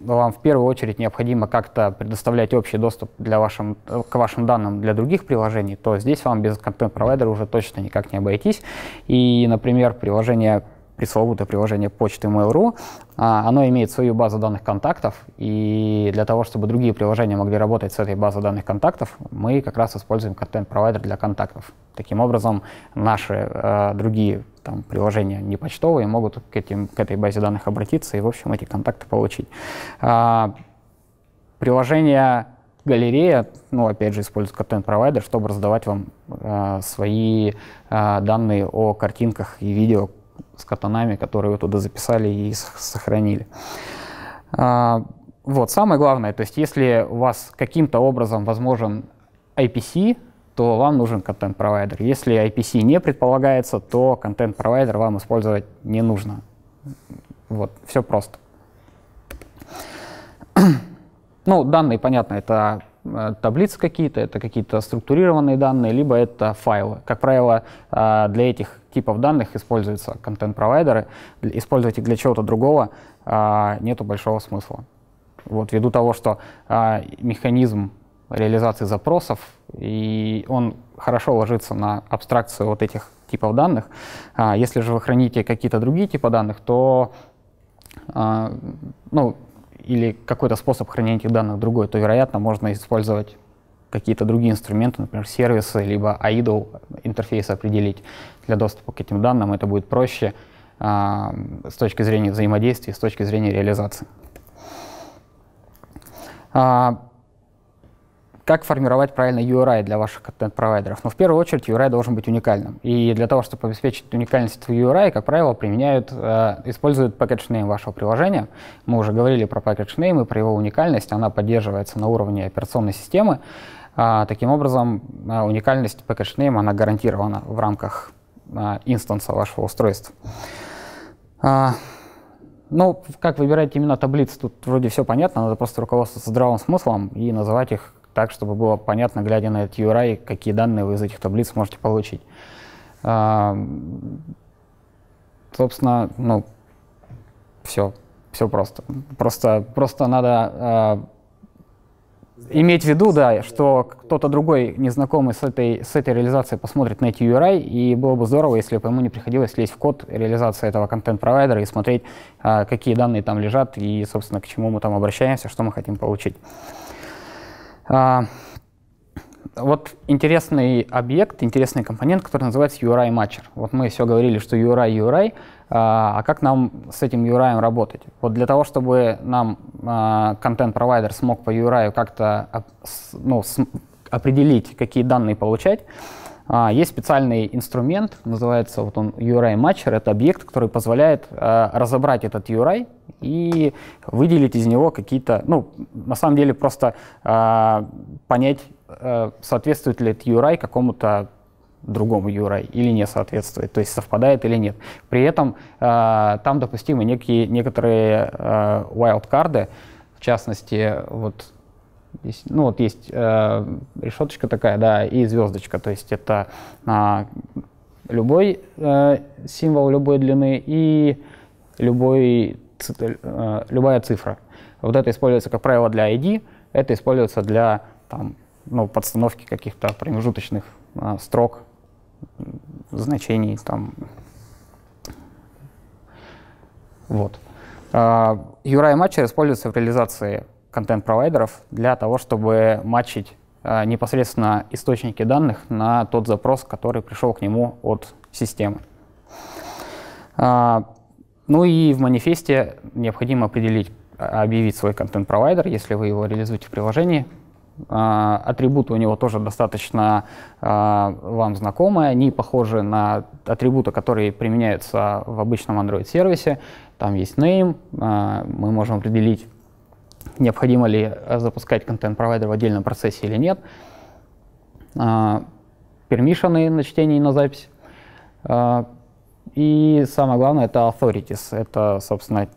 вам в первую очередь необходимо как-то предоставлять общий доступ для вашим, к вашим данным для других приложений, то здесь вам без контент-провайдера уже точно никак не обойтись. И, например, приложение пресловутое приложение почты Mail.ru, а, оно имеет свою базу данных контактов, и для того, чтобы другие приложения могли работать с этой базой данных контактов, мы как раз используем контент-провайдер для контактов. Таким образом, наши э, другие там, приложения не почтовые могут к, этим, к этой базе данных обратиться и, в общем, эти контакты получить. А, приложения галерея, ну, опять же, использует контент-провайдер, чтобы раздавать вам э, свои э, данные о картинках и видео с катанами, которые вы туда записали и сохранили. А, вот, самое главное, то есть если у вас каким-то образом возможен IPC, то вам нужен контент-провайдер. Если IPC не предполагается, то контент-провайдер вам использовать не нужно. Вот, все просто. Ну, данные, понятно, это э, таблицы какие-то, это какие-то структурированные данные, либо это файлы. Как правило, э, для этих типов данных используются контент-провайдеры. Использовать их для чего-то другого э, нету большого смысла. Вот, ввиду того, что механизм реализации запросов, и он хорошо ложится на абстракцию вот этих типов данных. Если же вы храните какие-то другие типы данных, то ну, или какой-то способ хранения этих данных другой, то, вероятно, можно использовать какие-то другие инструменты, например, сервисы, либо IDLE интерфейс определить для доступа к этим данным. Это будет проще э, с точки зрения взаимодействия, с точки зрения реализации. А, как формировать правильно URI для ваших контент-провайдеров? Ну, в первую очередь, URI должен быть уникальным. И для того, чтобы обеспечить уникальность URI, как правило, применяют, э, используют package name вашего приложения. Мы уже говорили про package name и про его уникальность. Она поддерживается на уровне операционной системы. А, таким образом, э, уникальность package name она гарантирована в рамках э, инстанса вашего устройства. А, ну, как выбирать имена таблиц, тут вроде все понятно, надо просто руководствоваться здравым смыслом и называть их так, чтобы было понятно, глядя на этот URI, какие данные вы из этих таблиц можете получить. А, собственно, ну, все, все просто. Просто, просто надо а, иметь в виду, да, что кто-то другой, незнакомый с этой, с этой реализацией, посмотрит на эти URI, и было бы здорово, если бы ему не приходилось лезть в код реализации этого контент-провайдера и смотреть, а, какие данные там лежат и, собственно, к чему мы там обращаемся, что мы хотим получить. А, вот интересный объект, интересный компонент, который называется URI Matcher. Вот мы все говорили, что URI, URI, а, а как нам с этим URI работать? Вот для того, чтобы нам а, контент-провайдер смог по URI как-то ну, определить, какие данные получать, а, есть специальный инструмент, называется вот он URI Matcher. Это объект, который позволяет разобрать этот URI и выделить из него какие-то, ну, на самом деле просто понять, соответствует ли этот URI какому-то другому URI или не соответствует, то есть совпадает или нет. При этом там допустимы некие, некоторые wildcard, в частности, вот Здесь, ну вот есть э, решеточка такая, да, и звездочка, то есть это э, любой э, символ любой длины и любой, э, любая цифра. Вот это используется, как правило, для ID, это используется для там, ну, подстановки каких-то промежуточных э, строк, значений. Там. Вот. URI матчер используется в реализации контент-провайдеров для того, чтобы матчить э, непосредственно источники данных на тот запрос, который пришел к нему от системы. А, ну и в манифесте необходимо определить, а, объявить свой контент-провайдер, если вы его реализуете в приложении. А, атрибуты у него тоже достаточно а, вам знакомы, они похожи на атрибуты, которые применяются в обычном Android-сервисе. Там есть name, а, мы можем определить необходимо ли запускать контент-провайдер в отдельном процессе или нет, пермишины на чтение и на запись. И самое главное, это authorities. Это, собственно,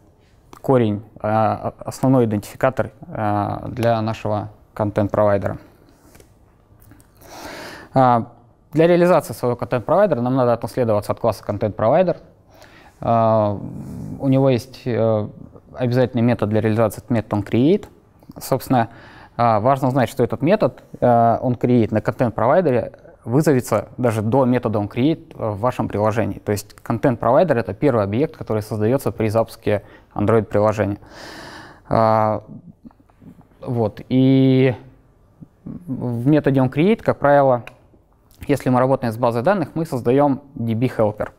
корень, основной идентификатор для нашего контент-провайдера. Для реализации своего контент-провайдера нам надо отнаследоваться от класса контент-провайдер. У него есть э, обязательный метод для реализации, это метод onCreate. Собственно, а, важно знать, что этот метод, а, onCreate на контент-провайдере вызовется даже до метода onCreate в вашем приложении. То есть контент-провайдер — это первый объект, который создается при запуске Android-приложения. А, вот. И в методе onCreate, как правило, если мы работаем с базой данных, мы создаем DB-helper.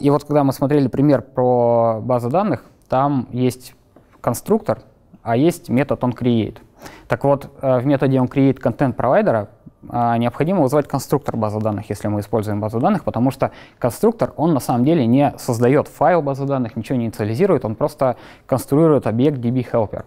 И вот когда мы смотрели пример про базу данных, там есть конструктор, а есть метод onCreate. Так вот, э, в методе onCreateContentProvider а, необходимо вызвать конструктор базы данных, если мы используем базу данных, потому что конструктор, он на самом деле не создает файл базы данных, ничего не инициализирует, он просто конструирует объект dbHelper.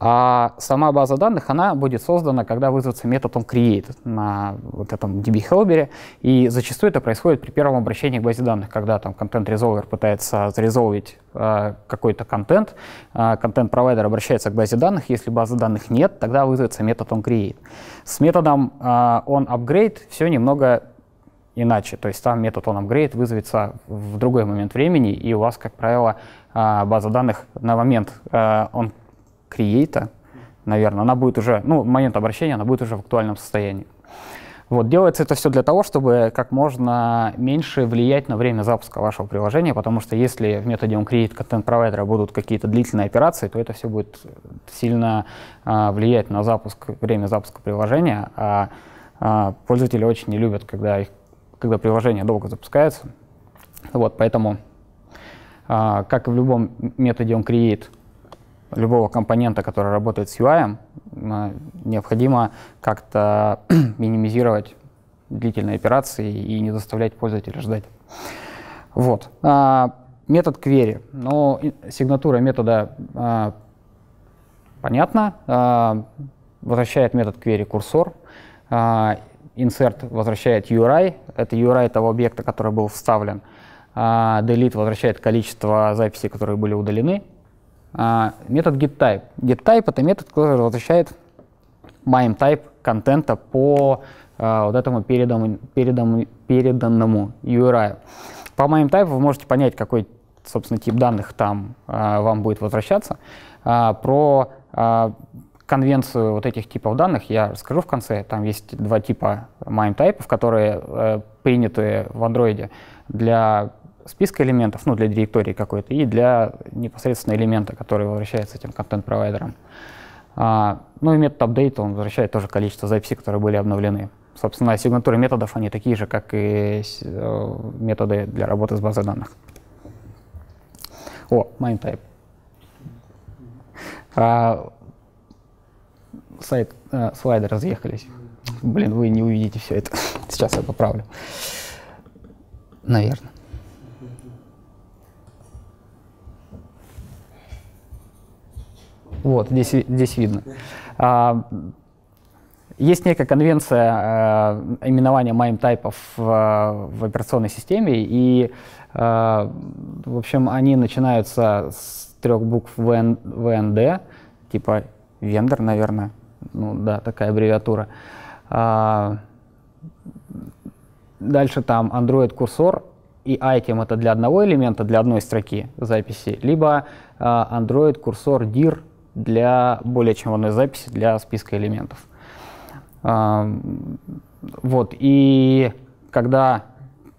А сама база данных, она будет создана, когда вызовется метод onCreate на вот этом dbHelper, и зачастую это происходит при первом обращении к базе данных, когда там контент-резолвер пытается зарезолвить э, какой-то контент, э, контент-провайдер обращается к базе данных, если базы данных нет, тогда вызовется метод onCreate. С методом э, onUpgrade все немного иначе. То есть там метод onUpgrade вызовется в другой момент времени, и у вас, как правило, э, база данных на момент э, он create, наверное, она будет уже, ну, момент обращения, она будет уже в актуальном состоянии. Вот, делается это все для того, чтобы как можно меньше влиять на время запуска вашего приложения, потому что если в методе onCreate Content Provider будут какие-то длительные операции, то это все будет сильно а, влиять на запуск, время запуска приложения, а, а пользователи очень не любят, когда, их, когда приложение долго запускается. Вот, поэтому, а, как и в любом методе onCreate, любого компонента, который работает с UI, необходимо как-то минимизировать длительные операции и не заставлять пользователя ждать. Вот. А, метод query. Ну, сигнатура метода а, понятна. А, возвращает метод query курсор. А, insert возвращает URI. Это URI того объекта, который был вставлен. А, delete возвращает количество записей, которые были удалены. А, метод getType. GetType — это метод, который возвращает MIME-type контента по а, вот этому переданному, переданному, переданному URI. По MIME-type вы можете понять, какой, собственно, тип данных там а, вам будет возвращаться. А, про конвенцию вот этих типов данных я расскажу в конце. Там есть два типа MIME-type, которые э, приняты в Android для списка элементов, ну, для директории какой-то, и для непосредственно элемента, который возвращается этим контент-провайдером. А, ну и метод update, он возвращает тоже количество записей, которые были обновлены. Собственно, сигнатуры методов, они такие же, как и э, методы для работы с базой данных. О, MindType. А, сайт, э, слайды разъехались. Блин, вы не увидите все это. Сейчас я поправлю. Наверное. Вот, здесь, здесь видно. А, есть некая конвенция э, именования MIME-тайпов в, в операционной системе, и, э, в общем, они начинаются с трех букв VN, VND, типа вендор, наверное, ну да, такая аббревиатура. А, дальше там Android курсор, и item это для одного элемента, для одной строки записи, либо э, Android курсор dir для более чем одной записи для списка элементов. Вот, и когда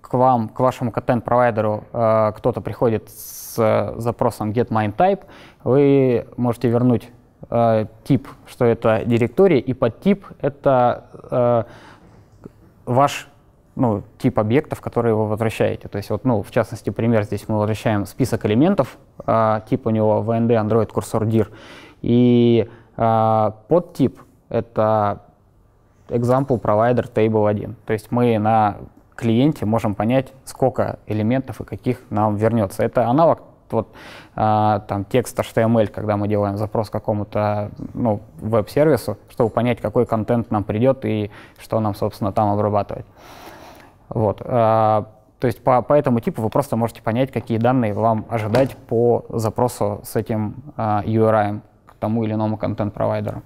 к вам, к вашему контент-провайдеру э, кто-то приходит с запросом getMineType, вы можете вернуть э, тип, что это директория, и подтип — это э, ваш ну, тип объектов, которые вы возвращаете. То есть, вот, ну, в частности, пример здесь мы возвращаем список элементов, э, тип у него VND Android курсор dir, и э, подтип — это example provider table 1. То есть мы на клиенте можем понять, сколько элементов и каких нам вернется. Это аналог вот, а, там, текст HTML, когда мы делаем запрос какому-то ну, веб-сервису, чтобы понять, какой контент нам придет и что нам, собственно, там обрабатывать. Вот. А, то есть по, по этому типу вы просто можете понять, какие данные вам ожидать по запросу с этим а, URI тому или иному контент-провайдеру.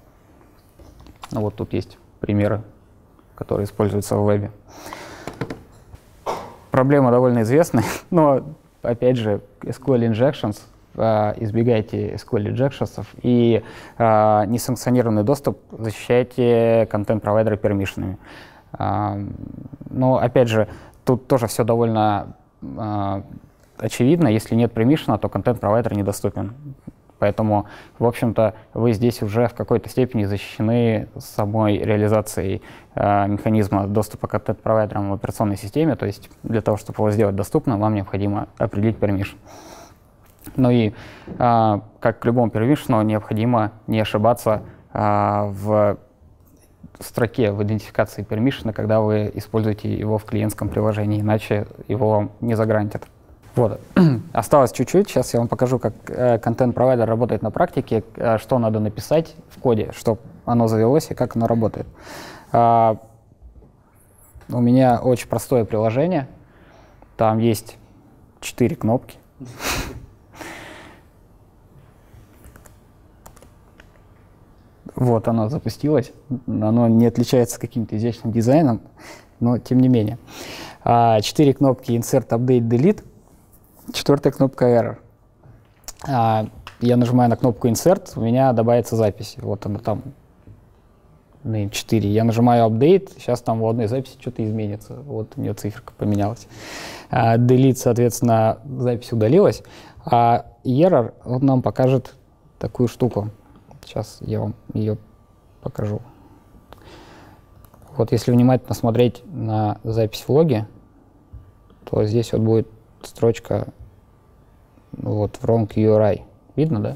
Ну, вот тут есть примеры, которые используются в вебе. Проблема довольно известная, но, опять же, SQL injections, э, избегайте SQL injections и э, несанкционированный доступ защищайте контент-провайдеры пермишенами. Э, но, опять же, тут тоже все довольно очевидно. Если нет пермишена, то контент-провайдер недоступен. Поэтому, в общем-то, вы здесь уже в какой-то степени защищены самой реализацией э, механизма доступа к контент-провайдерам в операционной системе. То есть для того, чтобы его сделать доступным, вам необходимо определить permission. Ну и, э, как к любому permission, необходимо не ошибаться а, в строке в идентификации permission, когда вы используете его в клиентском приложении, иначе его не загрантят. Вот. Осталось чуть-чуть. Сейчас я вам покажу, как э, контент-провайдер работает на практике, э, что надо написать в коде, чтобы оно завелось и как оно работает. А, у меня очень простое приложение. Там есть четыре кнопки. Вот оно запустилось. Оно не отличается каким-то изящным дизайном, но тем не менее. А, четыре кнопки Insert, Update, Delete. Четвертая кнопка Error. А, я нажимаю на кнопку Insert, у меня добавится запись. Вот она там, name 4. Я нажимаю Update, сейчас там в одной записи что-то изменится. Вот у нее циферка поменялась. А, delete, соответственно, запись удалилась. А Error, он нам покажет такую штуку. Сейчас я вам ее покажу. Вот если внимательно смотреть на запись в логе, то здесь вот будет строчка вот wrong URI. Видно, да?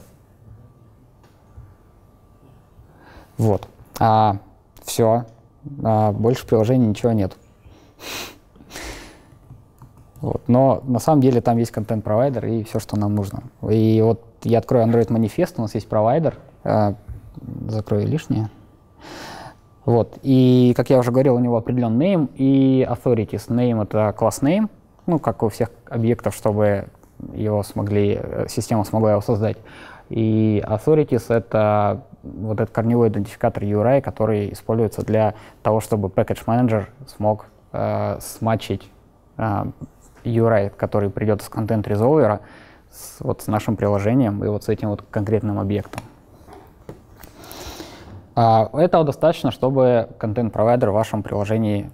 Вот. А, все. А, больше в приложении ничего нет. Вот. Но на самом деле там есть контент-провайдер и все, что нам нужно. И вот я открою Android манифест, у нас есть провайдер, а, закрою лишнее. Вот. И, как я уже говорил, у него определен name и authorities. Name — это класс name, ну, как у всех объектов, чтобы его смогли, система смогла его создать. И authorities — это вот этот корневой идентификатор URI, который используется для того, чтобы package manager смог э, смачить э, URI, который придет из контент-резолвера, с, вот с нашим приложением и вот с этим вот конкретным объектом. А, этого достаточно, чтобы контент-провайдер в вашем приложении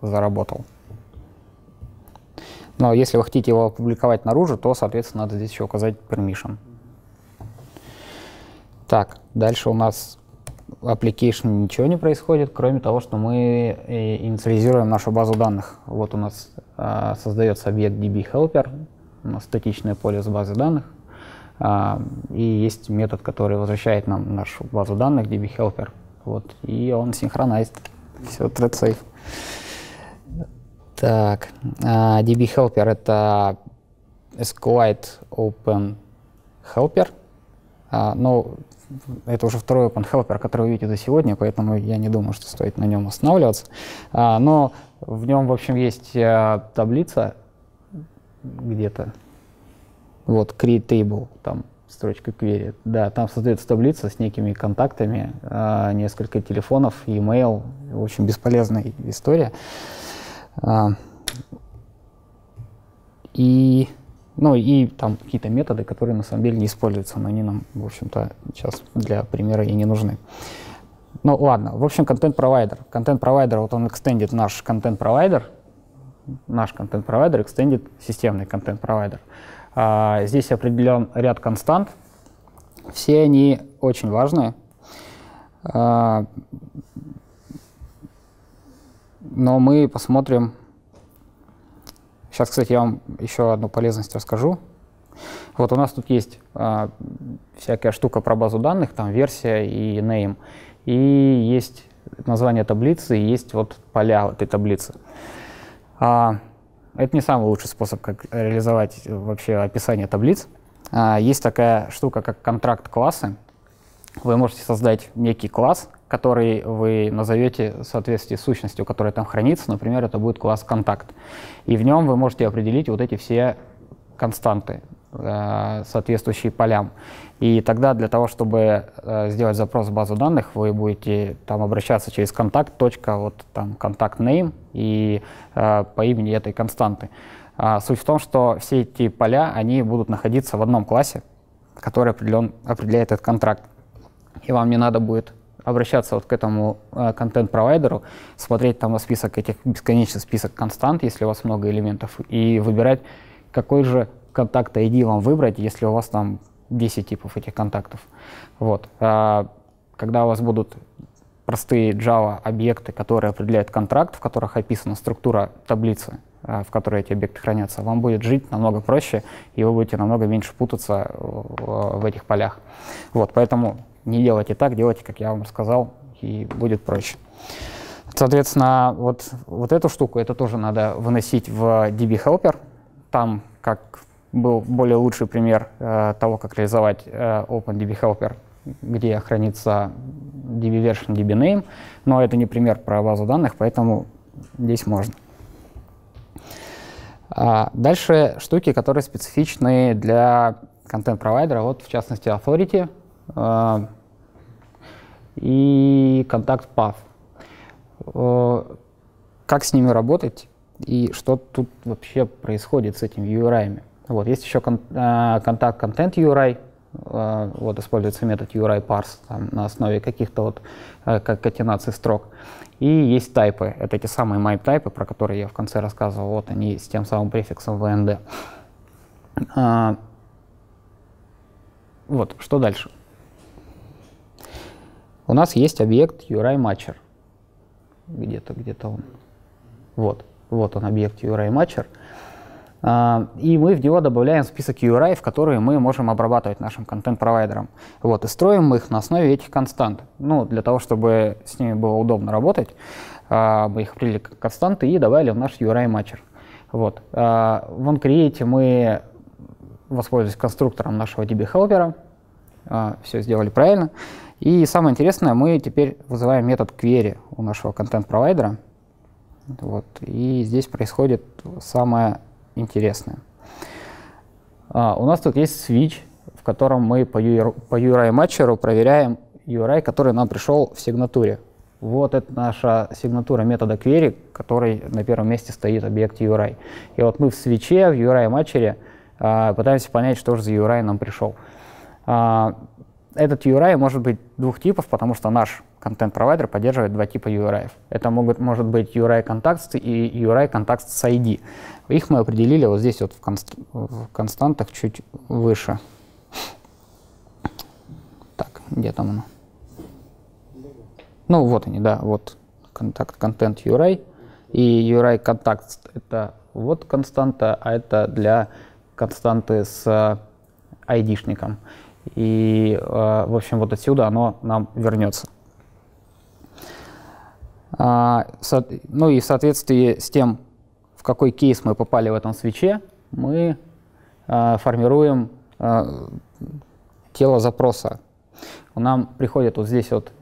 заработал. Но если вы хотите его опубликовать наружу, то, соответственно, надо здесь еще указать permission. Так, дальше у нас application ничего не происходит, кроме того, что мы э, инициализируем нашу базу данных. Вот у нас а, создается объект dbhelper, у нас статичное поле с базы данных. А, и есть метод, который возвращает нам нашу базу данных, dbHelper. Вот, и он синхронизит. Все, thread safe. Так, uh, dbHelper — это SQLite Open Helper. Uh, но это уже второй Open Helper, который вы видите сегодня, поэтому я не думаю, что стоит на нем останавливаться. Uh, но в нем, в общем, есть таблица где-то, вот, create table, там строчка query. Да, там создается таблица с некими контактами, несколько телефонов, e-mail. Очень бесполезная история. Э, и, ну, и там какие-то методы, которые на самом деле не используются, но они нам, в общем-то, сейчас для примера и не нужны. Ну ладно, в общем, контент-провайдер. Контент-провайдер, вот он экстендит наш контент-провайдер, наш контент-провайдер экстендит системный контент-провайдер. А, здесь определен ряд констант. Все они очень важные. А, но мы посмотрим... Сейчас, кстати, я вам еще одну полезность расскажу. Вот у нас тут есть а, всякая штука про базу данных, там версия и name. И есть название таблицы, и есть вот поля этой таблицы. А, это не самый лучший способ, как реализовать вообще описание таблиц. А, есть такая штука, как контракт классы. Вы можете создать некий класс, который вы назовете в соответствии с сущностью, которая там хранится. Например, это будет класс контакт. И в нем вы можете определить вот эти все константы, э, соответствующие полям. И тогда для того, чтобы э, сделать запрос в базу данных, вы будете там обращаться через контакт, точка, вот там контакт name и э, по имени этой константы. А суть в том, что все эти поля, они будут находиться в одном классе, который определен, определяет этот контракт. И вам не надо будет обращаться вот к этому э, контент-провайдеру, смотреть там список этих, бесконечный список констант, если у вас много элементов, и выбирать, какой же контакт ID вам выбрать, если у вас там 10 типов этих контактов. Вот. А когда у вас будут простые Java объекты, которые определяют контракт, в которых описана структура таблицы, а, в которой эти объекты хранятся, вам будет жить намного проще, и вы будете намного меньше путаться в этих полях. Вот, поэтому не делайте так, делайте, как я вам рассказал, и будет проще. Соответственно, вот, вот эту штуку, это тоже надо выносить в DB Helper. Там, как был более лучший пример э, того, как реализовать э, OpenDB Helper, где хранится DB version, DB name, но это не пример про базу данных, поэтому здесь можно. А дальше штуки, которые специфичны для контент-провайдера, вот в частности Authority э, и Contact Path. Э, как с ними работать и что тут вообще происходит с этими URI. Вот, есть еще э, контакт контент URI, э, вот используется метод URI parse там, на основе каких-то вот конкатенаций строк. И есть тайпы, это те самые MIME тайпы, про которые я в конце рассказывал, вот они с тем самым префиксом VND. Вот, что дальше? У нас есть объект URI Matcher. Где-то, где-то он. Вот, вот он объект URI Matcher. А, и мы в него добавляем список URI, в которые мы можем обрабатывать нашим контент-провайдером. Вот, и строим мы их на основе этих констант. Ну, для того, чтобы с ними было удобно работать, а, мы их определили как константы и добавили в наш URI матчер. Вот. А, в OnCreate мы воспользовались конструктором нашего DB-хелпера, все сделали правильно. И самое интересное, мы теперь вызываем метод query у нашего контент-провайдера. Вот. И здесь происходит самое интересное. А, у нас тут есть switch, в котором мы по, по URI матчеру проверяем URI, который нам пришел в сигнатуре. Вот это наша сигнатура метода query, который на первом месте стоит объект URI. И вот мы в свече, в URI матчере а, пытаемся понять, что же за URI нам пришел. А, этот URI может быть двух типов, потому что наш контент-провайдер поддерживает два типа URI. Это могут, может быть URI Contacts и URI Contacts с ID. Их мы определили вот здесь вот в, конст в константах чуть выше. Так, где там оно? Ну, вот они, да, вот контакт, контент URI. И URI Contacts — это вот константа, а это для константы с ID-шником. И, э, в общем, вот отсюда оно нам вернется. А, ну и в соответствии с тем, в какой кейс мы попали в этом свече, мы а, формируем а, тело запроса. Нам приходит вот здесь вот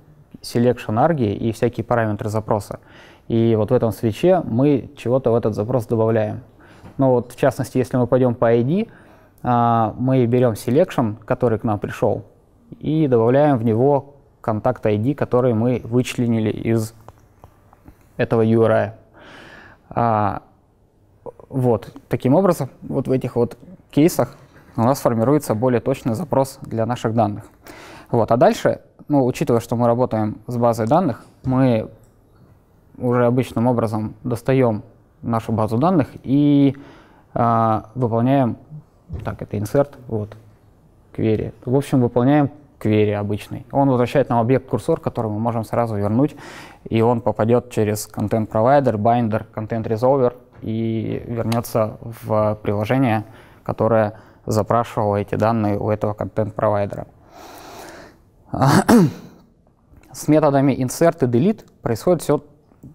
selection арги и всякие параметры запроса. И вот в этом свече мы чего-то в этот запрос добавляем. Ну вот, в частности, если мы пойдем по ID, мы берем selection, который к нам пришел, и добавляем в него контакт ID, который мы вычленили из этого URI. А, вот, таким образом, вот в этих вот кейсах у нас формируется более точный запрос для наших данных. Вот, а дальше, ну, учитывая, что мы работаем с базой данных, мы уже обычным образом достаем нашу базу данных и а, выполняем, так, это insert, вот, query. В общем, выполняем query обычный. Он возвращает нам объект курсор, который мы можем сразу вернуть, и он попадет через контент провайдер, binder, контент resolver и вернется в приложение, которое запрашивало эти данные у этого контент провайдера. С методами insert и delete происходит все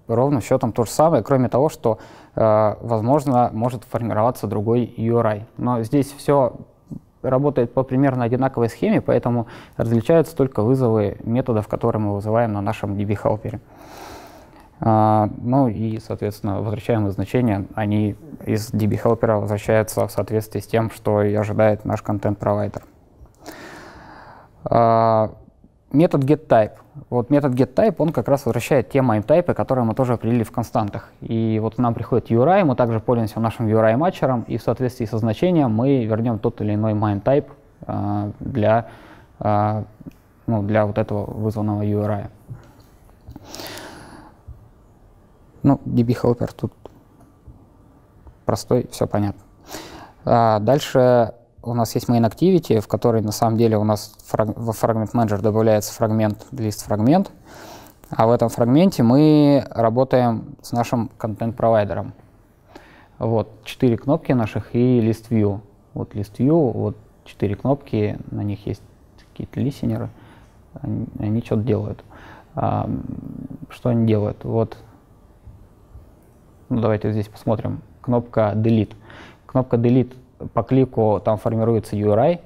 ровно счетом то же самое, кроме того, что, возможно, может формироваться другой URI. Но здесь все работает по примерно одинаковой схеме, поэтому различаются только вызовы методов, которые мы вызываем на нашем DB-хелпере. А, ну и, соответственно, возвращаемые значения, они из DB-хелпера возвращаются в соответствии с тем, что и ожидает наш контент-провайдер. А, метод getType. Вот метод getType, он как раз возвращает те MIME-тайпы, которые мы тоже определили в константах. И вот нам приходит URI, мы также пользуемся нашим URI-матчером, и в соответствии со значением мы вернем тот или иной MIME-тайп э, для, э, ну, для вот этого вызванного URI. Ну, DB Helper тут простой, все понятно. А дальше у нас есть main activity, в которой на самом деле у нас фраг во фрагмент менеджер добавляется фрагмент, лист фрагмент, а в этом фрагменте мы работаем с нашим контент-провайдером. Вот четыре кнопки наших и лист view. Вот лист view, вот четыре кнопки, на них есть какие-то листенеры. они, они что-то делают. А, что они делают? Вот, ну, давайте здесь посмотрим. Кнопка Delete. Кнопка Delete по клику там формируется URI.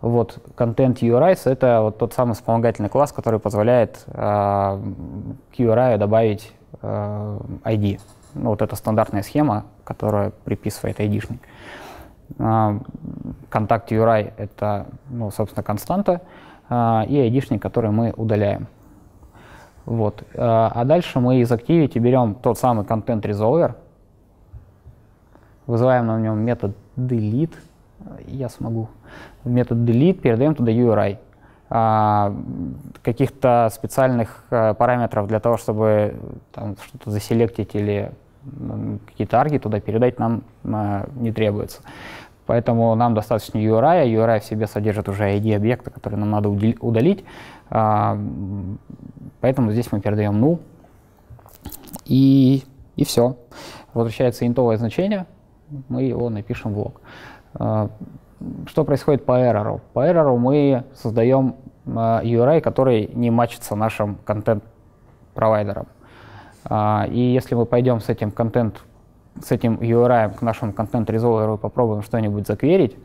Вот контент URIs — это вот тот самый вспомогательный класс, который позволяет э, к URI добавить э, ID. Ну, вот это стандартная схема, которая приписывает ID-шник. Э, контакт URI — это, ну, собственно, константа, э, и ID-шник, который мы удаляем. Вот. А дальше мы из Activity берем тот самый Content Resolver, вызываем на нем метод delete, я смогу, метод delete, передаем туда URI. А, каких-то специальных а, параметров для того, чтобы что-то заселектить или какие-то арги туда передать нам а, не требуется. Поэтому нам достаточно URI, URI в себе содержит уже ID объекта, который нам надо удалить. А, поэтому здесь мы передаем null, и, и все. Возвращается интовое значение, мы его напишем в лог. А, что происходит по error? По error мы создаем а, URI, который не мачится нашим контент-провайдером. И если мы пойдем с этим контент с этим URI к нашему контент-резолверу и попробуем что-нибудь закверить,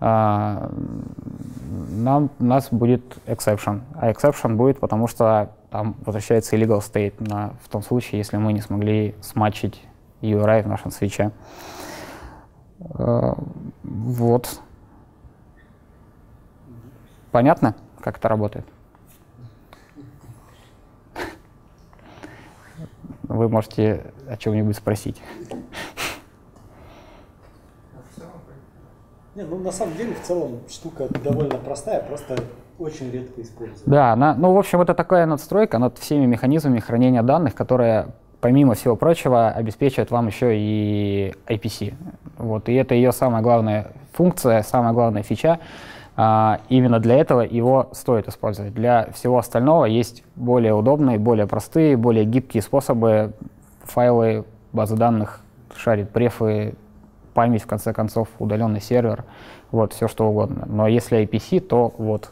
нам, у нас будет exception. А exception будет, потому что там возвращается illegal state на, в том случае, если мы не смогли смачить URI в нашем свече. Uh, вот. Понятно, как это работает? Вы можете о чем-нибудь спросить. Не, ну на самом деле в целом штука довольно простая, просто очень редко используется. Да, она, ну в общем это такая надстройка над всеми механизмами хранения данных, которая помимо всего прочего обеспечивает вам еще и IPC. Вот, и это ее самая главная функция, самая главная фича. А, именно для этого его стоит использовать. Для всего остального есть более удобные, более простые, более гибкие способы файлы, базы данных, шарит префы, память, в конце концов, удаленный сервер, вот, все что угодно. Но если IPC, то вот.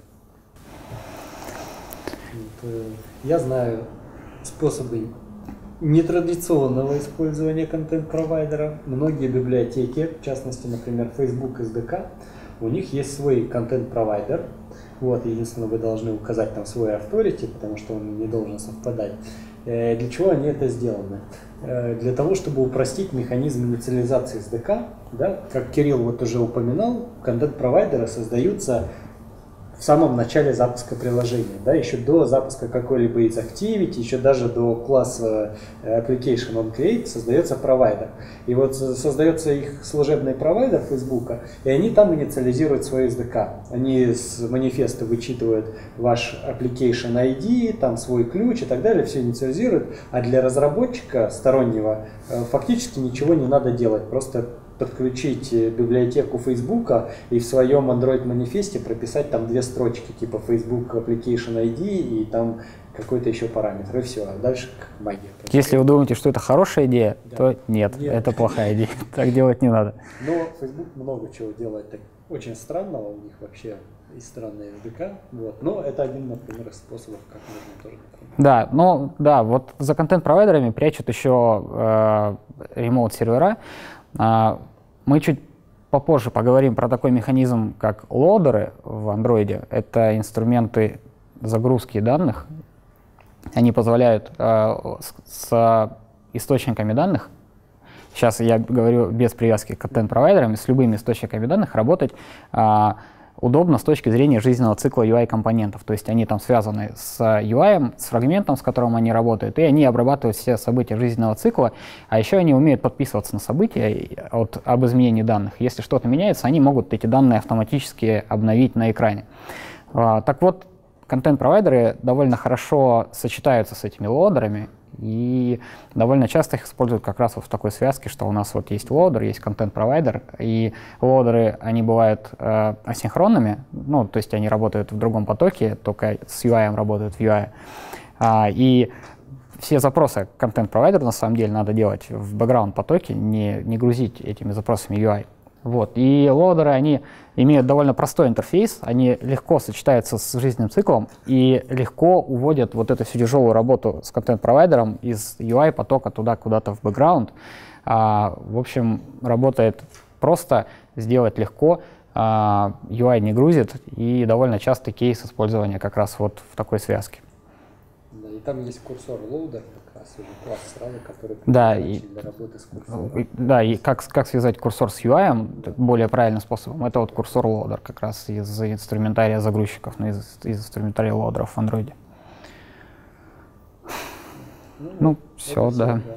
Э, я знаю способы нетрадиционного использования контент-провайдера. Многие библиотеки, в частности, например, Facebook SDK, у них есть свой контент-провайдер. Вот, единственное, вы должны указать там свой authority, потому что он не должен совпадать. Э, для чего они это сделаны? Э, для того, чтобы упростить механизм инициализации SDK, да, как Кирилл вот уже упоминал, контент-провайдеры создаются в самом начале запуска приложения, да, еще до запуска какой-либо из Activity, еще даже до класса э, Application on Create создается провайдер. И вот создается их служебный провайдер Facebook, и они там инициализируют свой SDK. Они с манифеста вычитывают ваш Application ID, там свой ключ и так далее, все инициализируют, а для разработчика стороннего э, фактически ничего не надо делать, просто подключить э, библиотеку Facebook и в своем Android манифесте прописать там две строчки типа Facebook Application ID и там какой-то еще параметр, и все. А дальше магия. Если вы думаете, что это хорошая идея, да. то нет, нет, это плохая идея. Так делать не надо. Но Facebook много чего делает так очень странного, у них вообще и странные SDK. Вот. Но это один, например, из способов, как можно тоже. Да, ну да, вот за контент-провайдерами прячут еще э, ремоут-сервера. Э, мы чуть попозже поговорим про такой механизм, как лодеры в Android. Это инструменты загрузки данных. Они позволяют э, с, источниками данных, сейчас я говорю без привязки к контент-провайдерам, с любыми источниками данных работать э, удобно с точки зрения жизненного цикла UI-компонентов. То есть они там связаны с UI, с фрагментом, с которым они работают, и они обрабатывают все события жизненного цикла, а еще они умеют подписываться на события от, об изменении данных. Если что-то меняется, они могут эти данные автоматически обновить на экране. А, так вот, контент-провайдеры довольно хорошо сочетаются с этими лодерами, и довольно часто их используют как раз вот в такой связке, что у нас вот есть лодер, есть контент-провайдер, и лодеры, они бывают э, асинхронными, ну, то есть они работают в другом потоке, только с UI работают в UI. А, и все запросы контент-провайдера на самом деле надо делать в бэкграунд потоке, не, не грузить этими запросами UI. Вот. И лоудеры, они имеют довольно простой интерфейс, они легко сочетаются с жизненным циклом и легко уводят вот эту всю тяжелую работу с контент-провайдером из UI-потока туда куда-то в бэкграунд. А, в общем, работает просто, сделать легко, а, UI не грузит, и довольно частый кейс использования как раз вот в такой связке. Да, и там есть курсор loader, класс сразу, который Да, предназначен и- для работы с И- курсором. Да, и как, как связать курсор с UI более правильным способом, это вот курсор лодер как раз из инструментария загрузчиков, ну, из, из инструментария лодеров в Android. Ну, все, это да. всё, да.